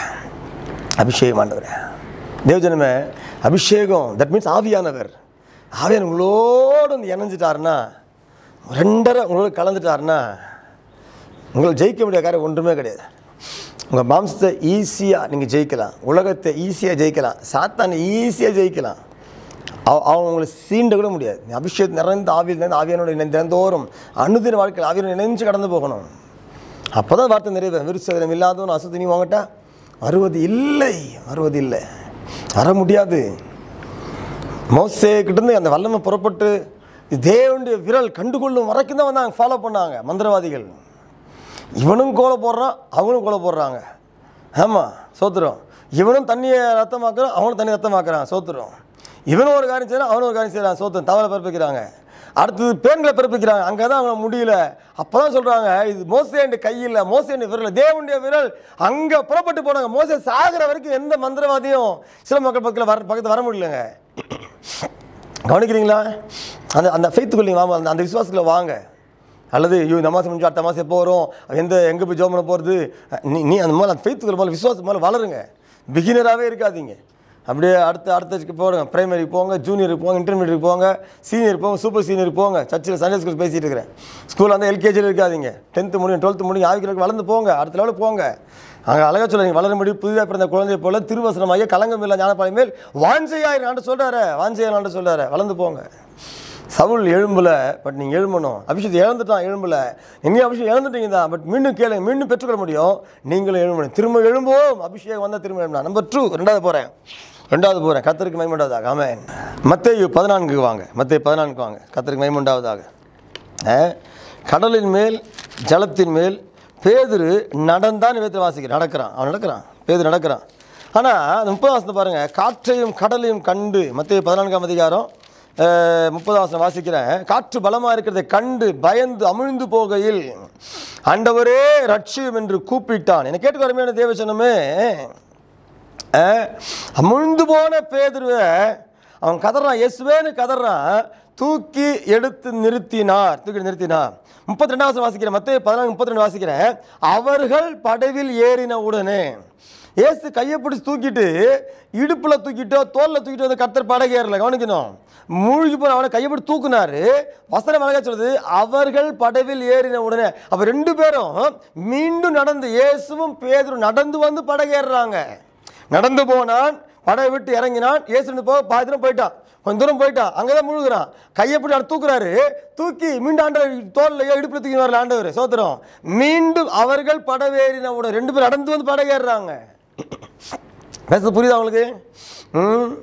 அபிஷேகி மாண்டவர். தேவஜனமே அபிஷேகம் தட் மீன்ஸ் ஆவியானவர். ஆவியான உங்களோடு வந்து இணைஞ்சிட்டாருன்னா ரெண்டரை உங்களோட கலந்துட்டாருன்னா உங்களை ஜெயிக்க முடியாத காரியம் ஒன்றுமே கிடையாது. உங்கள் மாம்சத்தை ஈஸியாக நீங்கள் ஜெயிக்கலாம். உலகத்தை ஈஸியாக ஜெயிக்கலாம். சாத்தானை ஈஸியாக ஜெயிக்கலாம். அவ அவன் உங்களை சீண்ட கூட முடியாது. அபிஷேகம் நிறைந்த ஆவியில் நிறைந்த ஆவியனோட இணைந்து தினந்தோறும் அனுதின வாழ்க்கையில் ஆவியோட இணைஞ்சு கடந்து போகணும். அப்போ தான் வார்த்தை நிறைவேறும் விருசதனம் இல்லாதவன் அசுத்தி நீ வாங்கிட்டா வருவது இல்லை. வருவது இல்லை. வர முடியாது. மோசேக்கிட்டேருந்து அந்த வல்லமை புறப்பட்டு தேவனுடைய விரல் கண்டுகொள்ளும் வரைக்கும் தான் வந்து அவங்க ஃபாலோ பண்ணாங்க மந்திரவாதிகள். இவனும் கோலை போடுறான் அவனும் கோலை போடுறாங்க. ஆமாம் சோத்துறோம். இவனும் தண்ணியை ரத்தமாக்குறான் அவனும் தண்ணி ரத்தமாக்குறான் சோத்துறோம். இவனும் ஒரு காரியம் செய்கிறான் அவனும் ஒரு காரியம் செய்கிறான் சோத்து தவளை பிறப்பிக்கிறாங்க. அடுத்தது பெண்களை பிறப்பிக்கிறாங்க. அங்கே தான் அவங்க முடியல அப்போ தான் சொல்கிறாங்க இது மோசேண்டு கையில் மோசேண்டு விரல் தேவனுடைய விரல் அங்கே புறப்பட்டு போனாங்க. மோசே சாகிற வரைக்கும் எந்த மந்திரவாதியும் சில மக்கள் பக்கத்தில் வர பக்கத்தில் வர முடியலங்க. கவனிக்கிறீங்களா? அந்த அந்த ஃபெய்த்துக்குள்ளீங்க வாங்க அந்த அந்த விசுவாசத்தில் வாங்க. அல்லது ஐயோ இந்த மாதம் முடிஞ்சு அடுத்த மாதம் எப்போ வரும் எந்த எங்கே போய் ஜோம் பண்ண போகிறது நீ நீ அந்த மாதிரி அந்த ஃபெய்த்துக்குள்ள மேலே விசுவாசம் மேலே வளருங்க. பிகினராகவே இருக்காதீங்க. அப்படியே அடுத்த அடுத்த போடுங்க பிரைமரிக்கு போங்க ஜூனியருக்கு போங்க இன்டர்மீடியட் போங்க சீனியர் போங்க சூப்பர் சீனியர் போங்க. சர்ச்சில் சண்டே ஸ்கூல் பேசிகிட்டு இருக்கிறேன். ஸ்கூலில் வந்து எல்கேஜியில் இருக்காதீங்க. டென்த்து முடியும் டுவெல்த்து முடியும் ஆவிக்கிறதுக்கு வளர்ந்து போங்க. அடுத்த லெவலில் போங்க. அங்கே அழகாக சொல்லுங்க வளரும்படி புதிதாக பிறந்த குழந்தைய போல திருவசனமாக கலங்கம் இல்லை ஞானப்பாளையம் மேல் வாஞ்சையாயிரம் சொல்கிறாரு வாஞ்சையாண்டு சொல்கிறாரு வளர்ந்து போங்க. சவுல் எழும்பல பட் நீங்கள் எழும்பணும். அபிஷேகத்தை இழந்துட்டான் எழும்பல. இன்னும் அபிஷேகம் இழந்துட்டீங்க தான் பட் மீண்டும் கேளுங்க மீண்டும் பெற்றுக்கொள்ள முடியும். நீங்களும் எழும்பணும். திரும்ப எழும்போம் அபிஷேகம் வந்தால் திரும்ப எழும்பணும் நம்பர் டூ ரெண்டாவது போகிறேன் ரெண்டாவது போகிறேன் கத்தருக்கு மைமண்டாவதாக ஆமாம் மத்தேயு பதினான்குக்கு வாங்க. மத்திய பதினான்கு வாங்க. கத்தருக்கு மைமண்டாவதாக கடலின் மேல் ஜலத்தின் மேல் பேதுரு நடந்தான் வேத்து வாசிக்கிறான். நடக்கிறான். அவன் நடக்கிறான். பேதுரு நடக்கிறான். ஆனால் அந்த முப்பது வாசத்தை பாருங்கள் காற்றையும் கடலையும் கண்டு மத்திய பதினான்காம் அதிகாரம் அஹ், வாசிக்கிறேன். காற்று பலமாக இருக்கிறதை கண்டு பயந்து அமிழ்ந்து போகையில் ஆண்டவரே ரட்சியம் என்று கூப்பிட்டான். என்னை கேட்டு அருமையான தேவசனமே அமிழ்ந்து போன பேதுருவை அவன் கதறான். இயேசுவேன்னு கதறான். தூக்கி எடுத்து நிறுத்தினார். தூக்கி நிறுத்தினார். முப்பத்தி ரெண்டாவது வாசிக்கிறேன். மற்ற பதினாலு முப்பத்தி ரெண்டு வாசிக்கிறேன். அவர்கள் படவில் ஏறின உடனே ஏசு கையை பிடிச்சி தூக்கிட்டு இடுப்பில் தூக்கிட்டோ தோலில் தூக்கிட்டு வந்து கத்தர் படகு ஏறல. கவனிக்கணும். மூழ்கி போன அவனை கையை பிடிச்சி தூக்குனாரு. வசனம் அழகா சொல்லுது அவர்கள் படவில் ஏறின உடனே அப்போ ரெண்டு பேரும் மீண்டும் நடந்து இயேசுவும் பேதரும் நடந்து வந்து படகு ஏறுறாங்க. நடந்து போனான் படகை விட்டு இறங்கினான். ஏசுன்னு போக பாதி தூரம் போயிட்டான். கொஞ்சம் தூரம் போயிட்டான். அங்கே தான் முழுகிறான். கையை பிடி அவர் தூக்குறாரு. தூக்கி மீண்டும் ஆண்டவர் தோல்லையோ இடுப்பில் தூக்கி வரல ஆண்டவர். சோத்திரம். மீண்டும் அவர்கள் படவேறின உடனே ரெண்டு பேரும் நடந்து வந்து படகேறுறாங்க பேசுறது புரியுதா உங்களுக்கு? ம்?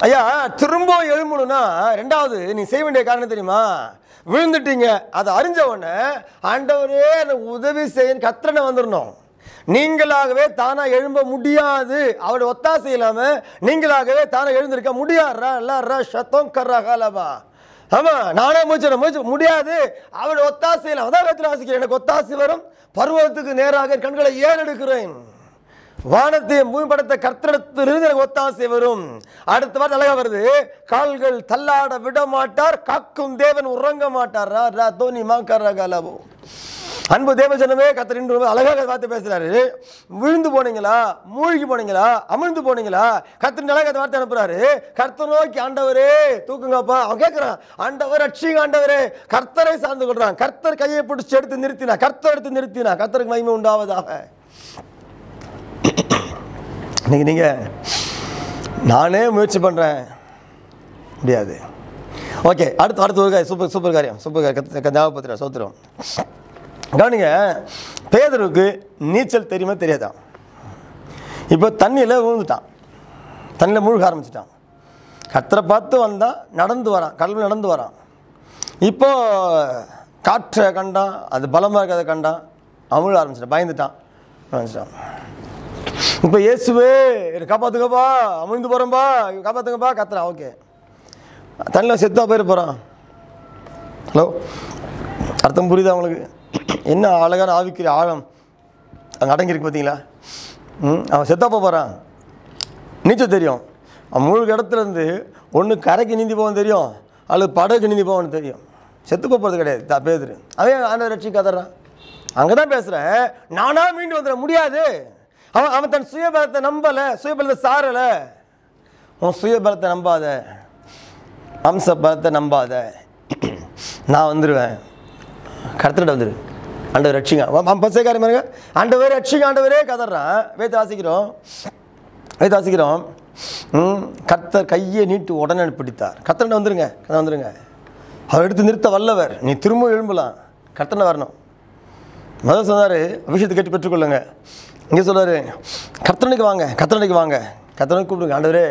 ஐயா திரும்ப எழும்பணும்னா ரெண்டாவது நீ செய்ய வேண்டிய காரணம் தெரியுமா? விழுந்துட்டீங்க. அதை அறிஞ்ச உடனே ஆண்டவரே எனக்கு உதவி செய்ய கத்திரனை வந்துடணும் நீங்களாகவே தானாக எழும்ப முடியாது. அவருடைய ஒத்தாசை இல்லாமல் நீங்களாகவே தானாக எழுந்திருக்க முடியாதுரா எல்லாரா சத்தம் கர்றா காலமா ஆமாம் நானே மூச்சு மூச்சு முடியாது. அவள் ஒத்தாசையில் அதான் வேத்தில் வாசிக்கிறேன் எனக்கு ஒத்தாசை வரும். பருவத்துக்கு நேராக கண்களை ஏன் எடுக்கிறேன் வானத்தை பூமிப்படத்தை கர்த்தனத்திலிருந்து எனக்கு ஒத்தாசை வரும். அடுத்த வாரம் அழகா வருது. கால்கள் தள்ளாட விட மாட்டார் காக்கும் தேவன் உறங்க மாட்டார். ரா ரா தோனி மாக்கர கலபோ அன்பு தேவஜனமே கத்தர் அழகாக வார்த்தை பேசுறாரு. விழுந்து போனீங்களா? மூழ்கி போனீங்களா? அமிழ்ந்து போனீங்களா? கத்தரின் அழகாக வார்த்தை அனுப்புறாரு. கர்த்தர் நோக்கி ஆண்டவரே தூக்குங்கப்பா. அவன் கேட்குறான் ஆண்டவர் அட்சிங்க ஆண்டவரே. கர்த்தரை சார்ந்து கொள்றான். கர்த்தர் கையை பிடிச்சி எடுத்து நிறுத்தினா கர்த்தர் எடுத்து நிறுத்தினா கர்த்தருக்கு மகிமை உண்டாவதாக. இன்றைக்கி நீங்கள் நானே முயற்சி பண்ணுறேன் முடியாது. ஓகே அடுத்து அடுத்து ஒரு காரியம் சூப்பர் சூப்பர் காரியம் சூப்பர் காரியம் ஞாபகப்படுத்துறேன் சோத்துறோம் கவனிங்க பேதருக்கு நீச்சல் தெரியுமா தெரியாதா? இப்போ தண்ணியில் விழுந்துட்டான். தண்ணியில் மூழ்க ஆரம்பிச்சிட்டான். கத்தரை பார்த்து வந்தான் நடந்து வரான் கடல் நடந்து வரான். இப்போது காற்றை கண்டான் அது பலமாக இருக்கிறத கண்டான். அமுழ ஆரம்பிச்சிட்டான் பயந்துட்டான் ஆரம்பிச்சிட்டான் இப்போ இயேசுவே என்னை காப்பாத்துங்கப்பா அமிழ்ந்து போகிறேன்பா காப்பாத்துங்கப்பா கத்துறான் ஓகே. தண்ணியில் செத்தா போயிட போகிறான் ஹலோ? அர்த்தம் புரியுதா உங்களுக்கு? என்ன அழகான ஆவிக்குரிய ஆழம் அங்கே அடங்கியிருக்கு பார்த்தீங்களா ம் அவன் செத்தா போகிறான் நீச்சல் தெரியும். அவன் முழுக்க இடத்துலேருந்து ஒன்று கரைக்கு நீந்தி போவான் தெரியும் அல்லது படகு நீந்தி போவன்னு தெரியும். செத்து போகிறது கிடையாது தான் பேதுரு. அவன் ஆண்டவர் ரட்சி கதறான் அங்கே தான் பேசுகிறேன் நானாக மீண்டு வந்துட முடியாது. அவன் அவன் தன் சுயபலத்தை நம்பலை சுயபலத்தை சாரலை. உன் சுயபலத்தை நம்பாத. அம்ச பலத்தை நம்பாத. நான் வந்துடுவேன் கருத்துட்டு வந்துடு ஆண்டவர் ரட்சிங்க. பசைக்காரி பாருங்க. ஆண்டவர் ரட்சிங்க ஆண்டவரே கதறான் வேத்து வாசிக்கிறோம். வேத்து வாசிக்கிறோம். ம், கர்த்தர் கையை நீட்டு உடனே பிடித்தார். கத்தனை வந்துருங்க. கதை வந்துருங்க. அவர் எடுத்து நிறுத்த வல்லவர். நீ திரும்ப எழும்பலாம். கர்த்தனை வரணும். முதல் சொன்னார் அபிஷேகத்தை கேட்டு பெற்றுக்கொள்ளுங்க. இங்கே சொல்றாரு கர்த்தனைக்கு வாங்க கர்த்தனைக்கு வாங்க கத்தனை கூப்பிடுங்க ஆண்டவரே.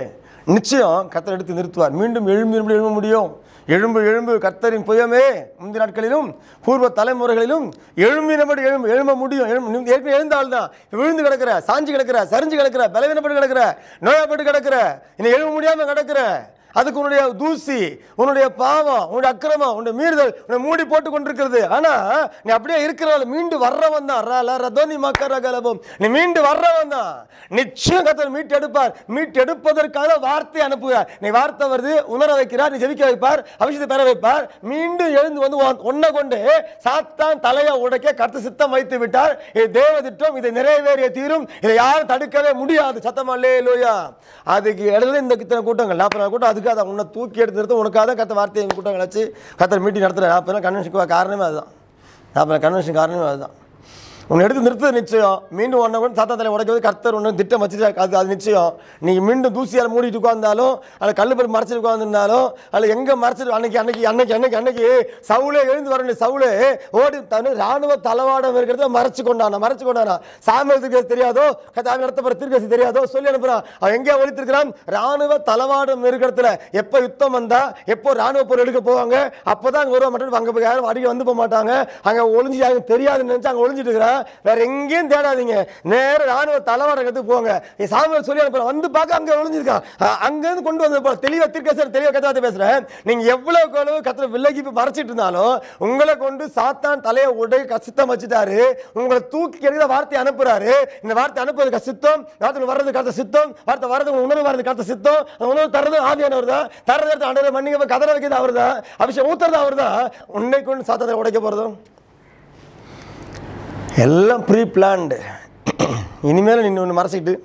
நிச்சயம் கத்தர் எடுத்து நிறுத்துவார். மீண்டும் எழும்பு எழும்பு எழும்ப முடியும். எழும்பு எழும்பு கர்த்தரின் புயமே முந்தைய நாட்களிலும் பூர்வ தலைமுறைகளிலும் எழும்பினபடி எழும்பு எழும்ப முடியும். எழும்பு ஏற்கனவே எழுந்தால் தான் விழுந்து கிடக்கிற சாஞ்சு கிடக்கிற சரிஞ்சு கிடக்கிற பலவீனப்பட்டு கிடக்கிற நோயாப்பட்டு கிடக்கிற இன்னும் எழும்ப முடியாமல் கிடக்கிற அதுக்கு உன்னுடைய தூசி உன்னுடைய பாவம் உன்னுடைய அக்கிரமம் உன்னுடைய மீறுதல் உன்னை மூடி போட்டு கொண்டிருக்கிறது ஆனா நீ அப்படியே இருக்கிறனால மீண்டு வர்றவன் தான். ரல ரதோனி மக்கர கலபம் நீ மீண்டு வர்றவன் தான். நிச்சயம் கத்தர் மீட்டு எடுப்பார். மீட்டு எடுப்பதற்காக வார்த்தை அனுப்புகிறார். நீ வார்த்தை வருது உணர வைக்கிறார் நீ ஜெபிக்க வைப்பார் அபிஷத்தை பெற வைப்பார். மீண்டும் எழுந்து வந்து ஒன்னை கொண்டு சாத்தான் தலையை உடைக்க கருத்து சித்தம் வைத்து விட்டார். இது தேவ திட்டம் இதை நிறைவேறிய தீரும். இதை யாரும் தடுக்கவே முடியாது. சத்தமா லோயா அதுக்கு இடையில இந்த இத்தனை கூட்டங்கள் நாற்பது கூட்டம் அதுக்கு தான் உன்னை தூக்கி எடுத்து நிறுத்த உனக்காக தான் கத்த வார்த்தையை கூட்டம் கழிச்சு கத்தர் மீட்டிங் நடத்துகிறேன் நாற்பது நாள் கன்வென்ஷனுக்கு காரணமே அதுதான். அப்புறம் கன்வென்ஷன் காரணமே அதுதான். உன்னை எடுத்து நிறுத்தது நிச்சயம். மீண்டும் ஒன்றை கூட சாத்தா தலை உடைக்கிறது கர்த்தர் ஒன்று திட்டம் வச்சுட்டு அது அது நிச்சயம். நீங்கள் மீண்டும் தூசியால் மூடிட்டு அதில் அல்ல கல்லுப்படி மறைச்சிட்டு உட்காந்துருந்தாலும் அதில் எங்கே மறைச்சிட்டு அன்னைக்கு அன்னைக்கு அன்னைக்கு அன்னைக்கு அன்னைக்கு சவுளே எழுந்து வரணும் சவுளே ஓடி தன் ராணுவ தளவாடம் இருக்கிறத மறைச்சு கொண்டானா மறைச்சு கொண்டானா சாமியல் திருக்கசி தெரியாதோ? கதாவி நடத்தப்படுற திருக்கசி தெரியாதோ? சொல்லி அனுப்புகிறான் அவன் எங்கே ஒழித்திருக்கிறான் ராணுவ தளவாடம் இருக்கிறதுல. எப்போ யுத்தம் வந்தால் எப்போ ராணுவ பொருள் எடுக்க போவாங்க? அப்போ தான் அங்கே வருவா மட்டும் அங்கே போய் யாரும் அடிக்க வந்து போக மாட்டாங்க. அங்கே ஒளிஞ்சு யாரும் தெரியாதுன்னு நினச்சி அங்கே ஒளிஞ்சிட்டு இருக்கிறான். வேற எங்கேயும் தேடாதீங்க. நேர ராணுவ தலைவரகத்துக்கு போங்க. சாமுவேல் சொல்லி அனுப்புற வந்து பார்க்க அங்கே விழுந்திருக்கான் அ- அங்கேருந்து கொண்டு வந்து போல தெளிவாக திருக்கசர் தெளிவாக கத்தாத பேசுறேன். நீங்க எவ்வளவு அளவு கத்திர விலகி போய் மறைச்சிட்டு இருந்தாலும் உங்களை கொண்டு சாத்தான் தலையை உடை கசித்தம் வச்சுட்டாரு. உங்களை தூக்கி எறிகிற வார்த்தை அனுப்புறாரு. இந்த வார்த்தை அனுப்புறது கசித்தம் வார்த்தை வர்றது கத்த சித்தம் வார்த்தை வர்றது உணர்வு வர்றது கத்த சித்தம் உணவு உணர்வு தர்றது ஆவியானவர் தான் தர்றது எடுத்து ஆண்டவர் கதற வைக்கிறது அவர் தான் அபிஷேகம் ஊத்துறது அவர் தான் உன்னை கொண்டு சாத்தத்தை உடைக்க போறதும். எல்லாம் ப்ரீ பிளான்டு இனிமேல் நின்று ஒன்று மறைச்சிக்கிட்டு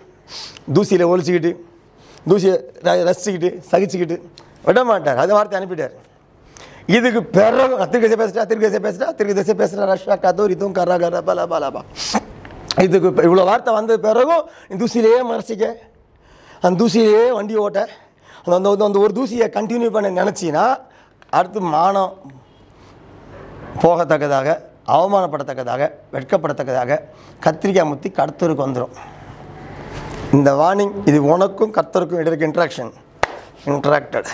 தூசியில் ஒழிச்சிக்கிட்டு தூசியை ர- ரசிச்சுக்கிட்டு சகிச்சுக்கிட்டு விட மாட்டார். அது வார்த்தை அனுப்பிட்டார். இதுக்கு பிறகு திருக்கசை பேசுறா பேசுகிறா பேசுறா திருக்கசை பேசுகிறா ரஷ்யா கதோரி இதுவும் கரா கரா பலா பலா பா இதுக்கு இவ்வளோ வார்த்தை வந்த பிறகும் இந்த தூசியிலேயே மறைச்சிக்க. அந்த தூசியிலேயே வண்டி ஓட்ட அந்த அந்த அந்த ஒரு தூசியை கண்டினியூ பண்ண நினச்சின்னா அடுத்து மானம் போகத்தக்கதாக அவமானப்படத்தக்கதாக வெட்கப்படத்தக்கதாக கத்திரிக்காய் முத்தி கர்த்தருக்கு வந்துடும் இந்த வார்னிங் இது உனக்கும் கர்த்தருக்கும் இடையில இன்ட்ராக்ஷன் இன்ட்ராக்டட்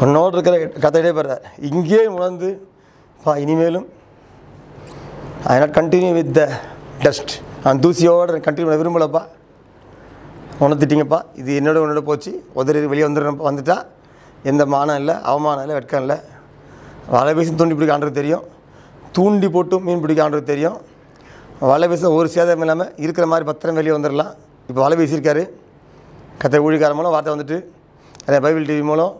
உன்னோடு இருக்கிற கதையிலே பாரு இங்கேயே உணர்ந்து பா இனிமேலும் I not continue with the dust நான் தூசியோடு கண்டினியூ பண்ண விரும்பலப்பா. உணர்த்திட்டிங்கப்பா இது என்னோட உன்னோட போச்சு. உதறி வெளியே வந்துடுறப்ப வந்துட்டா. எந்த மானம் இல்லை அவமானம் இல்லை வெட்கம் இல்லை. வலை வீசி தூண்டி பிடிக்க ஆண்டுக்கு தெரியும். தூண்டி போட்டு மீன் பிடிக்கான்றது தெரியும். வலை வீச ஒரு சேதம் இல்லாமல் இருக்கிற மாதிரி பத்திரம் வெளியே வந்துடலாம். இப்போ வலை வீசியிருக்காரு. கத்தை ஊழிக்கார மூலம் வார்த்தை வந்துட்டு அதே பைபிள் டிவி மூலம்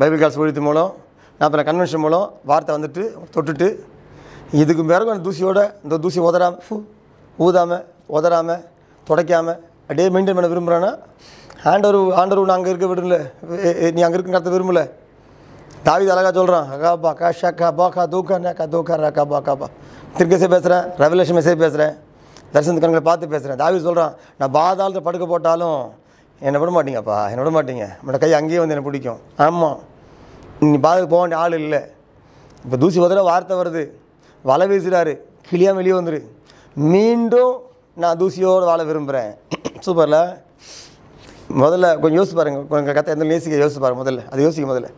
பைபிள் கால்ஸ் ஊழியத்து மூலம் நான் அப்புறம் கன்வென்ஷன் மூலம் வார்த்தை வந்துட்டு தொட்டுட்டு இதுக்கு பிறகு அந்த தூசியோட இந்த தூசி உதறாம ஊதாமல் உதறாமல் உதறாம அப்படியே மெயின்டைன் பண்ண விரும்புகிறேன்னா ஆண்டவர் ஆண்டவர் நான் அங்கே இருக்க விடல நீ அங்கே இருக்க நடத்த விரும்பல. தாவித அழகா சொல்கிறான் அகாபா காஷா காபா பாக்கா தூக்கா நக்கா தூக்கா ரக்கா பா. காபா திருக்கசே பேசுகிறேன் ரெவலேஷன் மெசேஜ் பேசுகிறேன் தரிசன கண்களை பார்த்து பேசுகிறேன் தாவி சொல்கிறான் நான் பாதாளத்தில் படுக்க போட்டாலும் என்னை விட மாட்டீங்கப்பா என்னை விட மாட்டீங்க. உன்னோட கை அங்கேயே வந்து என்னை பிடிக்கும். ஆமாம் நீ பாதுக்கு போக வேண்டிய ஆள் இல்லை. இப்போ தூசி உதற வார்த்தை வருது. வலை வீசுகிறாரு கிளியாக வெளியே வந்துரு. மீண்டும் நான் தூசியோடு வாழ விரும்புகிறேன் சூப்பரில். முதல்ல கொஞ்சம் யோசிச்சு பாருங்கள் கொஞ்சம் கத்தை எந்த நேசிக்க யோசிச்சு பாருங்க முதல்ல. அது யோசிக்க முதல்ல.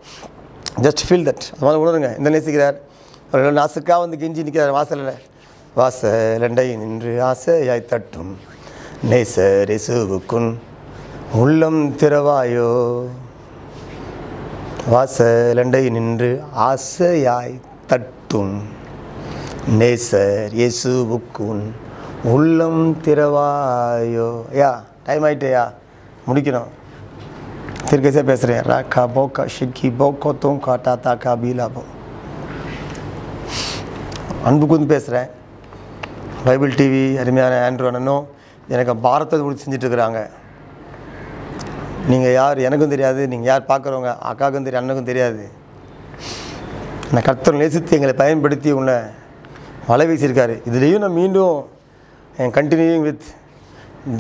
ஜஸ்ட் ஃபீல் தட் அது முதல்ல உணருங்க. இந்த நேசிக்கிறார்? அவர் நாசுக்காக வந்து கெஞ்சி நிற்கிறார். வாசலில் வாசலண்டை நின்று ஆசையாய் தட்டும். நேச ரிசுவுக்குன் உள்ளம் திறவாயோ? வாசலண்டை நின்று ஆசையாய் தட்டும். நேசர் இயேசுவுக்குன் உள்ளம் திறவாயோ? யா டைம் ஆயிட்டேயா? முடிக்கணும். திருக்கசே பேசுகிறேன் ராக்கா போக்கா ஷிக்கி போக்கோ தோங்கா டாத்தா கா பீலாபோ அன்புக்கு வந்து பேசுகிறேன் பைபிள் டிவி அருமையான ஆண்ட்ரோ அண்ணனும் எனக்கு பாரத்தை கொடுத்து செஞ்சிட்ருக்குறாங்க நீங்கள் யார்? எனக்கும் தெரியாது. நீங்கள் யார் பார்க்குறவங்க அக்காவுக்கும் தெரியும் அண்ணனுக்கும் தெரியாது. நான் கர்த்தர் நேசித்து எங்களை பயன்படுத்தி உன்னை மழை வீசியிருக்காரு. இதுலேயும் நான் மீண்டும் என் continuing with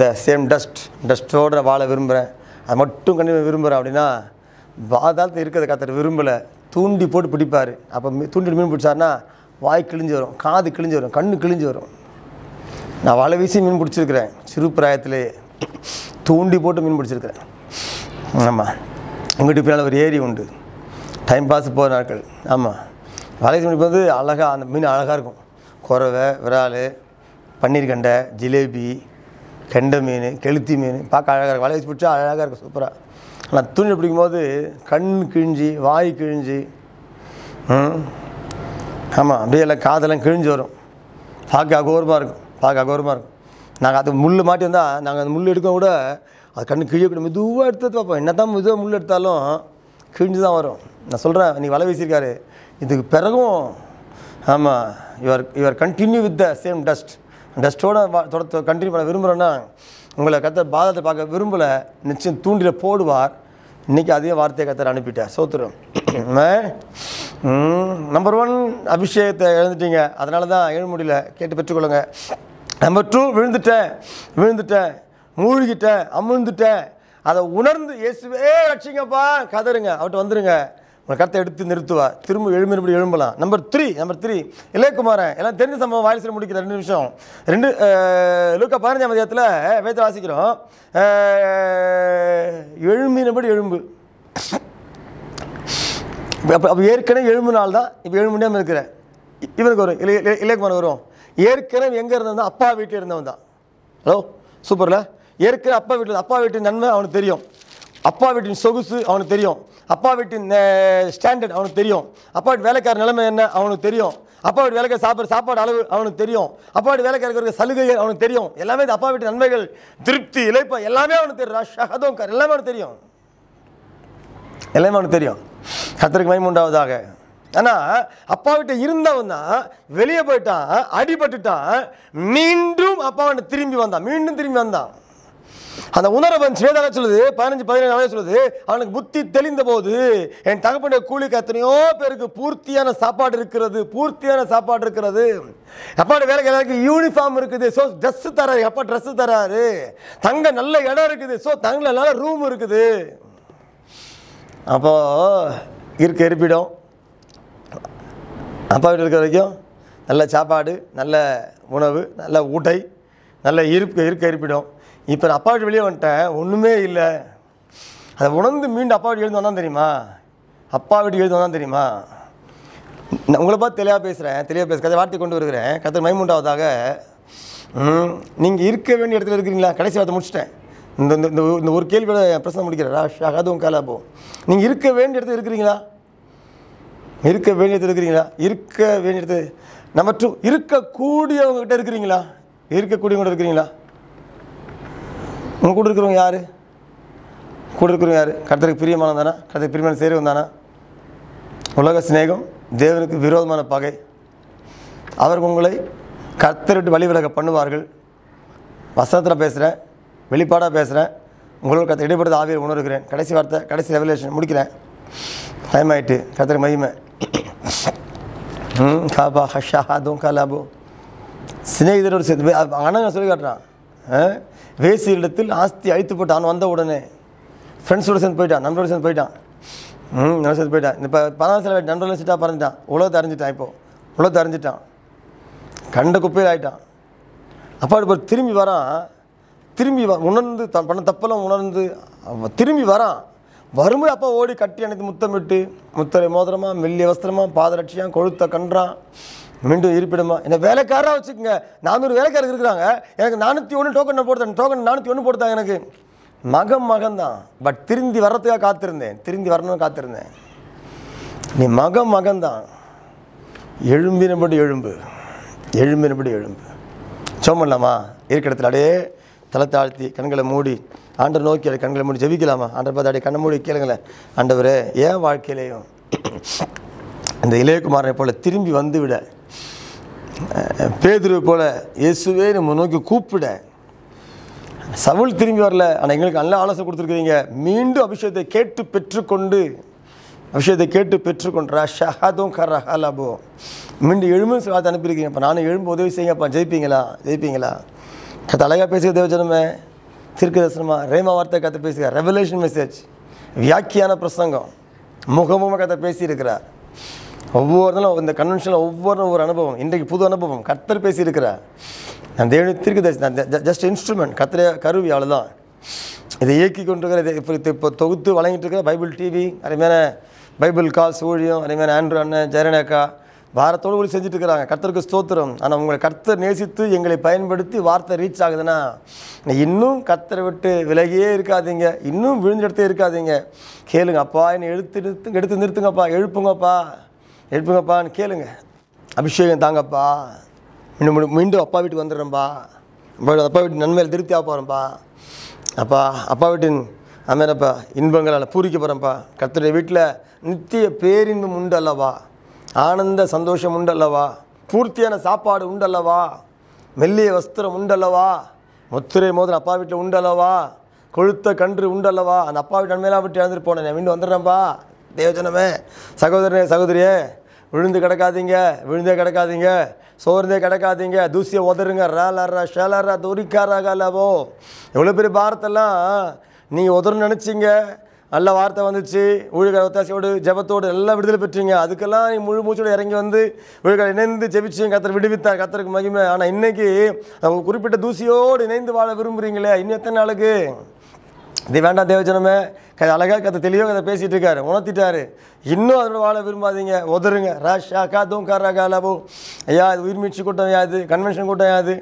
the same dust டஸ்ட்டோட வாழ விரும்புகிறேன் அது மட்டும் கண்டிப்பாக விரும்புகிறேன் அப்படின்னா வாதாளத்தில் இருக்கிறத கத்தர் விரும்பலை. தூண்டி போட்டு பிடிப்பார். அப்போ தூண்டி மீன் பிடிச்சாருன்னா வாய் கிழிஞ்சு வரும் காது கிழிஞ்சு வரும் கண்ணு கிழிஞ்சு வரும். நான் வலை வீசி மீன் பிடிச்சிருக்கிறேன். சிறு பிராயத்திலே தூண்டி போட்டு மீன் பிடிச்சிருக்கிறேன். ஆமாம் எங்கிட்ட பின்னால் ஒரு ஏரி உண்டு. டைம் பாஸ் போகிற நாட்கள். ஆமாம் வலை வீசி வந்து அழகாக அந்த மீன் அழகாக இருக்கும். குறவை விரால் பன்னீர் கண்டை ஜிலேபி கெண்டை மீன் கெளுத்தி மீன். பார்க்க அழகாக இருக்கும். வலை வீசி பிடிச்சா அழகாக இருக்கும். சூப்பராக ஆனால் தூண்டி பிடிக்கும்போது கண் கிழிஞ்சி வாய் கிழிஞ்சி ஆமாம் அப்படியே எல்லாம் காதெல்லாம் கிழிஞ்சு வரும். பார்க்க அகோரமாக இருக்கும். பார்க்க அகோரமாக இருக்கும். நாங்கள் அது முள் மாட்டி வந்தால் நாங்கள் அந்த முள் எடுக்க கூட அது கண்ணு கிழிய மெதுவாக எடுத்து எடுத்து பார்ப்போம். என்ன தான் மெதுவாக முள் எடுத்தாலும் கிழிஞ்சு தான் வரும். நான் சொல்கிறேன் நீ வலை வீசியிருக்காரு. இதுக்கு பிறகும் ஆமாம் your your continue with the same dust டஸ்ட்டோட தொடர்ந்து கண்டினியூ பண்ண விரும்புகிறேன்னா உங்களை கத்தர் பாதத்தை பார்க்க விரும்பலை நிச்சயம் தூண்டில போடுவார். இன்றைக்கி அதே வார்த்தையை கத்தர் அனுப்பிட்டார். சோத்துரும். நம்பர் ஒன் அபிஷேகத்தை எழுந்துட்டீங்க அதனால தான் எழுத முடியல கேட்டு பெற்றுக்கொள்ளுங்க. நம்பர் டூ விழுந்துட்டேன். விழுந்துட்டேன். மூழ்கிட்டேன். அமிழ்ந்துட்டேன். அதை உணர்ந்து இயேசுவே ரட்சிங்கப்பா. கதருங்க. அவர்கிட்ட வந்துடுங்க உங்களை கத்தை எடுத்து நிறுத்துவா திரும்ப எழும்பினபடி எழும்பலாம். நம்பர் த்ரீ நம்பர் த்ரீ இளையகுமாரன் எல்லாம் தெரிஞ்ச சம்பவம் வாயில்சில் முடிக்கிற ரெண்டு நிமிஷம். ரெண்டு லூக்கா பதினஞ்சாம் மதியத்தில் வேத்த வாசிக்கிறோம். எழும்பினபடி எழும்பு. அப்போ அப்போ ஏற்கனவே எழும்பு நாள் தான் இப்போ எழும்பு முடியாமல் இருக்கிற இவனுக்கு வரும் இளைய இளையகுமாரன் வரும். ஏற்கனவே எங்கே இருந்தவன் அப்பா வீட்டில் இருந்தவன் தான் ஹலோ சூப்பரில் ஏற்கனவே அப்பா வீட்டில் அப்பா வீட்டு நன்மை அவனுக்கு தெரியும். அப்பா வீட்டின் சொகுசு அவனுக்கு தெரியும். அப்பா வீட்டின் ஸ்டாண்டர்ட் அவனுக்கு தெரியும். அப்பா வீட்டு வேலைக்கார நிலைமை என்ன அவனுக்கு தெரியும். அப்பா வீட்டு வேலைக்கார சாப்பிட்ற சாப்பாடு அளவு அவனுக்கு தெரியும். அப்பா வீட்டு வேலைக்காரருக்கு சலுகைகள் அவனுக்கு தெரியும். எல்லாமே இந்த அப்பா வீட்டு நன்மைகள் திருப்தி இழைப்பு எல்லாமே அவனுக்கு தெரியும். ஷஹதோம் எல்லாமே அவனுக்கு தெரியும். எல்லாமே அவனுக்கு தெரியும். கத்திரிக்கு மைமூண்டாவதாக ஆனால் அப்பா கிட்ட இருந்தவன் தான் வெளியே போயிட்டான் அடிபட்டுட்டான் மீண்டும் அப்பாவிட்ட திரும்பி வந்தான் மீண்டும் திரும்பி வந்தான். அந்த உணரவன் ஸ்வேதான சொல்லுது பதினஞ்சு பதினேழு சொல்லுது அவனுக்கு புத்தி தெளிந்த போது என் தகப்பனுடைய கூலிக்கு எத்தனையோ பேருக்கு பூர்த்தியான சாப்பாடு இருக்கிறது பூர்த்தியான சாப்பாடு இருக்கிறது. அப்பாவோட வேலைக்கு எல்லாருக்கும் யூனிஃபார்ம் இருக்குது. ஸோ ட்ரெஸ் தராரு அப்பா ட்ரெஸ் தராரு. தங்க நல்ல இடம் இருக்குது. ஸோ தங்க நல்ல ரூம் இருக்குது. அப்போ இருக்க இருப்பிடம். அப்பா வீட்டில் இருக்கிற வரைக்கும் நல்ல சாப்பாடு நல்ல உணவு நல்ல ஊட்டை நல்ல இருக்க இருக்க இருப்பிடம். இப்போ நான் அப்பா வீட்டு வெளியே வந்துட்டேன். ஒன்றுமே இல்லை. அதை உணர்ந்து மீண்டும் அப்பா வீட்டு எழுந்து வந்தான் தெரியுமா? அப்பா வீட்டு எழுந்து வந்தான் தெரியுமா? நான் உங்களை பார்த்து தெளிவாக பேசுகிறேன் தெளிவாக பேச. கதை வார்த்தை கொண்டு வருகிறேன். கதை மைமுண்டாவதாக நீங்கள் இருக்க வேண்டிய இடத்துல இருக்கிறீங்களா? கடைசி வார்த்தை முடிச்சிட்டேன். இந்த இந்த- இந்த ஒரு- கேள்வியோட என் பிரச்சனை முடிக்கிறேன். ராஷ் அதுவும் கலாபோ. நீங்கள் இருக்க வேண்டிய இடத்துல இருக்கிறீங்களா? இருக்க வேண்டிய இடத்துல இருக்கிறீங்களா? இருக்க வேண்டிய இடத்துல நம்பர் டூ இருக்கக்கூடியவங்ககிட்ட இருக்கிறீங்களா? இருக்கக்கூடியவங்ககிட்ட இருக்கிறீங்களா? உங்க கூட இருக்கிறவங்க யாரு? கூட இருக்கிறவங்க யாரு? கர்த்தருக்கு பிரியமானம் தானா? கர்த்தருக்கு பிரியமான சேருவன் தானா? உலக சிநேகம் தேவனுக்கு விரோதமான பகை. அவர்கள் உங்களை கர்த்தரிட்டு வழிவிலக பண்ணுவார்கள். வசனத்தில் பேசுகிறேன் வெளிப்பாடாக பேசுகிறேன் உங்களோட கற்று இடைப்படுத்த ஆவியர் உணர்கிறேன். கடைசி வார்த்தை கடைசி ரெவலேஷன் முடிக்கிறேன். டைம் ஆகிட்டு கத்திர மகிமை. ம் காபா ஹஷா அதுவும் கலாபோ சிநேகிதரோடு சேர்த்து போய் அண்ணன் சொல்லி காட்டுறான். ஆ? வேசியிடத்தில் ஆஸ்தி அழித்து போட்டு அவன் வந்த உடனே ஃப்ரெண்ட்ஸோட சேர்ந்து போயிட்டான் நண்பரோட சேர்ந்து போயிட்டான். ம் நண்பரோடு சேர்ந்து போயிட்டான். இப்போ பணம் செலவு நண்பர்கள் சிட்டா பறந்துட்டான். உலகத்தை அறிஞ்சிட்டான் இப்போ. உலகத்தை அறிஞ்சிட்டான். கண்ட குப்பையில் ஆயிட்டான். அப்பா இப்போ திரும்பி வரான். திரும்பி வ உணர்ந்து த பண்ண தப்பெல்லாம் உணர்ந்து திரும்பி வரான். வரும்போது அப்பா ஓடி கட்டி அணைத்து முத்தமிட்டு முத்தரை மோதிரமாக மெல்லிய வஸ்திரமா பாதரட்சியா கொழுத்த கன்றான். மீண்டும் இருப்பிடமா. என்ன வேலைக்காரராக வச்சுக்கோங்க. நானூறு வேலைக்காரர் இருக்கிறாங்க. எனக்கு நானூற்றி ஒன்று டோக்கன் போடுத்தேன். டோக்கன் நானூற்றி ஒன்று போடுத்தாங்க எனக்கு. மகன் மகன் தான் பட் திருந்தி வர்றதுக்காக காத்திருந்தேன். திருந்தி வரணும்னு காத்திருந்தேன். நீ மகன் மகன் தான் எழும்பினபடி எழும்பு. எழும்பினபடி எழும்பு. சோமல்லாமா இருக்கிற இடத்துல அப்படியே தலை தாழ்த்தி கண்களை மூடி ஆண்டர் நோக்கி அப்படியே கண்களை மூடி ஜெபிக்கலாமா? ஆண்டர் பார்த்து அப்படியே கண்ணை மூடி கேளுங்களேன். ஆண்டவரே ஏன் வாழ்க்கையிலையும் இந்த இளையகுமாரனை போல திரும்பி வந்துவிட பேதுருவை போல இயேசுவே நம்ம நோக்கி கூப்பிட. சவுல் திரும்பி வரல. ஆனால் எங்களுக்கு நல்ல ஆலோசனை கொடுத்துருக்கீங்க மீண்டும் அபிஷேகத்தை கேட்டு பெற்றுக்கொண்டு அபிஷேகத்தை கேட்டு பெற்றுக்கொண்டா ஷஹாதும் கரஹலபோ மீண்டும் எழும்பு வார்த்தை அனுப்பியிருக்கீங்க. இப்போ நானும் எழும்பு உதவி செய்யுங்கப்பா ஜெயிப்பீங்களா? ஜெயிப்பீங்களா? கத்த அழகாக பேசுகிற தேவஜனமே திருக்கு தரிசனமா ரேமா வார்த்தை கற்று பேசுகிறார். ரெவலேஷன் மெசேஜ் வியாக்கியான பிரசங்கம். முகமுக கதை பேசியிருக்கிறார். ஒவ்வொரு நாளும் இந்த கன்வென்ஷனில் ஒவ்வொரு ஒரு அனுபவம். இன்றைக்கு புது அனுபவம். கர்த்தர் பேசியிருக்கிறார். நான் தேவனுடைய திருக்கு நான் ஜஸ்ட் இன்ஸ்ட்ருமெண்ட் கத்திர கருவி அவ்வளோதான் இதை இயக்கி கொண்டிருக்கிற இதை இப்போ இப்போ தொகுத்து வழங்கிட்டு இருக்கிற பைபிள் டிவி அருமையான பைபிள் கால்ஸ் ஊழியம் அருமையான ஆண்ட்ரூ அண்ணன் ஜெயரணக்கா வாரத்தோடு கூட செஞ்சுட்டு இருக்கிறாங்க. கர்த்தருக்கு ஸ்தோத்திரம். ஆனால் உங்களை கர்த்தர் நேசித்து எங்களை பயன்படுத்தி வார்த்தை ரீச் ஆகுதுன்னா இன்னும் கர்த்தரை விட்டு விலகியே இருக்காதீங்க. இன்னும் விழுந்த இடத்தே இருக்காதீங்க. கேளுங்க அப்பா என்னை எடுத்து நிறுத்து எடுத்து நிறுத்துங்கப்பா எழுப்புங்கப்பா. எடுப்புங்கப்பான்னு கேளுங்க. அபிஷேகம் தாங்கப்பா. மீண்டும் மீண்டும் மீண்டும் அப்பா வீட்டுக்கு வந்துடுறேன்ப்பா அப்பா அப்பா வீட்டு நன்மையில் திருப்தியாக போகிறேன்ப்பா அப்பா அப்பா வீட்டின் அமேனப்பா இன்பங்களால் பூரிக்க போகிறேன்ப்பா கர்த்தருடைய வீட்டில் நித்திய பேரின்பம் உண்டு அல்லவா ஆனந்த சந்தோஷம் உண்டு அல்லவா பூர்த்தியான சாப்பாடு உண்டு அல்லவா மெல்லிய வஸ்திரம் உண்டு அல்லவா முத்திரை மோதிரம் அப்பா வீட்டில் உண்டு அல்லவா கொழுத்த கன்று உண்டு அல்லவா அந்த அப்பா வீட்டு நன்மையெல்லாம் விட்டு இழந்துட்டு போனேன் மீண்டும் வந்துடுறேன்ப்பா தேவஜனமே சகோதரனே சகோதரியே விழுந்து கிடக்காதீங்க விழுந்தே கிடக்காதீங்க சோர்ந்தே கிடக்காதீங்க தூசியை உதறுங்க ராலரா ஷேலரா துரிக்காராகலவோ எவ்வளோ பெரிய பாரத்தெல்லாம் நீங்கள் உதறுன்னு நினச்சிங்க. நல்ல வார்த்தை வந்துச்சு. ஊழியர் ஒத்தாசையோடு ஜெபத்தோடு எல்லாம் விடுதலை பெற்றீங்க. அதுக்கெல்லாம் நீ முழு மூச்சோடு இறங்கி வந்து ஊழியர்கள் இணைந்து ஜெபிச்சு கத்தர் விடுவித்தார். கத்தருக்கு மகிமை. ஆனால் இன்றைக்கி அவங்க குறிப்பிட்ட தூசியோடு இணைந்து வாழ விரும்புகிறீங்களே இன்னும் எத்தனை நாளுக்கு? இது வேண்டாம் தேவஜனமே. கதை அழகாக கதை தெளிவாக கதை பேசிகிட்டு இருக்காரு. உணர்த்திட்டாரு. இன்னும் அதோட வாழ விரும்பாதீங்க. உதருங்க ராஷா காத்தும் காரா காலாபோ ஐயா இது உயிர்மீட்சி கூட்டம் யாது கன்வென்ஷன் கூட்டம் யாது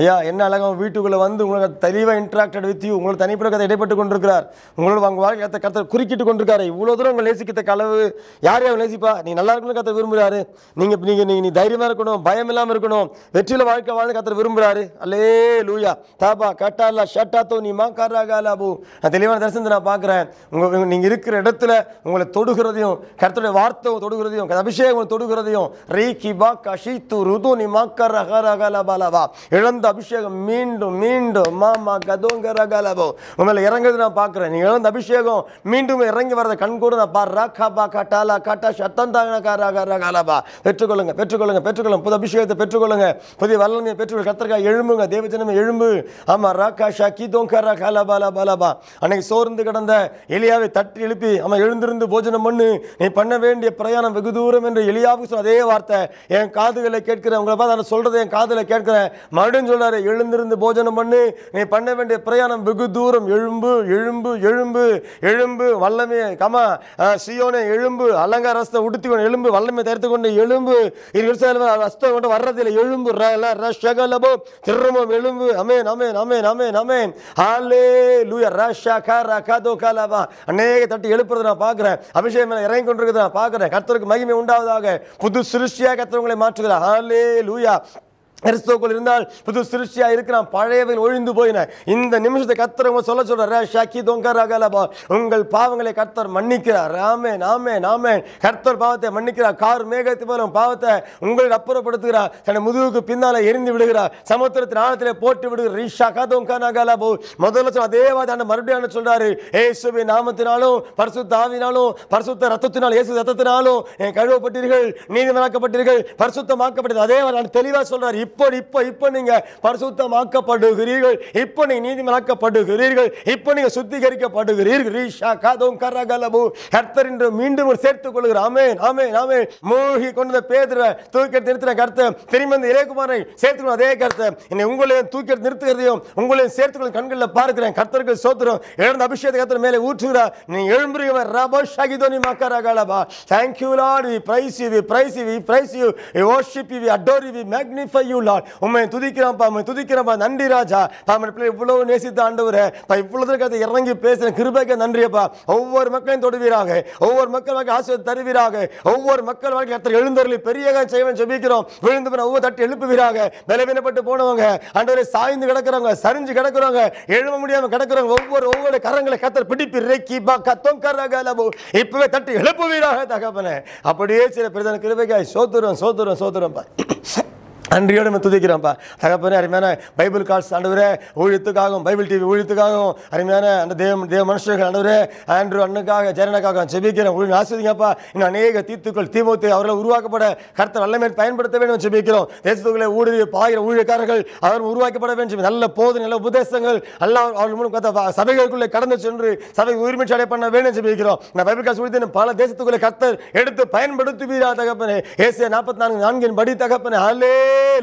ஐயா என்ன அழகாக வீட்டுக்குள்ளே வந்து உங்களுக்கு தெளிவாக இன்ட்ராக்டட் வித் யூ உங்களோட தனிப்பட்ட கதை இடைப்பட்டு கொண்டிருக்கிறார். உங்களோட உங்கள் வாழ்க்கை கத்தை கத்தை குறுக்கிட்டு கொண்டிருக்காரு. இவ்வளோ தூரம் உங்களை நேசிக்கிற கலவு யார் யார் நேசிப்பா? நீ நல்லா இருக்கணும் கத்தை விரும்புகிறாரு. நீங்கள் நீங்கள் நீங்கள் நீ தைரியமாக இருக்கணும் பயம் இல்லாமல் இருக்கணும். வெற்றியில் வாழ்க்கை வாழ்ந்து கத்தை விரும்புகிறாரு. அல்லே லூயா தாபா கட்டாலா ஷட்டாத்தோ நீ மா காராகாலாபு நான் தெளிவான தரிசனத்தை நான் பார்க்குறேன். உங்கள் நீங்கள் இருக்கிற இடத்துல உங்களை தொடுகிறதையும் கருத்துடைய வார்த்தை தொடுகிறதையும் கர்த்தர் அபிஷேகம் உங்களை தொடுகிறதையும் ரீ கிபா கஷித்து ருது நீ மாக்கர் பாலாவா இழந்த அபிஷேகம் மீண்டும் மீண்டும். மாமா கதோங்க ரகலபோ. உங்களை இறங்குறது நான் பார்க்குறேன். நீங்கள் இழந்த அபிஷேகம் மீண்டும் இறங்கி வரத கண் கூட நான் பாடுறா ராக்கா காட்டாலா காட்டா சத்தம் தாங்க பெற்றுக்கொள்ளுங்க பெற்றுக்கொள்ளுங்க பெற்றுக்கொள்ளுங்க. புது அபிஷேகத்தை பெற்றுக்கொள்ளுங்க. புதிய வல்லமையை பெற்றுக்கொள்ள கத்திரக்காய் எழும்புங்க. தேவஜனமே எழும்பு. ஆமா ராக்கா ஷாக்கி தோங்கரா காலா பாலா பாலாபா அன்னைக்கு சோர்ந்து கிடந்த எலியாவை தட்டி எழுப்பி அவன் எழுந்திருந்து போஜனம் பண்ணு. நீ பண்ண வேண்டிய பிரயாணம் வெகு தூரம் என்று எலியாவுக்கு சொன்ன அதே வார்த்தை. என் காதுகளை கேட்கிறேன். உங்களை பார்த்து நான் சொல்றதை என் காதுல கேட்கிறேன். மறுபடியும் சொல்றாரு எழுந்திருந்து போஜனம் பண்ணு. நீ பண்ண வேண்டிய பிரயாணம் வெகு தூரம். எழும்பு எழும்பு எழும்பு எழும்பு வல்லமே கமா சியோனே எழும்பு அலங்கார ரஸ்தை உடுத்தி கொண்டு எழும்பு வல்லமை தயாரித்து கொண்டு எழும்பு. ரஸ்தம் கொண்டு வர்றதில்லை. எழும்பு ர ல திரும்பவும் எழும்பு. அமேன் அமேன் அமேன் அமேன் அமேன். ஹாலே லூயா ரஷா ஷ க ர தோ க அநேக தட்டி எழுப்புறது நான் பார்க்குறேன். அபிஷேகம் மேல இறங்கி கொண்டிருக்கிறத நான் பார்க்குறேன். கர்த்தருக்கு மகிமை உண்டாவதாக. புது சிருஷ்டியாக கர்த்தர் உங்களை மாற்றுகிறார். ஹாலே லூயா கிறிஸ்துவுக்குள் இருந்தால் புது சிருஷ்டியா இருக்கிறான். பழையவைகள் ஒழிந்து போயின. இந்த நிமிஷத்தை கர்த்தர் உங்க சொல்ல சொல்ற ஷாக்கி தொங்கராகலபா உங்கள் பாவங்களை கர்த்தர் மன்னிக்கிறார். ராமே நாமே நாமே கர்த்தர் பாவத்தை மன்னிக்கிறார். கார் மேகத்தை போல பாவத்தை உங்களுக்கு அப்புறப்படுத்துகிறார். தன் முதுகுக்கு பின்னால எரிந்து விடுகிறார். சமுத்திரத்தின் ஆழத்திலே போட்டு விடுகிறார். ரிஷா கதோங்கனகலபோ முதல்ல சொன்ன அதே வாதாண்ட மறுபடியும் சொல்றாரு. ஏசுவின் நாமத்தினாலும் பரிசுத்த ஆவினாலும் பரிசுத்த ரத்தத்தினாலும் இயேசு ரத்தத்தினாலும் கழுவப்பட்டீர்கள் நீதிமனாக்கப்பட்டீர்கள் பரிசுத்தமாக்கப்பட்டது அதே நான் தெளிவா சொல்றாரு. இப்போ இப்போ இப்போ நீங்கள் பரிசுத்தமாக்கப்படுகிறீர்கள். இப்போ நீங்க நீதிமனாக்கப்படுகிறீர்கள் இப்போ நீங்க சுத்திகரிக்கப்படுகிறீர்கள். ரீஷா காதோம் கரகலபு. கர்த்தர் என்று மீண்டும் ஒரு சேர்த்துக் கொள்கிற ஆமென் ஆமென் ஆமென். மூழ்கி கொண்டு பேதுற தூக்கி நிறுத்தின கருத்தை திரும்பி அந்த இளையகுமாரை சேர்த்துக்கணும் அதே கருத்தை என்னை உங்களையும் தூக்கி நிறுத்துகிறதையும் உங்களையும் சேர்த்துக்கொள்ள கண்களில் பார்க்கிறேன். கர்த்தர்கள் சோத்துறோம் எழுந்த அபிஷேகத்தை கர்த்தர் மேலே ஊற்றுகிறார். நீ எழும்புகிறவர் ரபோ ஷகிதோனி மக்கரகலபா thank you lord. We praise you we praise you we praise you. We worship you we adore we magnify you you lord உம்மை துதிக்கிறோம்ப்பா உம்மை துதிக்கிறோம்ப்பா நன்றி ராஜா. பாமன் பிள்ளை இவ்வளவு நேசித்த ஆண்டவர். பா இவ்வளவு கதை இறங்கி பேசுற கிருபைக்கு நன்றியப்பா ஒவ்வொரு மக்களையும் தொடுவீராக. ஒவ்வொரு மக்கள் வாழ்க்கை ஆசிரியர் தருவீராக. ஒவ்வொரு மக்கள் வாழ்க்கை கர்த்தர் எழுந்தருளி பெரிய செய்வன் செய்வேன் விழுந்து போன ஒவ்வொரு தட்டி எழுப்புவீராக. பலவீனப்பட்டு போனவங்க ஆண்டவரே சாய்ந்து கிடக்குறவங்க சரிஞ்சு கிடக்கிறவங்க எழும முடியாம கிடக்குறவங்க ஒவ்வொரு ஒவ்வொரு கரங்களை கத்தர் பிடிப்பு இறக்கி பா கத்தம் கரகலபு. இப்பவே தட்டி எழுப்புவீராக தகப்பனே. அப்படியே சில பிரதான கிருபைக்காய் சோத்துறோம் சோத்துறோம் பா. அன்றியோடு நம்ம துதிக்கிறோம்ப்பா. தகப்பனே அருமையான பைபிள் கால்ஸ் ஆண்டவரே ஊழியத்துக்காகவும் பைபிள் டிவி ஊழியத்துக்காகவும் அருமையான அந்த தேவ தேவ மனுஷர்கள் ஆண்டவரே ஆண்ட்ரூ அண்ணுக்காக ஜெரணக்காக செபிக்கிறோம். ஊழியம் ஆசிரியங்கப்பா இன்னும் அநேக தீத்துக்கள் தீமூத்து அவர்களை உருவாக்கப்பட கருத்தை வல்லமே பயன்படுத்த வேண்டும் செபிக்கிறோம். தேசத்துக்குள்ளே ஊழிய பாயிர ஊழியக்காரர்கள் அவர் உருவாக்கப்பட வேண்டும் நல்ல போது நல்ல உபதேசங்கள் நல்லா அவர்கள் மூலம் சபைகளுக்குள்ளே கடந்து சென்று சபை உரிமை அடை பண்ண வேண்டும் செபிக்கிறோம். நான் பைபிள் காசு ஊழியத்தின் பல தேசத்துக்குள்ளே கர்த்தர் எடுத்து பயன்படுத்துவீரா தகப்பனே. ஏசியா நாற்பத்தி நான்கு நான்கின் படி தகப்பனே. ஹலே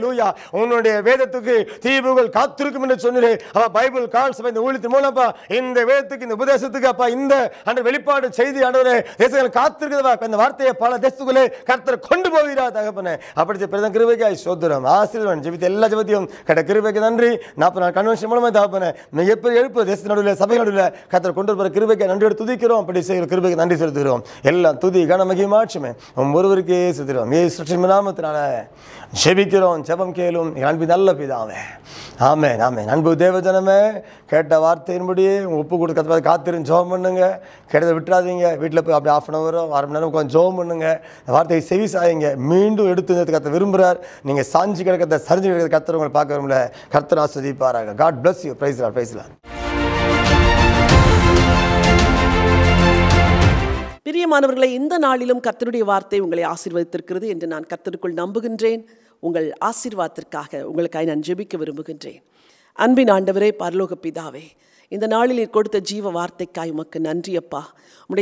லூயா உன்னுடைய வேதத்துக்கு தீவுகள் காத்திருக்கும் என்று சொன்னேன் அவ பைபிள் கால்ஸ் இந்த ஊழியத்தின் மூலப்பா இந்த வேதத்துக்கு இந்த உபதேசத்துக்கு அப்பா இந்த அந்த வெளிப்பாடு செய்தி ஆண்டவரே தேசங்கள் காத்திருக்கிறதா? இந்த வார்த்தையை பல தேசத்துக்குள்ளே கர்த்தர் கொண்டு போவீரா தகப்பனே. அப்படி பிரதம் கிருபைக்காய் சோதரம் ஆசீர்வன் ஜெபித்த எல்லா ஜெபத்தையும் கட்ட கிருபைக்கு நன்றி. நாற்பது நாள் கன்வென்ஷன் மூலமா தகப்பனே மிகப்பெரிய எழுப்பு தேச நடுவில் சபை நடுவில் கர்த்தர் கொண்டு வர கிருபைக்கு நன்றியோடு துதிக்கிறோம். அப்படி செய்கிற கிருபைக்கு நன்றி செலுத்துகிறோம். எல்லாம் துதி கனமகி மாட்சுமே ஒருவருக்கே செலுத்துகிறோம். ஏ சுற்றி நாமத்தினால. ஜெபிக்கிறோம் ஜெபம் கேளும். என் அன்பு நல்ல பிதாவே. ஆமே ஆமே அன்பு தேவஜனமே கேட்ட வார்த்தையின்படியே உப்பு ஒப்பு காத்திருந்து ஜோம் பண்ணுங்க. கேட்டதை விட்டுறாதீங்க. வீட்டில் போய் அப்படி ஆஃப் அன் ஹவரோ அரை மணி நேரம் உட்காந்து ஜோம் பண்ணுங்க. இந்த வார்த்தையை செவி சாயுங்க. மீண்டும் எடுத்து கற்று கத்த விரும்புகிறார் நீங்கள் சாஞ்சி கிடக்கிறத சரிஞ்சு கிடக்கிறத கத்தர் உங்களை பார்க்க விரும்பல. கர்த்தர் ஆஸ்வதிப்பாராக காட் பிளஸ் யூ பிரைஸ் பிரைஸ்லாம் பிரியமானவர்களை இந்த நாளிலும் கர்த்தருடைய வார்த்தை உங்களை ஆசீர்வதித்திருக்கிறது என்று நான் கர்த்தருக்குள் நம்புகின்றேன். உங்கள் ஆசீர்வாதத்திற்காக உங்களுக்காக நான் ஜெபிக்க விரும்புகின்றேன். அன்பின் ஆண்டவரே பரலோக பிதாவே இந்த நாளில் நீர் கொடுத்த ஜீவ வார்த்தைக்காய் உமக்கு நன்றி அப்பா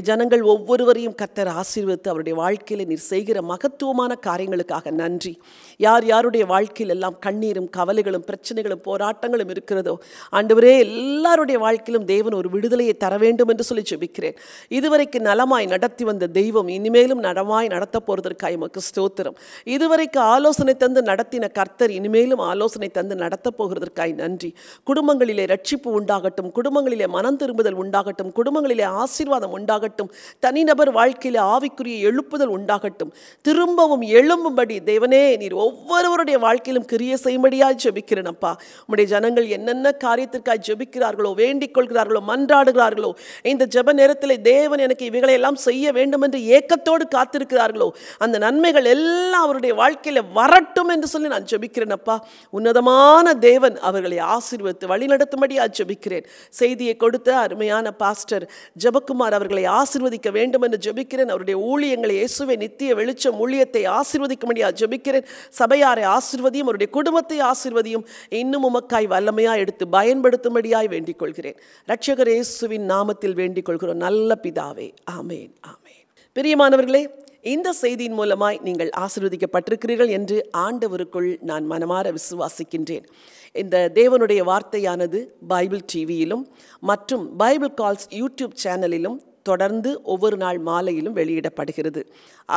ஜனங்கள் ஒவ்வொருவரையும் கத்தர் ஆசீர்வித்து அவருடைய வாழ்க்கையில் நீர் செய்கிற மகத்துவமான காரியங்களுக்காக நன்றி. யார் யாருடைய வாழ்க்கையில் எல்லாம் கண்ணீரும் கவலைகளும் பிரச்சனைகளும் போராட்டங்களும் இருக்கிறதோ ஆண்டவரே எல்லாருடைய வாழ்க்கையிலும் தேவன் ஒரு விடுதலையை தர வேண்டும் என்று சொல்லி ஜெபிக்கிறேன். இதுவரைக்கு நலமாய் நடத்தி வந்த தெய்வம் இனிமேலும் நலமாய் நடத்த போகிறதற்காக எமக்கு ஸ்தோத்திரம். இதுவரைக்கு ஆலோசனை தந்து நடத்தின கர்த்தர் இனிமேலும் ஆலோசனை தந்து நடத்த போகிறதற்காய் நன்றி. குடும்பங்களிலே ரட்சிப்பு உண்டாகட்டும் குடும்பங்களிலே மனம் திரும்புதல் உண்டாகட்டும் குடும்பங்களிலே ஆசீர்வாதம் உண்டாகட்டும் தனிநபர் வாழ்க்கையிலே ஆவிக்குரிய எழுப்புதல் உண்டாகட்டும். திரும்பவும் எழும்பும்படி தேவனே நீர் ஒவ்வொருவருடைய வாழ்க்கையிலும் கிரிய செய்யும்படியாய் ஜெபிக்கிறேனப்பா உடைய உம்முடைய ஜனங்கள் என்னென்ன காரியத்திற்காய் ஜெபிக்கிறார்களோ வேண்டிக் கொள்கிறார்களோ மன்றாடுகிறார்களோ இந்த ஜெப நேரத்தில் தேவன் எனக்கு இவைகளை எல்லாம் செய்ய வேண்டும் என்று ஏக்கத்தோடு காத்திருக்கிறார்களோ அந்த நன்மைகள் எல்லாம் அவருடைய வாழ்க்கையில் வரட்டும் என்று சொல்லி நான் ஜெபிக்கிறேன் அப்பா. உன்னதமான தேவன் அவர்களை ஆசீர்வத்து வழிநடத்தும்படி ஜெபிக்கிறேன். செய்தியை கொடுத்த அருமையான பாஸ்டர் ஜபக்குமார் அவர்களை ஆசிர்வதிக்க வேண்டும் என்று ஜெபிக்கிறேன். அவருடைய ஊழியங்களை இயேசுவை நித்திய வெளிச்சம் ஊழியத்தை ஆசிர்வதிக்கும்படியா ஜெபிக்கிறேன். சபையாரை ஆசிர்வதியும் அவருடைய குடும்பத்தை ஆசிர்வதியும் இன்னும் உமக்காய் வல்லமையா எடுத்து பயன்படுத்தும்படியாய் வேண்டிக் கொள்கிறேன் ரட்சகர் இயேசுவின் நாமத்தில் வேண்டிக் கொள்கிறோம் நல்ல பிதாவே ஆமேன் ஆமேன். பிரியமானவர்களே இந்த செய்தியின் மூலமாய் நீங்கள் ஆசிர்வதிக்கப்பட்டிருக்கிறீர்கள் என்று ஆண்டவருக்குள் நான் மனமாற விசுவாசிக்கின்றேன். இந்த தேவனுடைய வார்த்தையானது பைபிள் டிவியிலும் மற்றும் பைபிள் கால்ஸ் யூடியூப் சேனலிலும் தொடர்ந்து ஒவ்வொரு நாள் மாலையிலும் வெளியிடப்படுகிறது.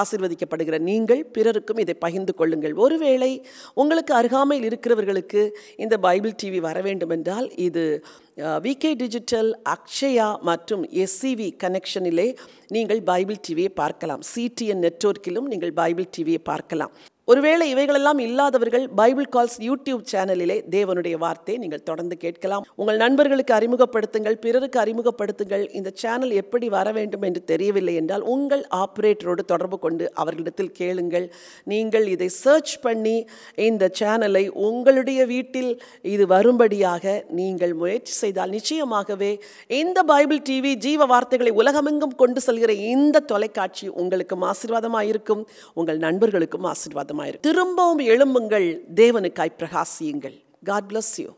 ஆசிர்வதிக்கப்படுகிற நீங்கள் பிறருக்கும் இதை பகிர்ந்து கொள்ளுங்கள். ஒருவேளை உங்களுக்கு அருகாமையில் இருக்கிறவர்களுக்கு இந்த பைபிள் டிவி வர வேண்டும் என்றால் இது விகே டிஜிட்டல் அக்ஷயா மற்றும் எஸ்சிவி கனெக்ஷனிலே நீங்கள் பைபிள் டிவியை பார்க்கலாம். சிடிஎன் நெட்வொர்க்கிலும் நீங்கள் பைபிள் டிவியை பார்க்கலாம். ஒருவேளை இவைகளெல்லாம் இல்லாதவர்கள் பைபிள் கால்ஸ் யூடியூப் சேனலிலே தேவனுடைய வார்த்தையை நீங்கள் தொடர்ந்து கேட்கலாம். உங்கள் நண்பர்களுக்கு அறிமுகப்படுத்துங்கள் பிறருக்கு அறிமுகப்படுத்துங்கள் இந்த சேனல் எப்படி வர வேண்டும் என்று தெரியவில்லை என்றால் உங்கள் ஆப்ரேட்டரோடு தொடர்பு கொண்டு அவர்களிடத்தில் கேளுங்கள். நீங்கள் இதை சர்ச் பண்ணி இந்த சேனலை உங்களுடைய வீட்டில் இது வரும்படியாக நீங்கள் முயற்சி செய்தால் நிச்சயமாகவே இந்த பைபிள் டிவி ஜீவ வார்த்தைகளை உலகமெங்கும் கொண்டு செல்கிற இந்த தொலைக்காட்சி உங்களுக்கும் ஆசீர்வாதமாக இருக்கும் உங்கள் நண்பர்களுக்கும் ஆசீர்வாதம் ஆசீர்வாதமாக இருக்கும் திரும்பவும் எழும்புங்கள். தேவனுக்காய் பிரகாசியுங்கள். God bless you